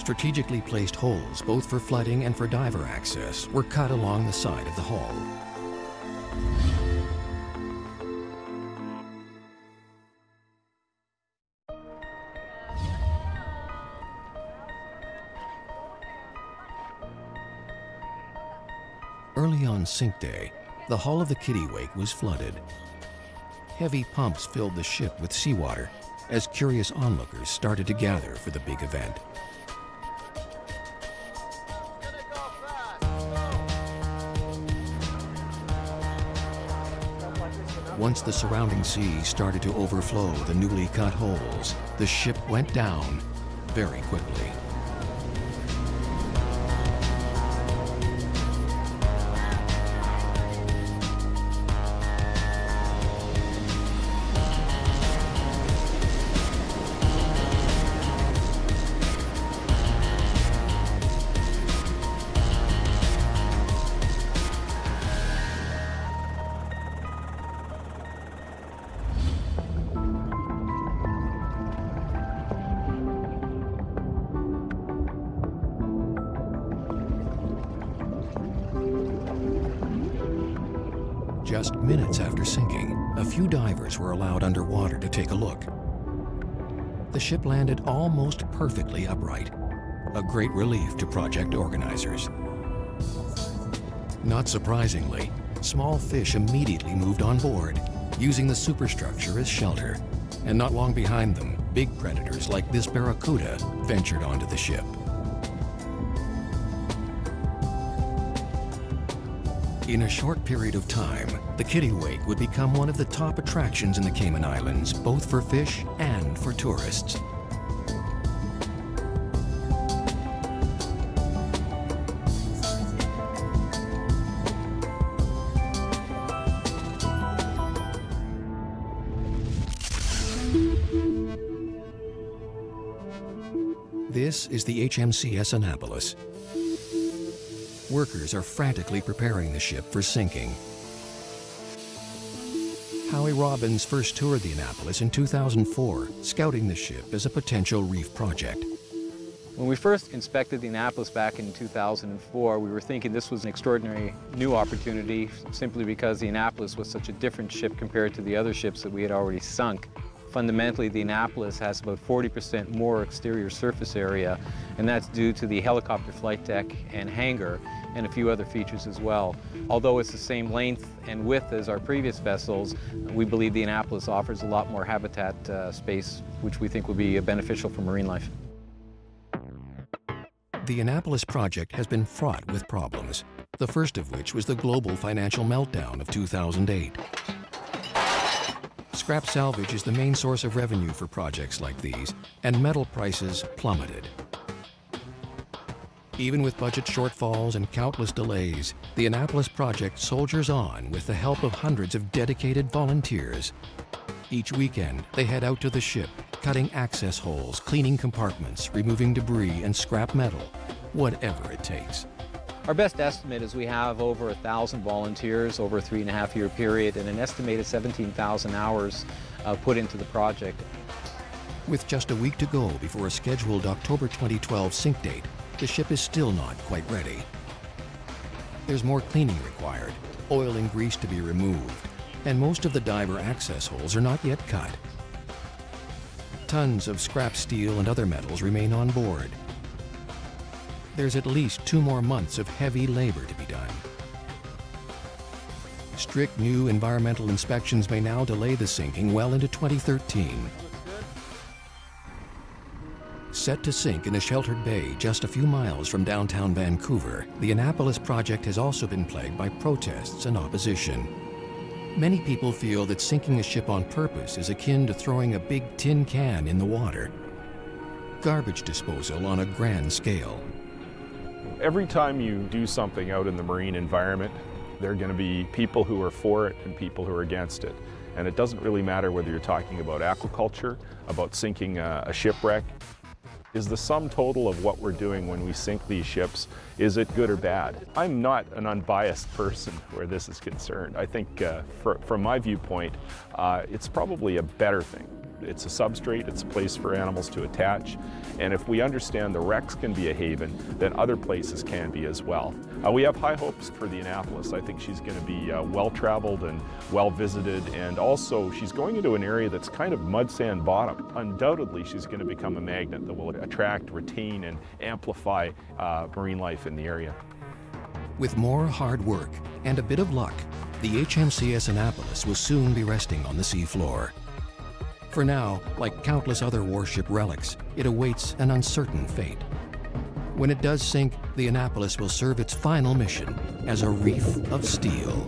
S41: Strategically placed holes, both for flooding and for diver access, were cut along the side of the hull. Early on sink day, the hull of the Kittiwake was flooded. Heavy pumps filled the ship with seawater as curious onlookers started to gather for the big event. Once the surrounding sea started to overflow the newly cut holes, the ship went down very quickly. Upright, a great relief to project organizers. Not surprisingly, small fish immediately moved on board, using the superstructure as shelter. And not long behind them, big predators like this barracuda ventured onto the ship. In a short period of time, the Kittiwake would become one of the top attractions in the Cayman Islands, both for fish and for tourists. Is the HMCS Annapolis. Workers are frantically preparing the ship for sinking. Howie Robbins first toured the Annapolis in 2004, scouting the ship as a potential reef project.
S45: When we first inspected the Annapolis back in 2004, we were thinking this was an extraordinary new opportunity simply because the Annapolis was such a different ship compared to the other ships that we had already sunk. Fundamentally, the Annapolis has about 40% more exterior surface area, and that's due to the helicopter flight deck and hangar, and a few other features as well. Although it's the same length and width as our previous vessels, we believe the Annapolis offers a lot more habitat uh, space, which we think will be beneficial for marine life.
S41: The Annapolis project has been fraught with problems, the first of which was the global financial meltdown of 2008. Scrap salvage is the main source of revenue for projects like these, and metal prices plummeted. Even with budget shortfalls and countless delays, the Annapolis project soldiers on with the help of hundreds of dedicated volunteers. Each weekend, they head out to the ship, cutting access holes, cleaning compartments, removing debris and scrap metal, whatever it takes.
S45: Our best estimate is we have over 1,000 volunteers over a three and a half year period and an estimated 17,000 hours uh, put into the project.
S41: With just a week to go before a scheduled October 2012 sink date, the ship is still not quite ready. There's more cleaning required, oil and grease to be removed, and most of the diver access holes are not yet cut. Tons of scrap steel and other metals remain on board. There's at least two more months of heavy labor to be done. Strict new environmental inspections may now delay the sinking well into 2013. Set to sink in a sheltered bay just a few miles from downtown Vancouver, the Annapolis project has also been plagued by protests and opposition. Many people feel that sinking a ship on purpose is akin to throwing a big tin can in the water. Garbage disposal on a grand scale.
S46: Every time you do something out in the marine environment, there are going to be people who are for it and people who are against it. And it doesn't really matter whether you're talking about aquaculture, about sinking a, a shipwreck. Is the sum total of what we're doing when we sink these ships, is it good or bad? I'm not an unbiased person where this is concerned. I think uh, for, from my viewpoint, uh, it's probably a better thing. It's a substrate, it's a place for animals to attach, and if we understand the wrecks can be a haven, then other places can be as well. Uh, we have high hopes for the Annapolis. I think she's going to be uh, well-traveled and well-visited, and also she's going into an area that's kind of mud sand bottom. Undoubtedly, she's going to become a magnet that will attract, retain, and amplify uh, marine life in the area.
S41: With more hard work and a bit of luck, the HMCS Annapolis will soon be resting on the seafloor. For now, like countless other warship relics, it awaits an uncertain fate. When it does sink, the Annapolis will serve its final mission as a reef of steel.